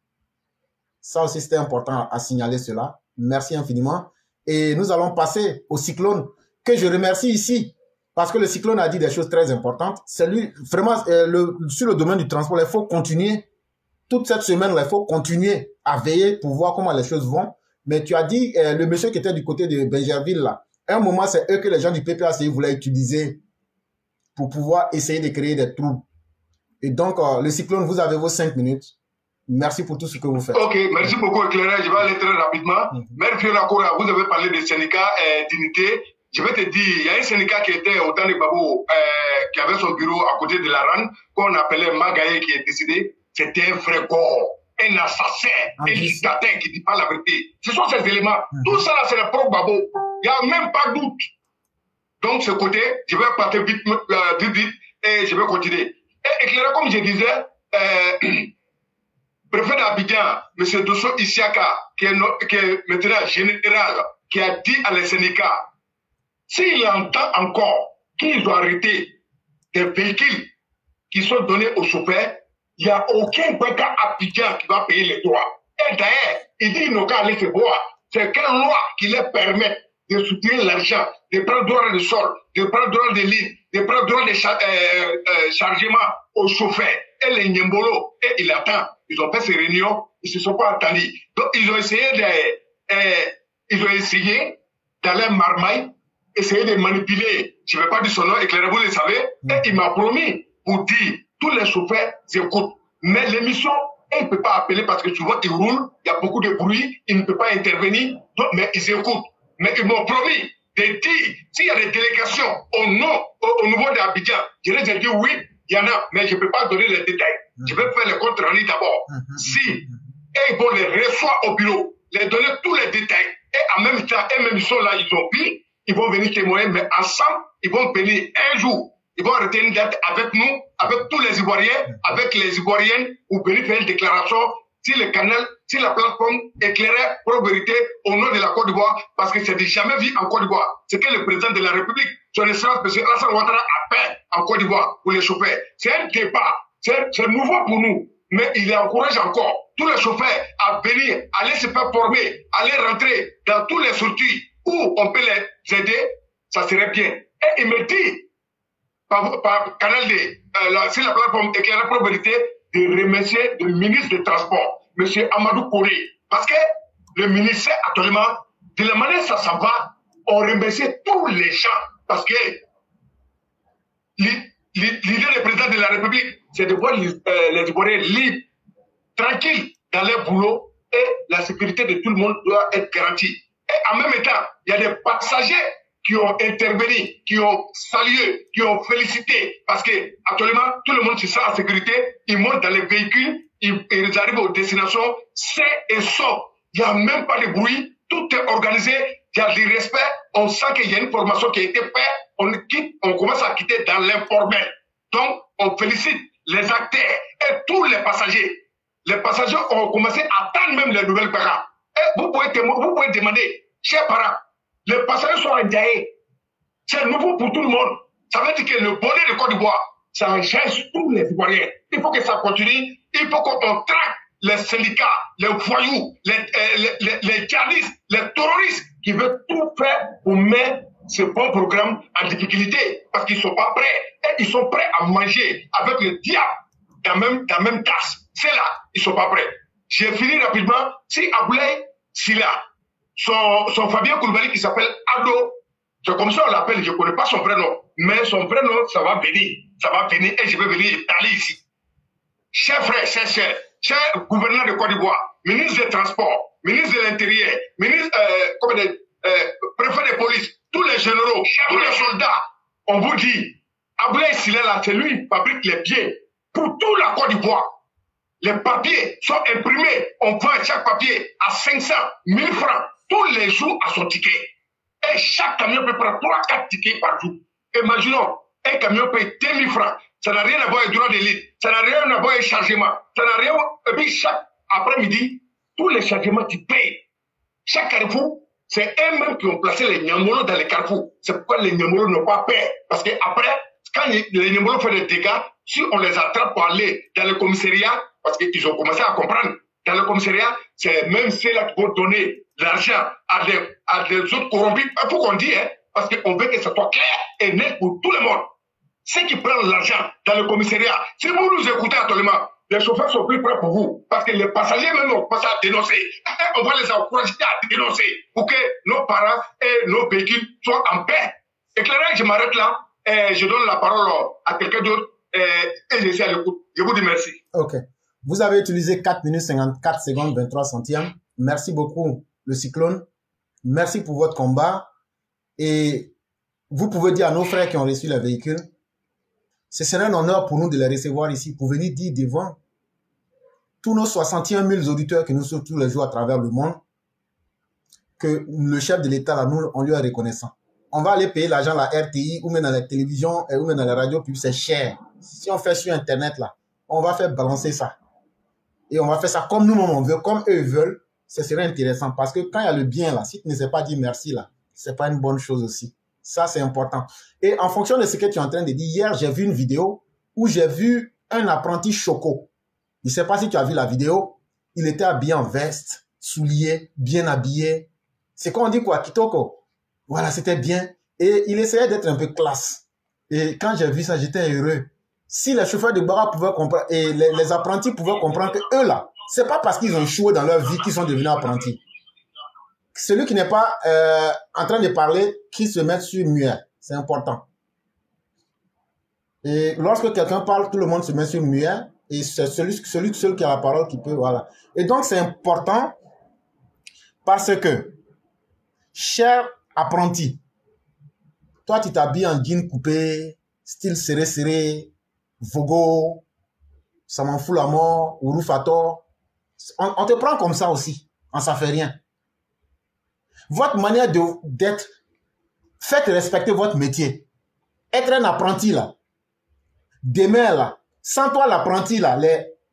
Ça aussi, c'était important à signaler cela. Merci infiniment. Et nous allons passer au cyclone que je remercie ici parce que le cyclone a dit des choses très importantes. C'est lui, vraiment, euh, sur le domaine du transport, il faut continuer. Toute cette semaine, il faut continuer à veiller pour voir comment les choses vont. Mais tu as dit, euh, le monsieur qui était du côté de Benjerville, là, un moment, c'est eux que les gens du PPACI voulaient utiliser pour pouvoir essayer de créer des troubles. Et donc, euh, le cyclone, vous avez vos cinq minutes. Merci pour tout ce que vous faites. Ok, merci beaucoup, éclairage. Je vais aller très rapidement. Mhm. Mère Fiona Koura, vous avez parlé des syndicats euh, d'unité. Je vais te dire, il y a un syndicat qui était au temps de Babo, euh, qui avait son bureau à côté de la RAN, qu'on appelait Magaye, qui est décédé. C'était un vrai corps, un assassin, Ah, un dictateur qui dit pas la vérité. Ce sont ces éléments. Mhm. Tout ça, là, c'est le propre Babo. Il n'y a même pas de doute. Donc, ce côté, je vais partir vite, euh, vite, vite, et je vais continuer. Et éclairer, comme je disais, euh, [clears throat] préfet d'Abidjan, M. Dosso Isiaka, qui est, maintenant général, qui a dit à les syndicats, s'il entend encore qu'ils ont arrêté des véhicules qui sont donnés aux chauffeurs, il n'y a aucun banque à Abidjan qui va payer les droits. Et d'ailleurs, il dit qu'ils n'ont qu'à aller se voir. C'est quelle loi qui leur permet de soutenir l'argent, de prendre droit de sol, de prendre droit de ligne, de prendre droit de euh, euh, chargement aux chauffeurs. Et les Nyembolo, et il attend. Ils ont fait ces réunions, ils se sont pas entendus. Donc, ils ont essayé de, euh, ils ont essayé d'aller marmaille, essayer de manipuler, je ne vais pas dire son nom, éclairez, vous le savez, et il m'a promis pour dire, tous les chauffeurs écoutent. Mais l'émission, il ne peut pas appeler parce que souvent il roule, il y a beaucoup de bruit, il ne peut pas intervenir, donc, mais ils écoutent. Mais ils m'ont promis de dire, s'il y a des délégations au nom, au, au niveau d'Abidjan, je les ai dit oui, il y en a, mais je ne peux pas donner les détails. Je vais faire le compte rendu d'abord. Si, et ils vont les recevoir au bureau, les donner tous les détails. Et en même temps, eux-mêmes, ils sont là, ils ont pris, ils vont venir témoigner, mais ensemble, ils vont venir un jour. Ils vont arrêter une date avec nous, avec tous les Ivoiriens, avec les Ivoiriennes, ou venir faire une déclaration si le canal, si la plateforme éclairait pour vérité au nom de la Côte d'Ivoire, parce que c'est jamais vu en Côte d'Ivoire. C'est que le président de la République, son excellence, M. Alassane Ouattara, a fait en Côte d'Ivoire pour les chauffeurs. C'est un débat. C'est nouveau pour nous. Mais il encourage encore tous les chauffeurs à venir, aller se faire former, aller rentrer dans tous les sorties où on peut les aider, ça serait bien. Et il me dit, par, canal de, euh, la, sur la plateforme éclairée pour vérité, de remercier le ministre des Transports, M. Amadou Kouré. Parce que le ministère actuellement, de la manière ça s'en va, on remercie tous les gens. Parce que l'i- l'i- l'idée du président de la République, c'est de voir les, euh, les Ivoiriens libres, tranquilles dans leur boulot et la sécurité de tout le monde doit être garantie. Et en même temps, il y a des passagers qui ont intervenu, qui ont salué, qui ont félicité, parce que actuellement, tout le monde se sent en sécurité, ils montent dans les véhicules, ils, arrivent aux destinations sains et saufs. Il n'y a même pas de bruit, tout est organisé, il y a du respect, on sent qu'il y a une formation qui a été faite, on quitte, on commence à quitter dans l'informel. Donc, on félicite les acteurs et tous les passagers. Les passagers ont commencé à attendre même les nouvelles parents. Et vous pouvez, demander, chers parents, les passagers sont enjaillés. C'est nouveau pour tout le monde. Ça veut dire que le bonnet de Côte d'Ivoire, ça engage tous les Ivoiriens. Il faut que ça continue. Il faut qu'on traque les syndicats, les voyous, les, euh, les, les, terroristes qui veulent tout faire pour mettre ce bon programme en difficulté parce qu'ils sont pas prêts. Et ils sont prêts à manger avec le diable dans même, dans même tasse. C'est là, ils sont pas prêts. J'ai fini rapidement. Si Aboulay Silla, son, son Fabien Koulibaly qui s'appelle Ado, c'est comme ça on l'appelle, je ne connais pas son prénom, mais son prénom, ça va venir, ça va venir et je vais venir étaler ici. Chers frères, chers chers, cher gouverneur de Côte d'Ivoire, ministre des Transports, ministre de l'Intérieur, ministre, euh, comment dire, euh, préfet de police, tous les généraux, tous les soldats, on vous dit, Aboulay Silla là, c'est lui qui fabrique les pieds pour toute la Côte d'Ivoire. Les papiers sont imprimés. On vend chaque papier à 500, 1000 francs tous les jours à son ticket. Et chaque camion peut prendre 3-4 tickets par jour. Imaginons, un camion paye 2000 francs. Ça n'a rien à voir avec le droit d'élite. Ça n'a rien à voir avec le chargement. Ça n'a rien à. Et puis chaque après-midi, tous les chargements, tu payes. Chaque carrefour, c'est eux-mêmes qui ont placé les Niamolos dans les carrefours. C'est pourquoi les Niamolos n'ont pas peur. Parce qu'après, quand les Niamolos font des dégâts, si on les attrape pour aller dans le commissariat, parce qu'ils ont commencé à comprendre, dans le commissariat, c'est même ceux-là qui vont donner l'argent à des, à des autres corrompus. Il faut qu'on dise, hein, parce qu'on veut que ça soit clair et net pour tout le monde. Ceux qui prennent l'argent dans le commissariat, si vous nous écoutez actuellement, les chauffeurs sont plus prêts pour vous. Parce que les passagers même ont commencé à dénoncer. [laughs] On va les encourager à dénoncer pour que nos parents et nos véhicules soient en paix. Éclairage, je m'arrête là. Et je donne la parole à quelqu'un d'autre. Et, et je suis à l'écoute. Je vous dis merci. Ok. Vous avez utilisé 4 minutes 54 secondes 23 centièmes. Merci beaucoup, le cyclone. Merci pour votre combat. Et vous pouvez dire à nos frères qui ont reçu le véhicule, ce serait un honneur pour nous de les recevoir ici, pour venir dire devant tous nos 61 000 auditeurs qui nous suivent tous les jours à travers le monde, que le chef de l'État, là, nous, on lui est reconnaissant. On va aller payer l'argent à la RTI ou même dans la télévision ou même dans la radio, puis c'est cher. Si on fait sur Internet, là, on va faire balancer ça. Et on va faire ça comme nous-mêmes on veut, comme eux veulent. Ce serait intéressant parce que quand il y a le bien, là, si tu ne sais pas dire merci, là, c'est pas une bonne chose aussi. Ça, c'est important. Et en fonction de ce que tu es en train de dire, hier, j'ai vu une vidéo où j'ai vu un apprenti choco. Je ne sais pas si tu as vu la vidéo. Il était habillé en veste, souliers, bien habillé. C'est quoi on dit quoi, Kitoko Voilà, c'était bien. Et il essayait d'être un peu classe. Et quand j'ai vu ça, j'étais heureux. Si les chauffeurs de Bara pouvaient comprendre, et les, les apprentis pouvaient comprendre que eux là, c'est pas parce qu'ils ont échoué dans leur vie qu'ils sont devenus apprentis. Celui qui n'est pas euh, en train de parler, qui se met sur muet. C'est important. Et lorsque quelqu'un parle, tout le monde se met sur muet. Et c'est celui, qui a la parole qui peut, voilà. Et donc, c'est important parce que, cher apprenti, toi, tu t'habilles en jean coupé, style serré serré, vogo, ça m'en fout la mort, ou On, te prend comme ça aussi. On s'en fait rien. Votre manière d'être, faites respecter votre métier. Être un apprenti là. Demain là, sans toi l'apprenti là,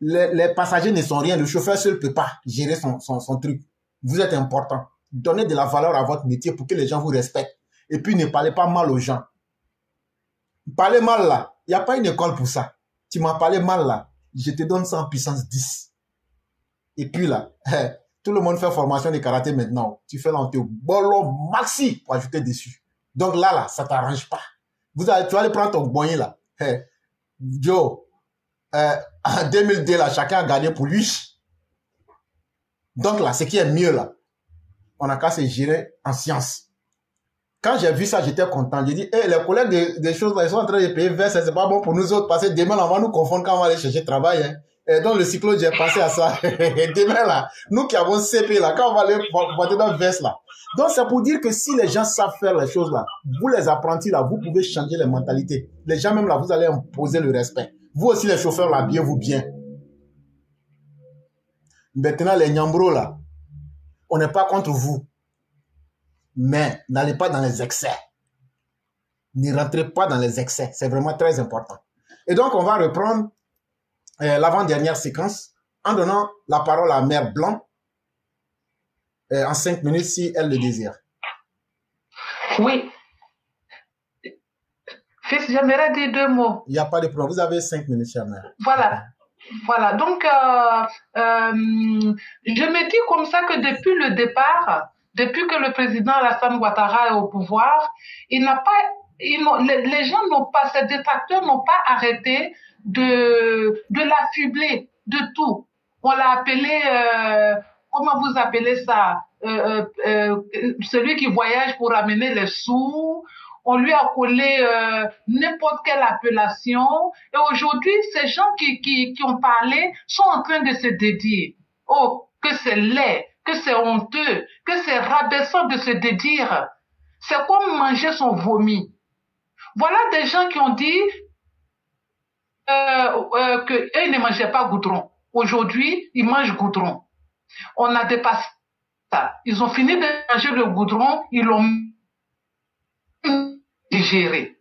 les, passagers ne sont rien. Le chauffeur seul ne peut pas gérer son, son, son truc. Vous êtes important. Donnez de la valeur à votre métier pour que les gens vous respectent. Et puis ne parlez pas mal aux gens. Parlez mal là. Il n'y a pas une école pour ça. Tu m'as parlé mal là. Je te donne ça en puissance 10. Et puis là, tout le monde fait formation de karaté maintenant. Tu fais l'antéo bolo maxi pour ajouter dessus. Donc là, là, ça t'arrange pas. Vous allez, tu vas aller prendre ton boignet là. Joe, euh, en 2002 là, chacun a gagné pour lui. Donc là, ce qui est mieux là, on a qu'à se gérer en science. Quand j'ai vu ça, j'étais content. J'ai dit, hey, les collègues des, choses là, ils sont en train de payer vert, c'est pas bon pour nous autres parce que demain, on va nous confondre quand on va aller chercher travail. Hein. Et donc, le cyclone, j'ai pensé à ça. Et [laughs] demain, là, nous qui avons CP, là, quand on va aller voter le veste, là. Donc, c'est pour dire que si les gens savent faire les choses, là, vous, les apprentis, là, vous pouvez changer les mentalités. Les gens, même là, vous allez imposer le respect. Vous aussi, les chauffeurs, là, bien vous bien. Maintenant, les nyambros, là, on n'est pas contre vous. Mais n'allez pas dans les excès. Ne rentrez pas dans les excès. C'est vraiment très important. Et donc, on va reprendre euh, l'avant-dernière séquence en donnant la parole à Mère Blanc euh, en cinq minutes si elle le désire. Oui. Fils, j'aimerais dire deux mots. Il n'y a pas de problème. Vous avez cinq minutes, chère mère. Voilà. Voilà. Donc, euh, je me dis comme ça que depuis le départ, depuis que le président Alassane Ouattara est au pouvoir, il n'a pas, les, les, gens n'ont pas, ces détracteurs n'ont pas arrêté de, de l'affubler de tout. On l'a appelé, euh, comment vous appelez ça, euh, euh, celui qui voyage pour amener les sous. On lui a collé euh, n'importe quelle appellation. Et aujourd'hui, ces gens qui, qui, qui ont parlé sont en train de se dédier. Oh, que c'est laid, que c'est honteux, que c'est rabaissant de se dédire. C'est comme manger son vomi. Voilà des gens qui ont dit euh, euh, ne mangeaient pas goudron. Aujourd'hui, ils mangent goudron. On a dépassé ça. Ils ont fini de manger le goudron, ils l'ont digéré.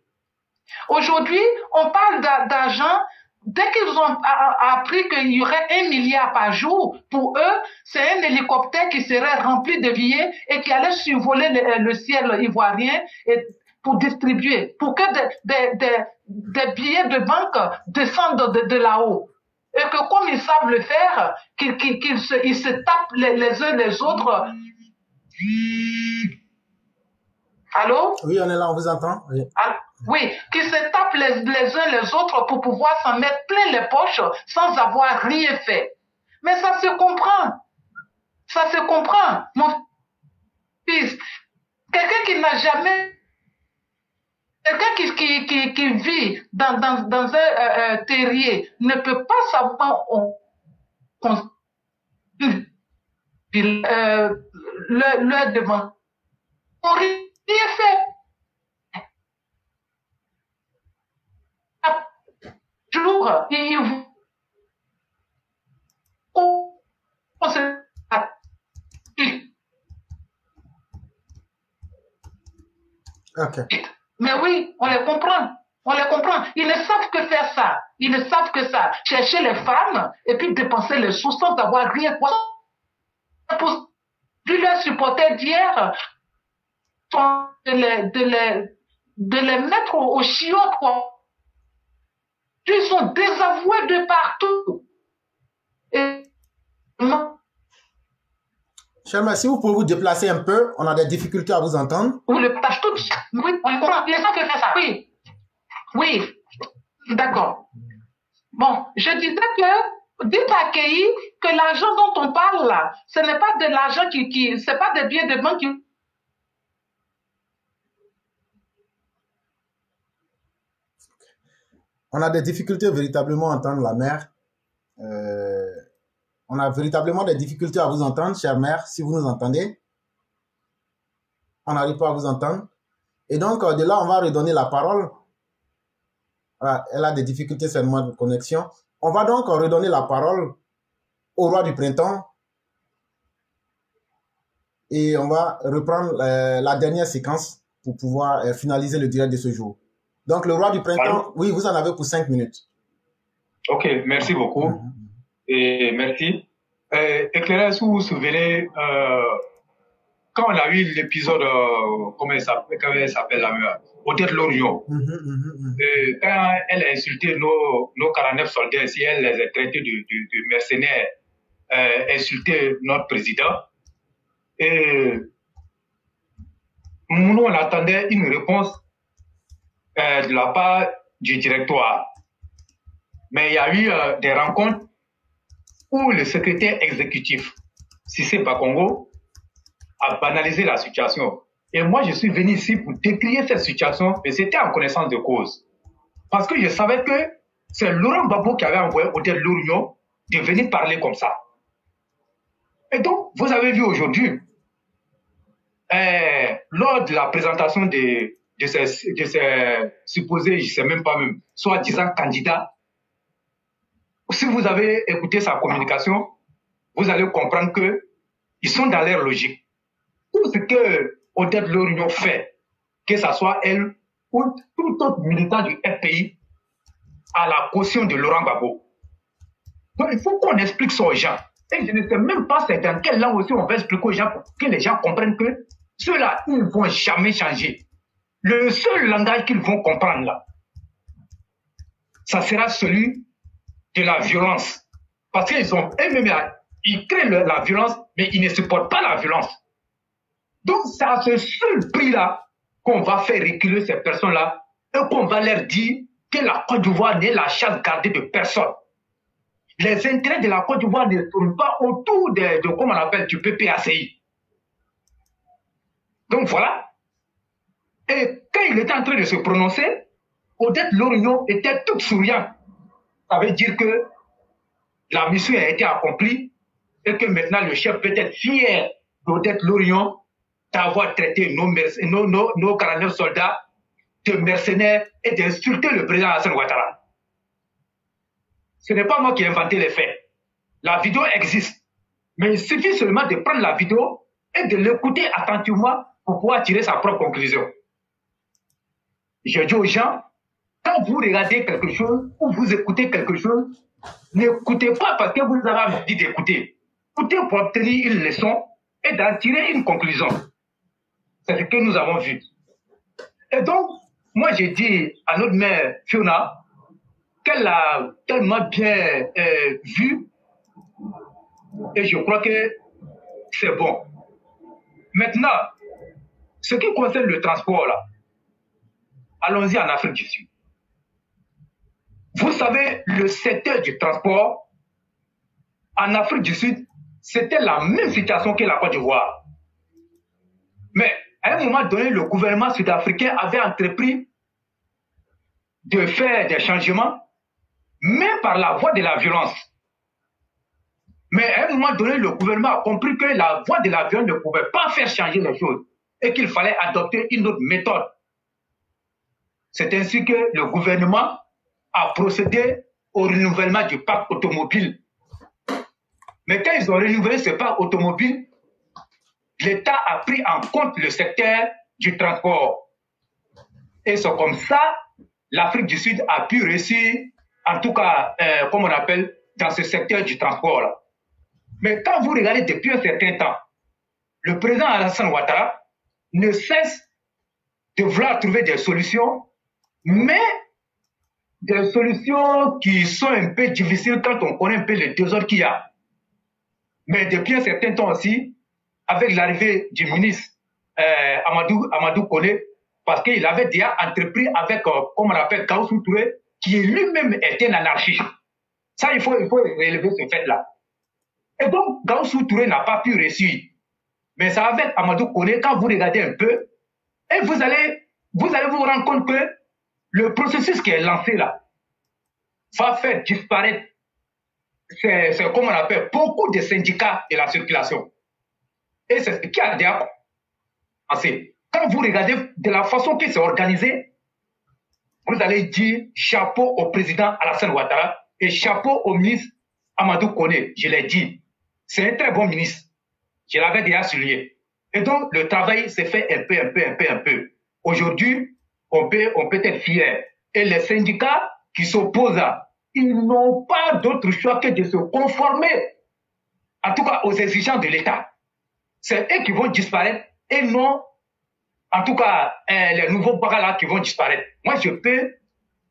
Aujourd'hui, on parle d'argent. Dès qu'ils ont appris qu'il y aurait un milliard par jour, pour eux, c'est un hélicoptère qui serait rempli de billets et qui allait survoler le, ciel ivoirien pour distribuer, pour que des, des billets de banque descendent de, de là-haut. Et que comme ils savent le faire, qu'ils qu qu se, ils se tapent les, les uns les autres. Allô? Oui, on est là, on vous entend. Oui. oui, qui se tapent les, les uns les autres pour pouvoir s'en mettre plein les poches sans avoir rien fait. Mais ça se comprend. Ça se comprend, mon fils. Quelqu'un qui n'a jamais Quelqu'un qui, qui, qui, qui, vit dans, dans, dans un euh, euh, terrier ne peut pas savoir on, on, euh, le, le devant. On rien fait. Jour, il on se Ok. Mais oui, on les comprend. On les comprend. Ils ne savent que faire ça. Ils ne savent que ça. Chercher les femmes et puis dépenser les sous sans avoir rien. Pour leurs supporters d'hier, de les, mettre au, chiottes, quoi. Ils sont désavoués de partout. Et. Cher si vous pouvez vous déplacer un peu, on a des difficultés à vous entendre. Vous le. Oui, on comprend. Que ça. Oui. Oui. D'accord. Bon, je disais que dites à Kei que l'argent dont on parle là, ce n'est pas de l'argent qui, qui c'est pas des billets de banque qui On a des difficultés véritablement à entendre la mère. Euh, on a véritablement des difficultés à vous entendre, chère mère, si vous nous entendez. On n'arrive pas à vous entendre. Et donc, euh, de là, on va redonner la parole. Voilà, elle a des difficultés seulement de connexion. On va donc redonner la parole au roi du printemps. Et on va reprendre euh, la dernière séquence pour pouvoir euh, finaliser le direct de ce jour. Donc, le roi du printemps, Allô? oui, vous en avez pour cinq minutes. Ok, merci beaucoup. Mhm. Et merci. Euh, éclairez, si vous vous souvenez, euh, quand on a eu l'épisode, euh, comment il s'appelle, comment il s'appelle la meilleure, Odette Lorion, Mhm, mhm, mhm. quand elle a insulté nos, nos 49 soldats, si elle les a traités de, de, de mercenaires, euh, insulté notre président, et nous, on attendait une réponse euh, de la part du directoire. Mais il y a eu des rencontres où le secrétaire exécutif, Sissé Bakongo, a banalisé la situation. Et moi, je suis venu ici pour décrier cette situation, et c'était en connaissance de cause. Parce que je savais que c'est Laurent Gbagbo qui avait envoyé Odette Lourion de venir parler comme ça. Et donc, vous avez vu aujourd'hui, euh, lors de la présentation de, de, ces, de ces supposés, je ne sais même pas même, soi-disant candidats, si vous avez écouté sa communication, vous allez comprendre que ils sont dans leur logique. Tout ce que Odette Lorion fait, que ce soit elle ou tout autre militant du FPI, à la caution de Laurent Gbagbo. Donc il faut qu'on explique ça aux gens. Et je ne sais même pas dans quelle langue aussi on va expliquer aux gens pour que les gens comprennent que ceux-là, ils ne vont jamais changer. Le seul langage qu'ils vont comprendre là, ça sera celui de la violence. Parce qu'ils ont eux-mêmes, ils créent la violence, mais ils ne supportent pas la violence. Donc, c'est à ce seul prix-là qu'on va faire reculer ces personnes-là et qu'on va leur dire que la Côte d'Ivoire n'est la chasse gardée de personne. Les intérêts de la Côte d'Ivoire ne tournent pas autour de, de comment on appelle, du PPACI. Donc voilà. Et quand il était en train de se prononcer, Odette Lorignon était toute souriante. Ça veut dire que la mission a été accomplie et que maintenant le chef peut être fier d'Odette Lorignon d'avoir traité nos, nos, nos, nos 49 soldats de mercenaires et d'insulter le président Hassan Ouattara. Ce n'est pas moi qui ai inventé les faits. La vidéo existe. Mais il suffit seulement de prendre la vidéo et de l'écouter attentivement pour pouvoir tirer sa propre conclusion. Je dis aux gens, quand vous regardez quelque chose ou vous écoutez quelque chose, n'écoutez pas parce que vous avez envie d'écouter. Écoutez pour obtenir une leçon et d'en tirer une conclusion. C'est ce que nous avons vu. Et donc, moi j'ai dit à notre mère Fiona qu'elle a tellement bien euh, vu et je crois que c'est bon. Maintenant, ce qui concerne le transport là, allons-y en Afrique du Sud. Vous savez, le secteur du transport en Afrique du Sud, c'était la même situation que la Côte d'Ivoire. Mais à un moment donné, le gouvernement sud-africain avait entrepris de faire des changements, même par la voie de la violence. Mais à un moment donné, le gouvernement a compris que la voie de la violence ne pouvait pas faire changer les choses et qu'il fallait adopter une autre méthode. C'est ainsi que le gouvernement a procédé au renouvellement du parc automobile. Mais quand ils ont renouvelé ce parc automobile, l'État a pris en compte le secteur du transport. Et c'est comme ça, l'Afrique du Sud a pu réussir, en tout cas, euh, comme on appelle, dans ce secteur du transport. -là. Mais quand vous regardez depuis un certain temps, le président Alassane Ouattara ne cesse de vouloir trouver des solutions, mais des solutions qui sont un peu difficiles quand on connaît un peu les désordres qu'il y a. Mais depuis un certain temps aussi, avec l'arrivée du ministre euh, Amadou, Amadou Kone, parce qu'il avait déjà entrepris avec, euh, comme on appelle, Kaoussou Touré, qui lui-même était un anarchiste. Ça, il faut, il faut relever ce fait-là. Et donc, Gaussou Touré n'a pas pu réussir. Mais ça avec Amadou Kone, quand vous regardez un peu, et vous allez, vous allez vous rendre compte que le processus qui est lancé là va faire disparaître, c'est comme on appelle, beaucoup de syndicats de la circulation. Et c'est ce qui a déjà passé. Quand vous regardez de la façon que c'est organisé, vous allez dire chapeau au président Alassane Ouattara et chapeau au ministre Amadou Kone, je l'ai dit. C'est un très bon ministre. Je l'avais déjà souligné. Et donc, le travail s'est fait un peu, un peu, un peu, un peu. Aujourd'hui, on peut, on peut être fier. Et les syndicats qui s'opposent, ils n'ont pas d'autre choix que de se conformer, en tout cas aux exigences de l'État. C'est eux qui vont disparaître et non, en tout cas, euh, les nouveaux là qui vont disparaître. Moi, je peux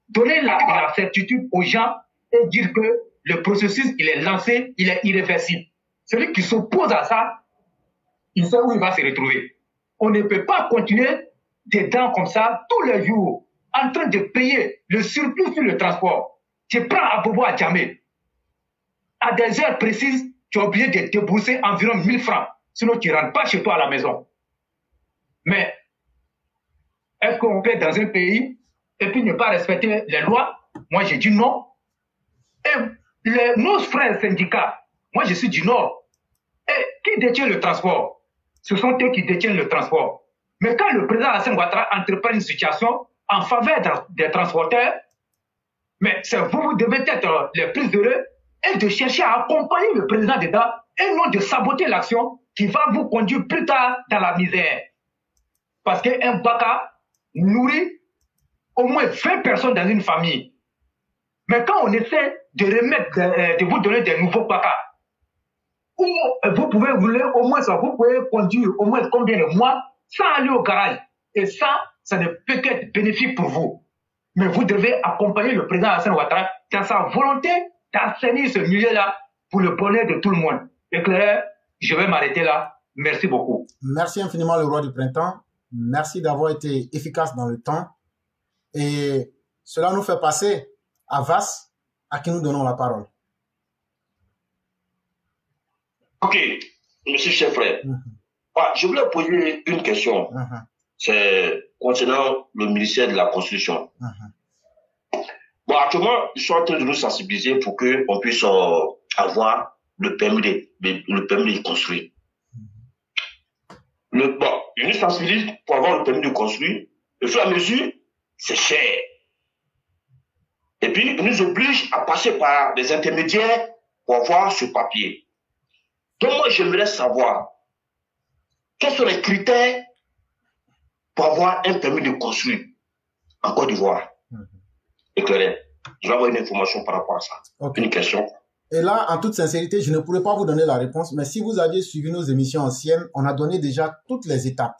donner la, la certitude aux gens et dire que le processus, il est lancé, il est irréversible. Celui qui s'oppose à ça, il sait où il va se retrouver. On ne peut pas continuer dedans comme ça tous les jours, en train de payer le surplus sur le transport. Tu prends à Bobo à Djamé. À des heures précises, tu as oublié de débourser environ 1000 francs. Sinon, tu ne rentres pas chez toi à la maison. Mais, est-ce qu'on peut être dans un pays et puis ne pas respecter les lois? Moi, j'ai dit non. Et nos frères syndicats, moi je suis du Nord, et qui détient le transport? Ce sont eux qui détiennent le transport. Mais quand le président Hassan Ouattara entreprend une situation en faveur des transporteurs, mais vous, vous devez être les plus heureux et de chercher à accompagner le président d'État et non de saboter l'action qui va vous conduire plus tard dans la misère. Parce qu'un baka nourrit au moins 20 personnes dans une famille. Mais quand on essaie de remettre, de, de vous donner des nouveaux baka, ou vous pouvez au moins ça, vous pouvez conduire au moins combien de mois sans aller au garage. Et ça, ça ne peut qu'être bénéfique pour vous. Mais vous devez accompagner le président Hassan Ouattara dans sa volonté d'assainir ce milieu-là pour le bonheur de tout le monde. Éclaireur, je vais m'arrêter là. Merci beaucoup. Merci infiniment, le roi du printemps. Merci d'avoir été efficace dans le temps. Et cela nous fait passer à Vas, à qui nous donnons la parole. Ok, monsieur chef frère. Ah, je voulais poser une question. Mhm. C'est concernant le ministère de la Constitution. Bon, actuellement, ils sont en train de nous sensibiliser pour qu'on puisse euh, avoir le permis de, le permis de construire. Le, bon, ils nous sensibilisent pour avoir le permis de construire. Au fur et à mesure, c'est cher. Et puis, ils nous obligent à passer par des intermédiaires pour avoir ce papier. Donc, moi, j'aimerais savoir quels sont les critères pour avoir un permis de construire en Côte d'Ivoire. Mhm. Éclairé. Je vais avoir une information par rapport à ça. Une question. Et là, en toute sincérité, je ne pourrais pas vous donner la réponse, mais si vous aviez suivi nos émissions anciennes, on a donné déjà toutes les étapes.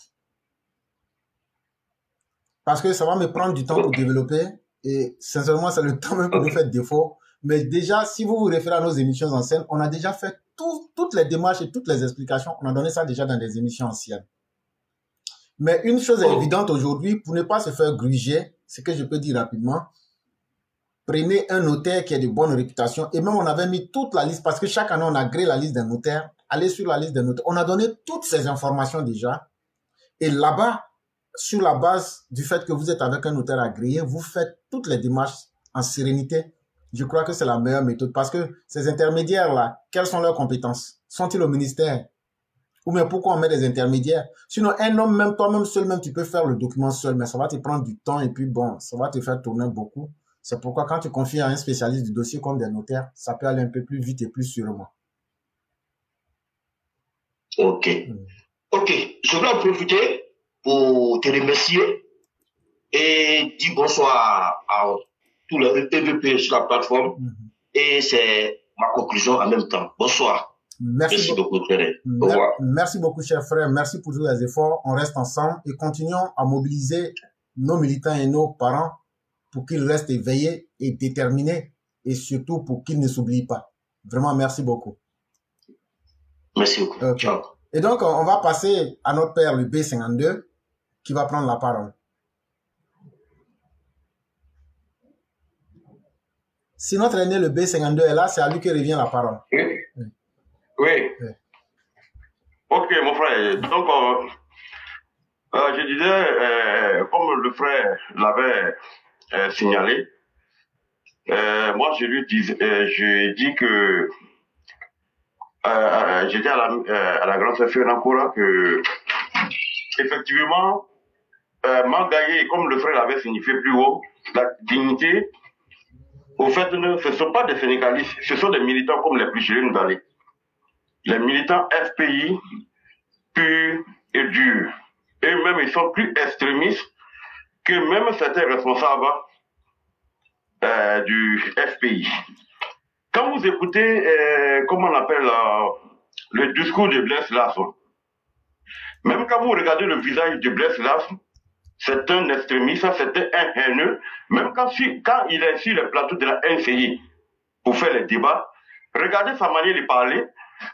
Parce que ça va me prendre du temps pour développer, et sincèrement, c'est le [laughs] temps même pour nous faire défaut. Mais déjà, si vous vous référez à nos émissions anciennes, on a déjà fait tout- toutes les démarches et toutes les explications. On a donné ça déjà dans des émissions anciennes. Mais une chose est évidente aujourd'hui, pour ne pas se faire gruger, ce que je peux dire rapidement, prenez un notaire qui a de bonne réputation. Et même on avait mis toute la liste, parce que chaque année on a créé la liste des notaires. Allez sur la liste des notaires. On a donné toutes ces informations déjà. Et là-bas, sur la base du fait que vous êtes avec un notaire agréé, vous faites toutes les démarches en sérénité. Je crois que c'est la meilleure méthode parce que ces intermédiaires-là, quelles sont leurs compétences? Sont-ils au ministère? Ou bien pourquoi on met des intermédiaires? Sinon, un homme, même toi-même seul, même tu peux faire le document seul, mais ça va te prendre du temps et puis bon, ça va te faire tourner beaucoup. C'est pourquoi quand tu confies à un spécialiste du dossier comme des notaires, ça peut aller un peu plus vite et plus sûrement. Ok. Ok. Je vais en profiter pour te remercier et dire bonsoir à tous les EVP sur la plateforme. Et c'est ma conclusion en même temps. Bonsoir. Merci, beaucoup, Thierry. Au revoir. Merci beaucoup, cher frère. Merci pour tous les efforts. On reste ensemble et continuons à mobiliser nos militants et nos parents pour qu'ils restent éveillés et déterminés et surtout pour qu'ils ne s'oublient pas. Vraiment, merci beaucoup. Merci beaucoup. Ciao. Et donc, on va passer à notre père, le B52, qui va prendre la parole. Si notre aîné, le B52, est là, c'est à lui que revient la parole. Oui. Oui. Oui. Ok, mon frère. Donc, euh, euh, je disais, euh, comme le frère l'avait signalé, moi, je lui dis, je dis que j'étais à la, à la grande que, effectivement, euh, Mangaye, comme le frère l'avait signifié plus haut, la dignité, au fait, ce ne sont pas des Sénégalistes, ce sont des militants comme les nous d'aller. Les militants FPI, purs et durs. Et même, ils sont plus extrémistes que même certains responsables euh, du FPI. Quand vous écoutez, euh, comment on appelle, euh, le discours de Blaise Lasson, même quand vous regardez le visage de Blaise Lasson, c'est un extrémiste, c'est un haineux. Même quand, il est sur le plateau de la NCI pour faire les débats, regardez sa manière de parler,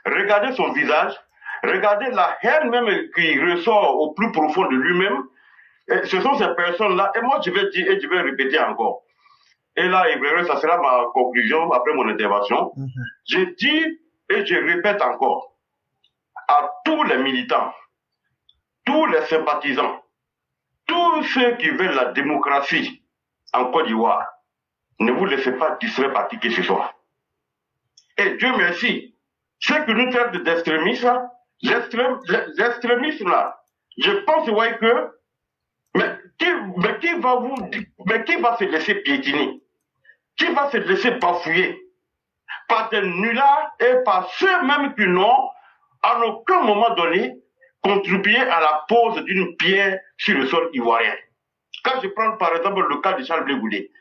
regardez son visage, regardez la haine même qui ressort au plus profond de lui-même. Ce sont ces personnes-là, et moi je vais dire et je vais répéter encore. Et là, ça sera ma conclusion après mon intervention. Je dis et je répète encore à tous les militants, tous les sympathisants, tous ceux qui veulent la démocratie en Côte d'Ivoire, ne vous laissez pas distraire par qui que ce soit. Et Dieu merci, ceux que nous traitent d'extrémistes, l'extrémisme là, je pense ouais, que, mais qui, mais qui va vous, mais qui va se laisser piétiner? Qui va se laisser bafouiller? Par des nullards et par ceux-mêmes qui n'ont, à aucun moment donné, contribué à la pose d'une pierre sur le sol ivoirien. Quand je prends par exemple le cas de Charles Blé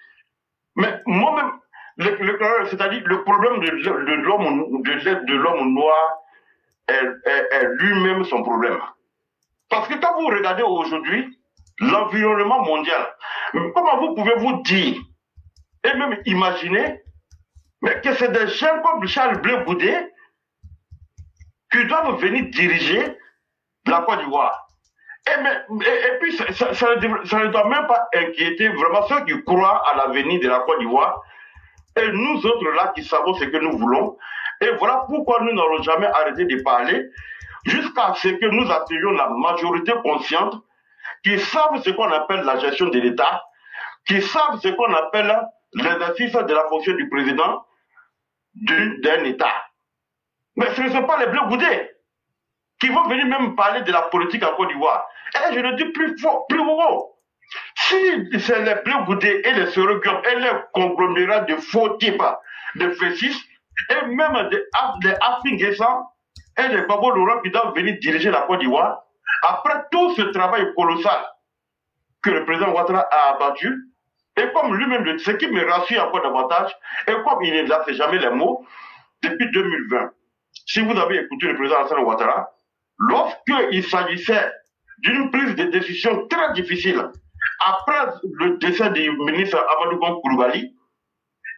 mais moi-même, c'est-à-dire le problème de, l'homme de, l'homme noir est, lui-même son problème. Parce que quand vous regardez aujourd'hui l'environnement mondial, comment vous pouvez vous dire et même imaginer mais que c'est des gens comme Charles Blé qui doivent venir diriger la Côte d'Ivoire. Et, mais- et- et puis, ça, ne doit même pas inquiéter vraiment ceux qui croient à l'avenir de la Côte d'Ivoire. Et nous autres là qui savons ce que nous voulons. Et voilà pourquoi nous n'allons jamais arrêter de parler jusqu'à ce que nous atteignions la majorité consciente qui savent ce qu'on appelle la gestion de l'État, qui savent ce qu'on appelle l'exercice de la fonction du président du- d'un État. Mais ce ne sont pas les bleus boudés qui vont venir même parler de la politique en Côte d'Ivoire. Et je le dis plus fort, plus haut. Si c'est les bleus boudés et les surrogates et les conglomérats de faux types, de fétiches, et même des, des et des Babo Laurent qui doivent venir diriger la Côte d'Ivoire, après tout ce travail colossal que le président Ouattara a abattu, et comme lui-même, le- ce qui me rassure encore davantage, et comme il ne lâche jamais les mots, depuis 2020, si vous avez écouté le président Hassan Ouattara, lorsqu'il s'agissait d'une prise de décision très difficile, après le décès du ministre Amadou Koulibaly,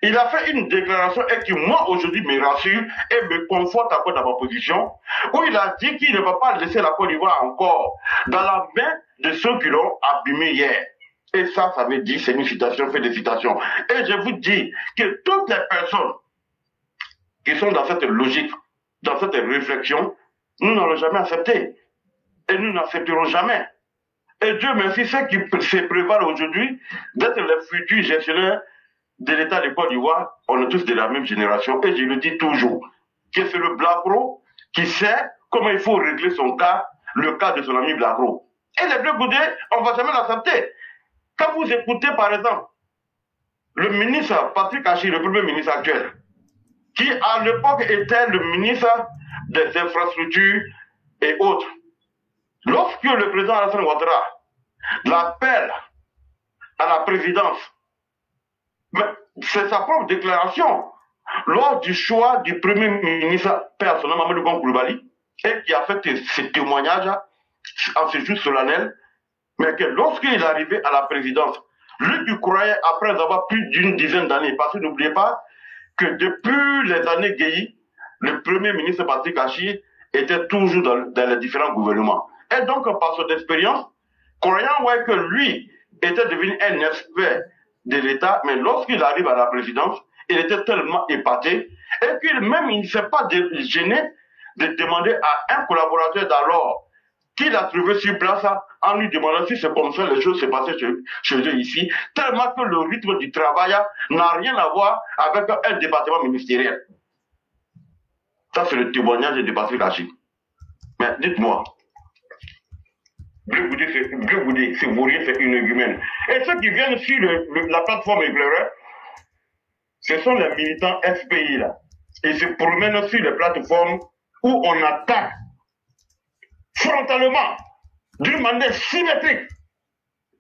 il a fait une déclaration et qui, moi, aujourd'hui, me rassure et me conforte encore dans ma position, où il a dit qu'il ne va pas laisser la Côte d'Ivoire encore dans la main de ceux qui l'ont abîmé hier. Et ça, ça veut dire, c'est une citation, félicitations. Et je vous dis que toutes les personnes qui sont dans cette logique, dans cette réflexion, nous n'allons jamais accepter. Et nous n'accepterons jamais. Et Dieu merci, ceux qui se prévalent aujourd'hui d'être les futurs gestionnaires de l'État de Côte d'Ivoire, on est tous de la même génération. Et je le dis toujours, que c'est le Blacro qui sait comment il faut régler son cas, le cas de son ami Blacro. Et les Bleus Goudés, on va jamais l'accepter. Quand vous écoutez, par exemple, le ministre Patrick Hachi, le premier ministre actuel, qui à l'époque était le ministre des infrastructures et autres, lorsque le président Alassane Ouattara l'appelle à la présidence, c'est sa propre déclaration lors du choix du premier ministre personnel Mamadou Koulibaly et qui a fait ce témoignage en ce jour solennel, mais que lorsqu'il est arrivé à la présidence, lui qui croyait, après avoir plus d'une dizaine d'années, parce que n'oubliez pas que depuis les années Guéhi, le premier ministre Patrick Hachi était toujours dans, les différents gouvernements. Et donc, par son expérience, croyant ouais, que lui était devenu un expert de l'État, mais lorsqu'il arrive à la présidence, il était tellement épaté, et qu'il même il ne s'est pas gêné de demander à un collaborateur d'alors qu'il a trouvé sur place en lui demandant si c'est comme ça les choses se passaient chez, eux ici, tellement que le rythme du travail n'a rien à voir avec un département ministériel. Ça, c'est le témoignage de Patrick Hachi. Mais dites-moi, vous dit, c'est vaurien, c'est une humaine. Et ceux qui viennent sur la plateforme éclairée, ce sont les militants FPI là. Ils se promènent sur les plateformes où on attaque frontalement, d'une manière symétrique,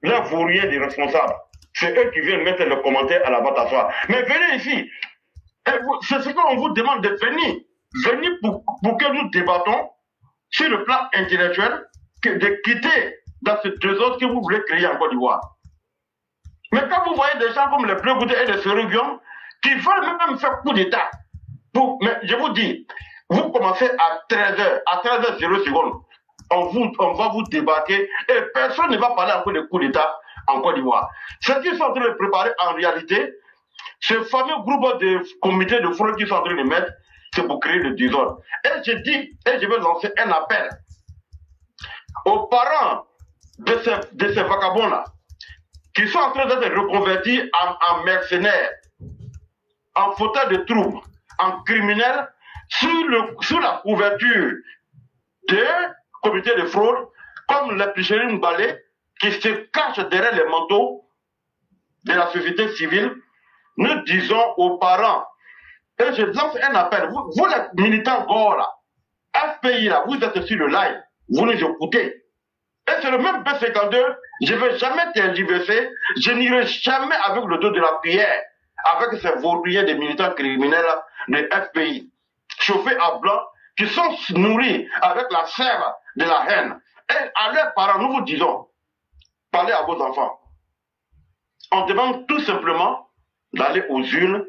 les vauriens des responsables. C'est eux qui viennent mettre le commentaire à la bataille. Mais venez ici. C'est ce qu'on vous demande de venir. Venez pour, que nous débattons sur le plan intellectuel, de quitter dans ce désordre que vous voulez créer en Côte d'Ivoire. Mais quand vous voyez des gens comme les Bleus et les Sérugions qui veulent même faire coup d'État, mais je vous dis, vous commencez à 13h, à 13h 0 secondes on, va vous débarquer et personne ne va parler encore de coup d'État en Côte d'Ivoire. Ce qu'ils sont en train de préparer en réalité, ce fameux groupe de comités de fraude qu'ils sont en train de mettre, c'est pour créer le désordre. Et je dis, et je vais lancer un appel aux parents de ces, de ces vagabonds-là, qui sont en train d'être reconvertis en, en mercenaires, en fauteurs de troubles, en criminels, sous, le, sous la couverture de comité de fraude, comme les Picherim Ballet, qui se cachent derrière les manteaux de la société civile, nous disons aux parents, et je lance un appel, vous, vous les militants gore là, FPI là, vous êtes sur le live, vous nous écoutez. Et c'est le même P52, je ne vais jamais t'indiverser, je n'irai jamais avec le dos de la pierre, avec ces vaudriers des militants criminels de FPI, chauffés à blanc, qui sont nourris avec la sève de la haine. Et à leurs parents, nous vous disons, parlez à vos enfants. On demande tout simplement d'aller aux urnes,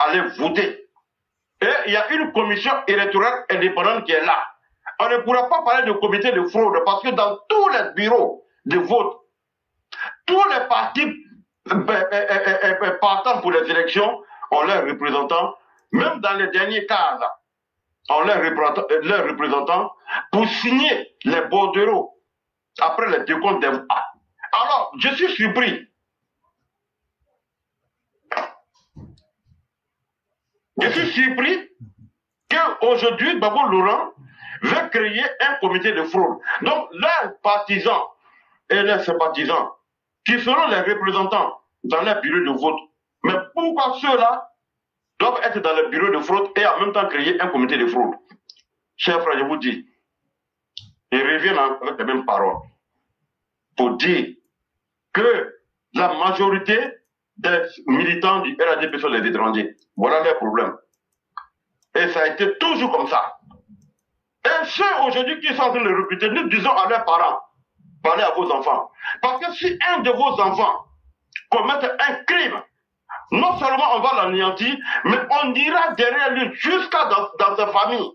aller voter. Et il y a une commission électorale indépendante qui est là. On ne pourra pas parler de comité de fraude parce que dans tous les bureaux de vote, tous les partis euh, euh, euh, partant pour les élections ont leurs représentants, même dans les derniers cas, ont leurs représentants, pour signer les bordereaux après les décomptes des Alors, je suis surpris. Je suis surpris qu'aujourd'hui, Babo Laurent veut créer un comité de fraude. Donc, leurs partisans et leurs sympathisants, qui seront les représentants dans les bureaux de vote, mais pourquoi ceux-là doivent être dans le bureau de fraude et en même temps créer un comité de fraude. Chers frères, je vous dis, ils reviennent avec les mêmes paroles pour dire que la majorité des militants du RADP sont les étrangers. Voilà les problèmes. Et ça a été toujours comme ça. Et ceux aujourd'hui qui sont en train de recruter, nous disons à leurs parents, parlez à vos enfants. Parce que si un de vos enfants commet un crime, non seulement on va l'anéantir, mais on ira derrière lui jusqu'à dans, sa famille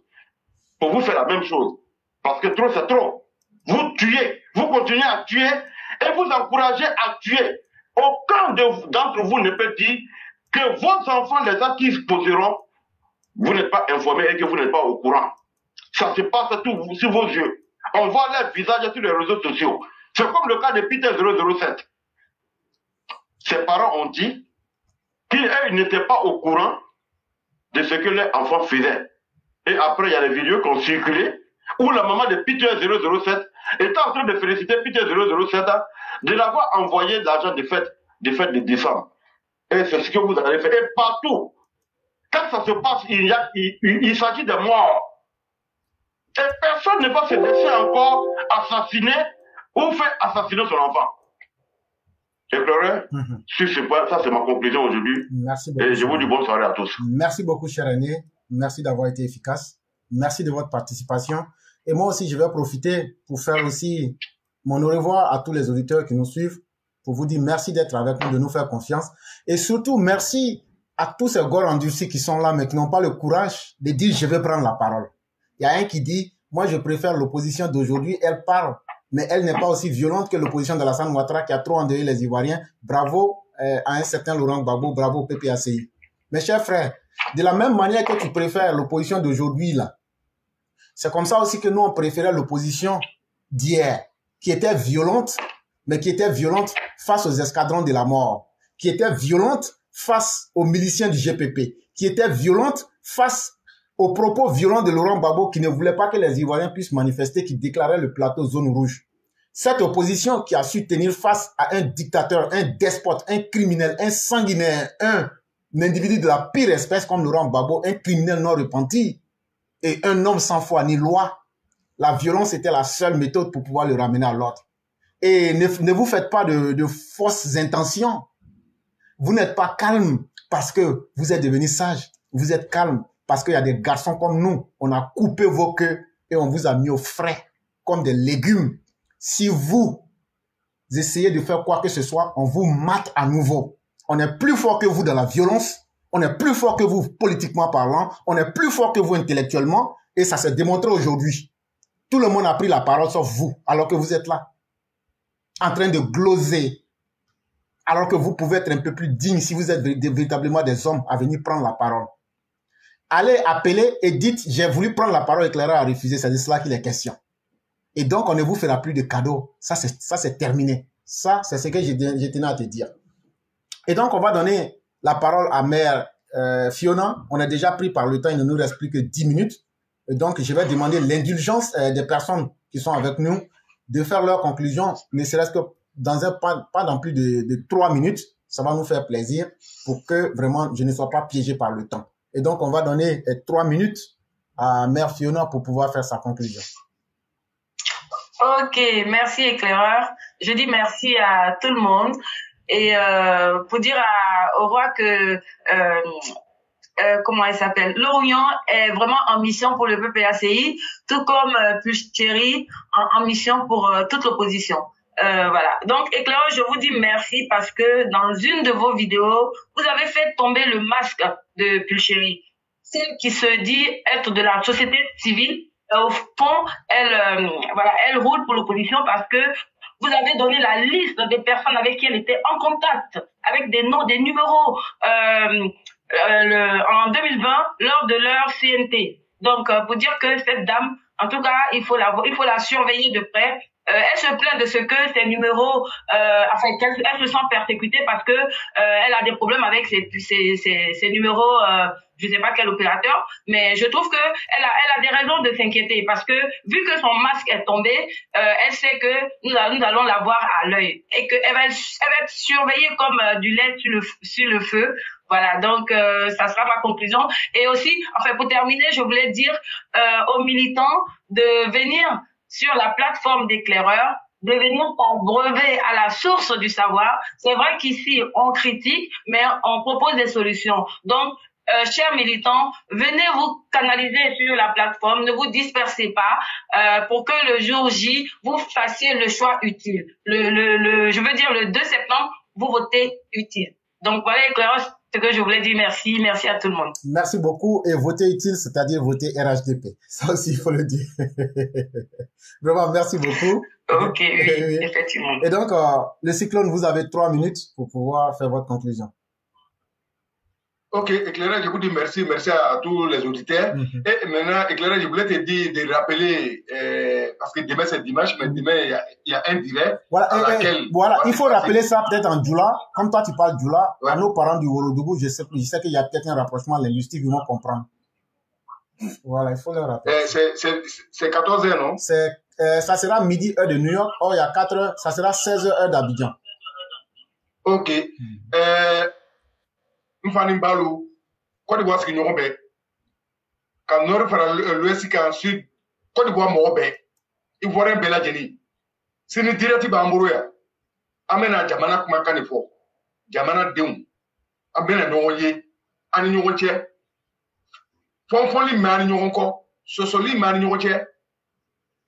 pour vous faire la même chose. Parce que trop, c'est trop. Vous tuez, vous continuez à tuer et vous encouragez à tuer. aucun de- d'entre vous ne peut dire que vos enfants, les actes qu'ils poseront, vous n'êtes pas informés et que vous n'êtes pas au courant. Ça se passe tout sur vos yeux. On voit leurs visages sur les réseaux sociaux. C'est comme le cas de Peter 007. Ses parents ont dit qu'ils eux, n'étaient pas au courant de ce que leurs enfants faisaient. Et après, il y a des vidéos qui ont circulé où la maman de Peter 007 était en train de féliciter Peter 007 de l'avoir envoyé l'argent des fêtes, des fêtes de décembre. Et c'est ce que vous avez fait. Et partout, quand ça se passe, il- il s'agit de morts. Et personne ne va se laisser encore assassiner ou faire assassiner son enfant. Et pleurer, sur ce point, ça c'est ma conclusion aujourd'hui. Merci beaucoup. Et je vous dis bonne soirée à tous. Merci beaucoup, cher aîné. Merci d'avoir été efficace. Merci de votre participation. Et moi aussi, je vais profiter pour faire aussi mon au revoir à tous les auditeurs qui nous suivent, pour vous dire merci d'être avec nous, de nous faire confiance. Et surtout, merci à tous ces gars endurcis qui sont là, mais qui n'ont pas le courage de dire je vais prendre la parole. Il y a un qui dit, moi je préfère l'opposition d'aujourd'hui, elle parle, mais elle n'est pas aussi violente que l'opposition de la Ouattara qui a trop endeuillé les Ivoiriens. Bravo euh, à un certain Laurent Gbagbo, bravo PPACI. Mes chers frères, de la même manière que tu préfères l'opposition d'aujourd'hui, là, c'est comme ça aussi que nous, on préférait l'opposition d'hier, qui était violente, mais qui était violente face aux escadrons de la mort, qui était violente face aux miliciens du GPP, qui était violente face aux propos violents de Laurent Gbagbo qui ne voulait pas que les Ivoiriens puissent manifester, qui déclarait le plateau zone rouge. Cette opposition qui a su tenir face à un dictateur, un despote, un criminel, un sanguinaire, un individu de la pire espèce comme Laurent Gbagbo, un criminel non repenti et un homme sans foi ni loi, la violence était la seule méthode pour pouvoir le ramener à l'ordre. Et ne, ne vous faites pas de, de fausses intentions. Vous n'êtes pas calme parce que vous êtes devenu sage. Vous êtes calme parce qu'il y a des garçons comme nous. On a coupé vos queues et on vous a mis au frais comme des légumes. Si vous essayez de faire quoi que ce soit, on vous mate à nouveau. On est plus fort que vous dans la violence. On est plus fort que vous politiquement parlant. On est plus fort que vous intellectuellement. Et ça s'est démontré aujourd'hui. Tout le monde a pris la parole sauf vous, alors que vous êtes là, en train de gloser, alors que vous pouvez être un peu plus digne si vous êtes vé- véritablement des hommes à venir prendre la parole. Allez appeler et dites, j'ai voulu prendre la parole, éclaireur a refusé, c'est de cela qu'il est question. Et donc, on ne vous fera plus de cadeaux. Ça, c'est, ça, c'est terminé. Ça, c'est ce que je, je tenais à te dire. Et donc, on va donner la parole à Mère euh, Fiona. On a déjà pris par le temps, il ne nous reste plus que 10 minutes. Et donc, je vais demander l'indulgence euh, des personnes qui sont avec nous de faire leur conclusion, ne serait-ce que dans un pas, pas dans plus de, de 3 minutes. Ça va nous faire plaisir pour que vraiment je ne sois pas piégé par le temps. Et donc, on va donner 3 minutes à Mère Fiona pour pouvoir faire sa conclusion. Ok, merci éclaireur. Je dis merci à tout le monde et euh, pour dire à- au roi que euh, euh, comment elle s'appelle? L'Orient est vraiment en mission pour le PPACI, tout comme euh, Pucheri en, en mission pour toute l'opposition. Euh, voilà. Donc, éclaireur, je vous dis merci parce que dans une de vos vidéos, vous avez fait tomber le masque de Pulchéry. Celle qui se dit être de la société civile, euh, au fond, elle, euh, voilà, elle roule pour l'opposition parce que vous avez donné la liste des personnes avec qui elle était en contact, avec des noms, des numéros, en 2020, lors de leur CNT. Donc, pour dire que cette dame, en tout cas, il faut la surveiller de près. Euh, elle se plaint de ce que ses numéros, euh, enfin, qu'elle elle se sent persécutée parce que euh, elle a des problèmes avec ses, ses, ses, ses numéros, euh, je sais pas quel opérateur, mais je trouve que elle a, elle a des raisons de s'inquiéter parce que vu que son masque est tombé, euh, elle sait que nous, nous allons la voir à l'œil et qu'elle va, elle va être surveillée comme euh, du lait sur le, sur le feu. Voilà, donc euh, ça sera ma conclusion. Et aussi, enfin pour terminer, je voulais dire euh, aux militants de venir sur la plateforme d'éclaireurs, de venir par brevet à la source du savoir. C'est vrai qu'ici on critique, mais on propose des solutions. Donc euh, chers militants, venez vous canaliser sur la plateforme, ne vous dispersez pas euh, pour que le jour J, vous fassiez le choix utile. Le, le, le, je veux dire, le 2 septembre, vous votez utile. Donc voilà, éclairage, ce que je voulais dire. Merci, merci à tout le monde. Merci beaucoup et voter utile, c'est-à-dire voter RHDP. Ça aussi, il faut le dire. [laughs] Vraiment, merci beaucoup. Ok, oui, effectivement. Et donc, euh, le cyclone, vous avez trois minutes pour pouvoir faire votre conclusion. Ok, éclairage, je vous dis merci, merci à, tous les auditeurs. Mhm. Et maintenant, éclairage, je voulais te dire de rappeler, euh, parce que demain c'est dimanche, mais demain il y a, il y a un direct. Voilà, voilà, il faut rappeler ça peut-être en Djoula. Comme toi, tu parles Djoula, Ouais. à nos parents du Worodougou, je sais, je sais qu'il y a peut-être un rapprochement linguistique, ils vont comprendre. Voilà, il faut leur rappeler. Euh, c'est- c'est c'est 14 heures, non? C'est, euh, ça sera midi heure de New York. Or, il y a 4 heures, ça sera 16 heures heure d'Abidjan. Ok. Euh, Mfani Balou, Côte d'Ivoire sigi ɲɔgɔn bɛɛ ka nɔri fara l'ouest kan sud Côte d'Ivoire mɔgɔ bɛɛ ivoirien bɛɛ lajɛlen sini direct b'an bolo yan an bɛna jamana kumakan de fɔ jamana denw an bɛna ɲɔgɔn ye. An ni ɲɔgɔn cɛ fɔnfɔnli mɛ an ni ɲɔgɔn kɔ sɔsɔli mɛ an ni ɲɔgɔn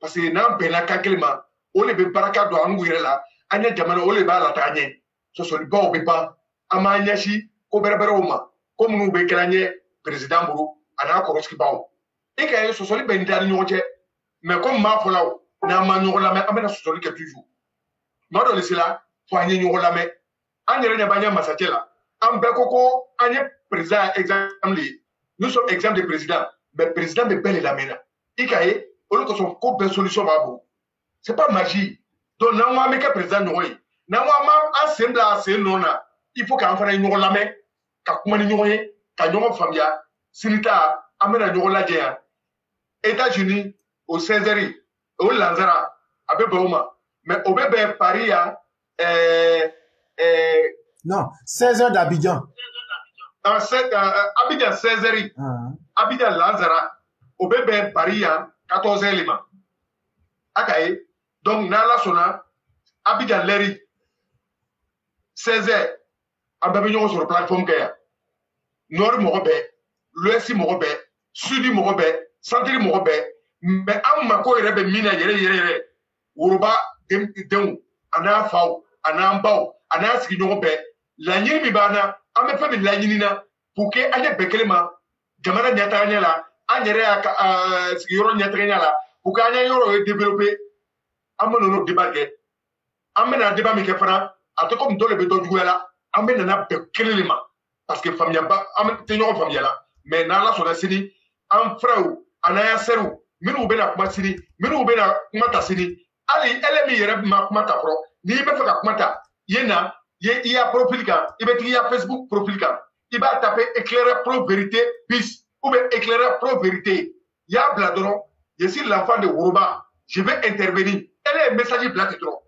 parce que n'an bɛnna kan kelen ma o de bɛ baraka don an yɛrɛ la. An ye jamana o de b'a lataa ɲɛ. Sɔsɔlibaw bɛ ban. An b'an ɲɛsin ko bɛrɛbɛrɛw ma. Ko minnu bɛ kɛra ɲɛ peresidan bolo a n'a kɔrɔsigibaw. I ka ye sɔsɔli bɛ n da ni ɲɔgɔn cɛ. Mɛ komi m'a fɔla o n'an ma ɲɔgɔn lamɛn an bɛna sɔsɔli kɛ toujours. Tuma dɔ le sera fo an ye ɲɔgɔn lamɛn. An yɛrɛ ɲɛ b'an ɲɛ masakɛ la. An bɛɛ ko ko an ye peresidan exemple ye. Nous sommes exemple de président. Mɛ peresidan bɛ bɛɛ de lamɛnna. I ka ye olu kosɔn ko bɛɛ solution b'a bolo c'est pas magie. Donc n'an ko an bɛ kɛ président ɲɔgɔn ye n'an ko an b'an sen bila a sen nɔ na il faut k'an fana ye ɲɔgɔn lamɛn ka kuma ni ɲɔgɔn ye ka ɲɔgɔn faamuya sini ta an bɛna ɲɔgɔn lajɛ yan états-unis o 16 heures o lansara a bɛ bɛn o ma mais o bɛ bɛn paris yan ɛɛ ɛɛ Non, 16 heures d'Abidjan. en sept- euh, euh, Abidjan 16 heures, Ah, Abidjan Lanzara, o bɛ bɛn Paris yan 14 heures de ma. A ye donc n'Ala sɔnna Abidjan lɛri 16 heures an bɛɛ bɛ sɔrɔ plateforme kɛ yan. Nord mɔgɔ bɛɛ, l'Ouest mɔgɔ bɛɛ, Sud mɔgɔ bɛɛ, Centre mɔgɔ bɛɛ, mais an mako yɛrɛ bɛ min na yɛrɛ yɛrɛ yɛrɛ woroba den- denw a n'a faw a n'an baw a n'a sigiɲɔgɔn bɛɛ laɲini min b'an na an bɛ fɛn min laɲini pour que an ye bɛn jamana ɲɛtaga ɲɛ la an yɛrɛ y'a ka sigiyɔrɔ ɲɛtaga ɲɛ la an ye yɔrɔ débat débat min kɛ fana a tɛ komi dɔ de de ma parce que an tɛ la mais n'ala sɔnna sini an an n'an sɛriw minnu bɛna kuma sini minnu bɛna kuma ta sini. Ma kuma n'i bɛ fɛ ka kuma ta. I ye na i profil facebook profil kan i taper éclaireur pro vérité ou bien éclaireur pro vérité i y'a bila dɔrɔn je suis l'enfant de woroba je vais intervenir. Ele ye message bila ten dɔrɔn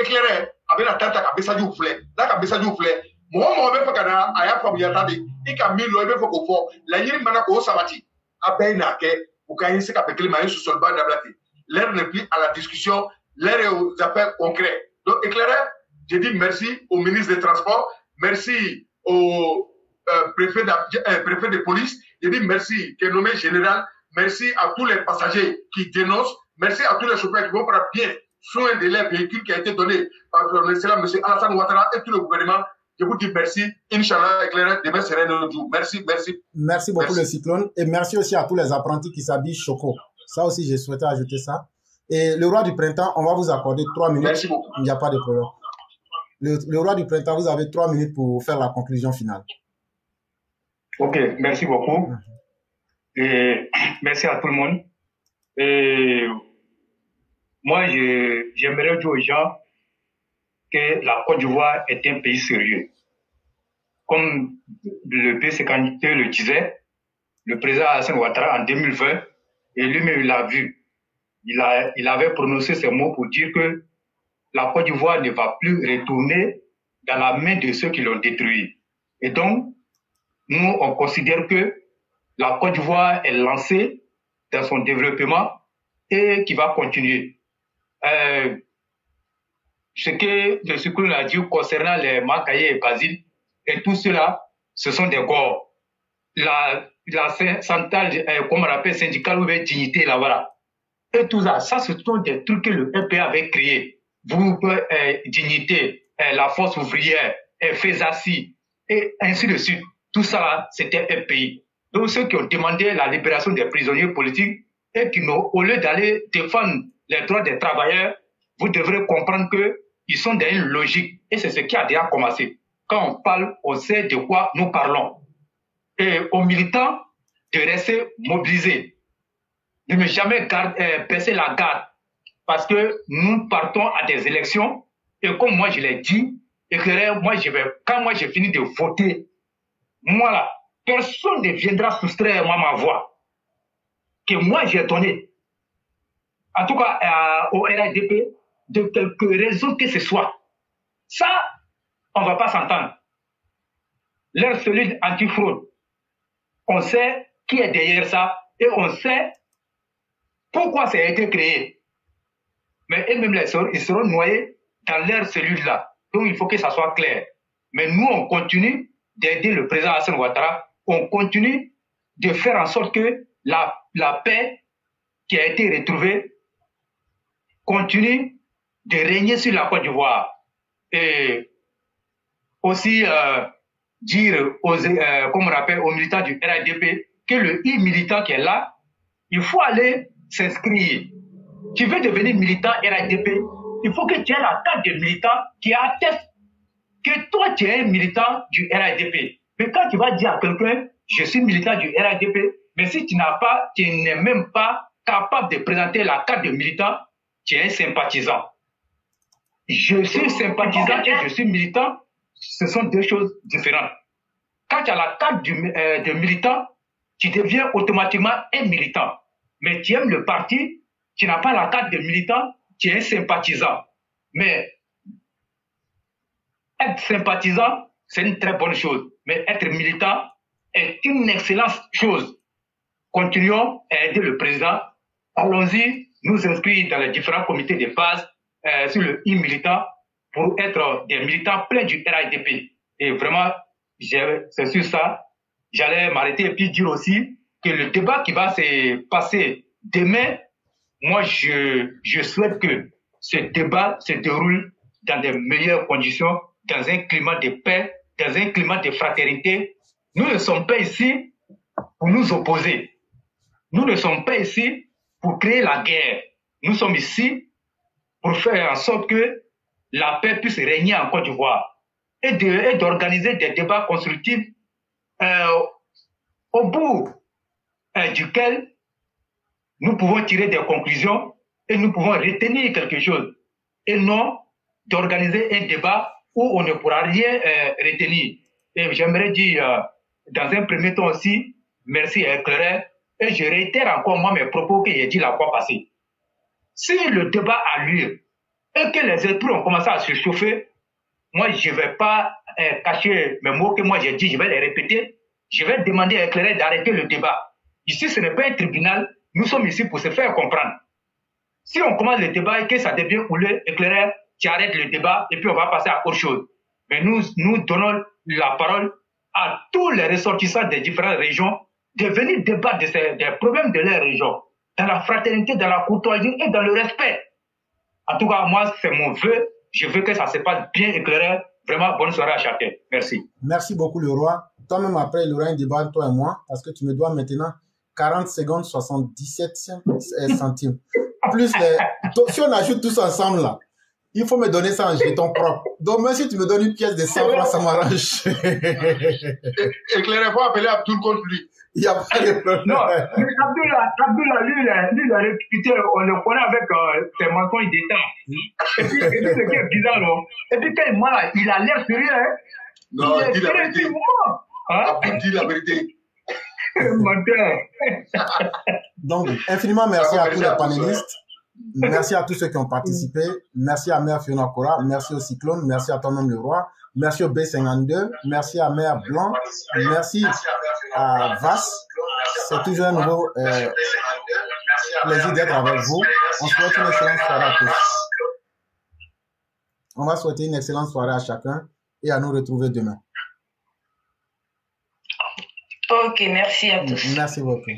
éclaireur a bɛna tan ta ka message filɛ n'a ka message filɛ mɔgɔ o mɔgɔ bɛ fɛ ka na a y'a faamuya ta de i ka min dɔn i bɛ fɛ k'o fɔ laɲini a bɛɛ ye n'a kɛ u ka se ka bɛn kelen ma a ye sɔsɔliba dabila ten l'heure n'est plus à la discussion. L'heure est aux affaires concrètes donc éclaireur je dis merci au ministre des Transports. Merci au euh, préfet, euh, préfet de police je dis merci qui est nommé général merci à tous les passagers qui dénoncent merci à tous les chauffeurs qui vont prendre bien soin de leur véhicule qui a été donné par excellence M. Alassane Ouattara et tout le gouvernement je vous dis merci Inch'Allah éclaireur demain sera un autre jour merci merci Merci beaucoup Merci. le cyclone et merci aussi à tous les apprentis qui s'habillent choco. Ça aussi, j'ai souhaité ajouter ça. Et le roi du printemps, on va vous accorder trois minutes. merci beaucoup Il n'y a pas de problème. Le, le roi du printemps, vous avez trois minutes pour faire la conclusion finale. Ok, merci beaucoup. Et [clears throat] merci à tout le monde. Et moi, j'aimerais dire aux gens que la Côte d'Ivoire est un pays sérieux. Comme le candidat le disait, le président Hassan Ouattara en 2020, et lui-même il l'a vu, il, a, il avait prononcé ces mots pour dire que la Côte d'Ivoire ne va plus retourner dans la main de ceux qui l'ont détruit. Et donc, nous, on considère que la Côte d'Ivoire est lancée dans son développement et qui va continuer. Euh, ce que le Sucre a dit concernant les Makaye et Basile, et tout cela, ce sont des corps. La, centrale, euh, comme on appelle, syndicale ou dignité, là, voilà. Et tout ça, ça, ce sont des trucs que le EPA avait créés. Vous, euh, dignité, euh, la force ouvrière, euh, FESACI, et ainsi de suite. Tout ça, c'était un pays. Donc, ceux qui ont demandé la libération des prisonniers politiques et qui, au lieu d'aller défendre les droits des travailleurs, vous devrez comprendre qu'ils sont dans une logique. Et c'est ce qui a déjà commencé. Quand on parle, on sait de quoi nous parlons. Et aux militants de rester mobilisés, de ne jamais garder, baisser la garde, parce que nous partons à des élections. Et comme moi, je l'ai dit, moi, quand moi j'ai fini de voter, moi là, personne ne viendra soustraire moi ma voix que moi j'ai donnée. En tout cas, euh, au RADP, de quelque raison que ce soit. Ça, on va pas s'entendre. Leur cellule antifraude, on sait qui est derrière ça et on sait pourquoi ça a été créé. Mais eux-mêmes, ils seront noyés dans leur cellule-là. Donc, il faut que ça soit clair. Mais nous, on continue d'aider le président Hassan Ouattara. On continue de faire en sorte que la, la paix qui a été retrouvée continue de régner sur la Côte d'Ivoire. Et aussi euh, dire, aux, euh, comme on rappelle aux militants du RADP, que le I-militant qui est là, il faut aller s'inscrire. Tu veux devenir militant RADP, il faut que tu aies la carte de militant qui atteste que toi, tu es un militant du RADP. Mais quand tu vas dire à quelqu'un, je suis militant du RADP, mais si tu n'as pas, tu n'es même pas capable de présenter la carte de militant, tu es un sympathisant. Je suis sympathisant et je suis militant, ce sont deux choses différentes. Quand tu as la carte euh, de militant, tu deviens automatiquement un militant. Mais tu aimes le parti, tu n'as pas la carte de militant, tu es un sympathisant. Mais être sympathisant, c'est une très bonne chose. Mais être militant est une excellente chose. Continuons à aider le président. Allons-y, nous inscrire dans les différents comités de base euh, sur le e-militant pour être des militants pleins du RADP. Et vraiment, c'est sur ça, j'allais m'arrêter et puis dire aussi que le débat qui va se passer demain, moi, je, souhaite que ce débat se déroule dans de meilleures conditions, dans un climat de paix, dans un climat de fraternité. Nous ne sommes pas ici pour nous opposer. Nous ne sommes pas ici pour créer la guerre. Nous sommes ici pour faire en sorte que la paix puisse régner en Côte d'Ivoire et d'organiser des débats constructifs euh, au bout euh, duquel nous pouvons tirer des conclusions et nous pouvons retenir quelque chose et non d'organiser un débat où on ne pourra rien euh, retenir. Et j'aimerais dire, euh, dans un premier temps aussi, merci à Éclaireur, et je réitère encore moi mes propos que j'ai dit la fois passée. Si le débat a lieu et que les esprits ont commencé à se chauffer, moi je ne vais pas euh, cacher mes mots que moi j'ai dit, je vais les répéter. Je vais demander à Éclaireur d'arrêter le débat. Ici, ce n'est pas un tribunal, nous sommes ici pour se faire comprendre. Si on commence le débat et que ça devient houleux, éclairé, tu arrêtes le débat et puis on va passer à autre chose. Mais nous, nous donnons la parole à tous les ressortissants des différentes régions de venir débattre des problèmes de leur région, dans la fraternité, dans la courtoisie et dans le respect. En tout cas, moi, c'est mon vœu. Je veux que ça se passe bien éclairé. Vraiment, bonne soirée à chacun. Merci. Merci beaucoup, le roi. Toi-même, après, il y aura un débat, toi et moi, parce que tu me dois maintenant 40 secondes 77 centimes. [laughs] Plus les... si on ajoute tout ça ensemble là, il faut me donner ça en jeton propre. Donc même si tu me donnes une pièce de 100 francs, ça m'arrange. Éclairez, faut appeler Abdul contre lui. Il n'y a pas de problème. Non, mais Abdullah, lui, lui, il a réputé, on le connaît avec euh, ses mensonges d'État. Et puis, et puis, ce qui est bizarre, non Et puis, quand il m'a il a l'air sérieux, hein Non, il dis la vérité. Hein dit la vérité. Menteur. Donc, infiniment merci à tous les panélistes. Merci à tous ceux qui ont participé. Merci à Mère Fiona Cora. Merci au Cyclone. Merci à ton homme le roi. Merci au B52. Merci à Mère Blanc. Merci à Vas. C'est toujours un nouveau euh, plaisir d'être avec vous. On souhaite une excellente soirée à tous. On va souhaiter une excellente soirée à chacun et à nous retrouver demain. Ok, merci à tous. Merci beaucoup.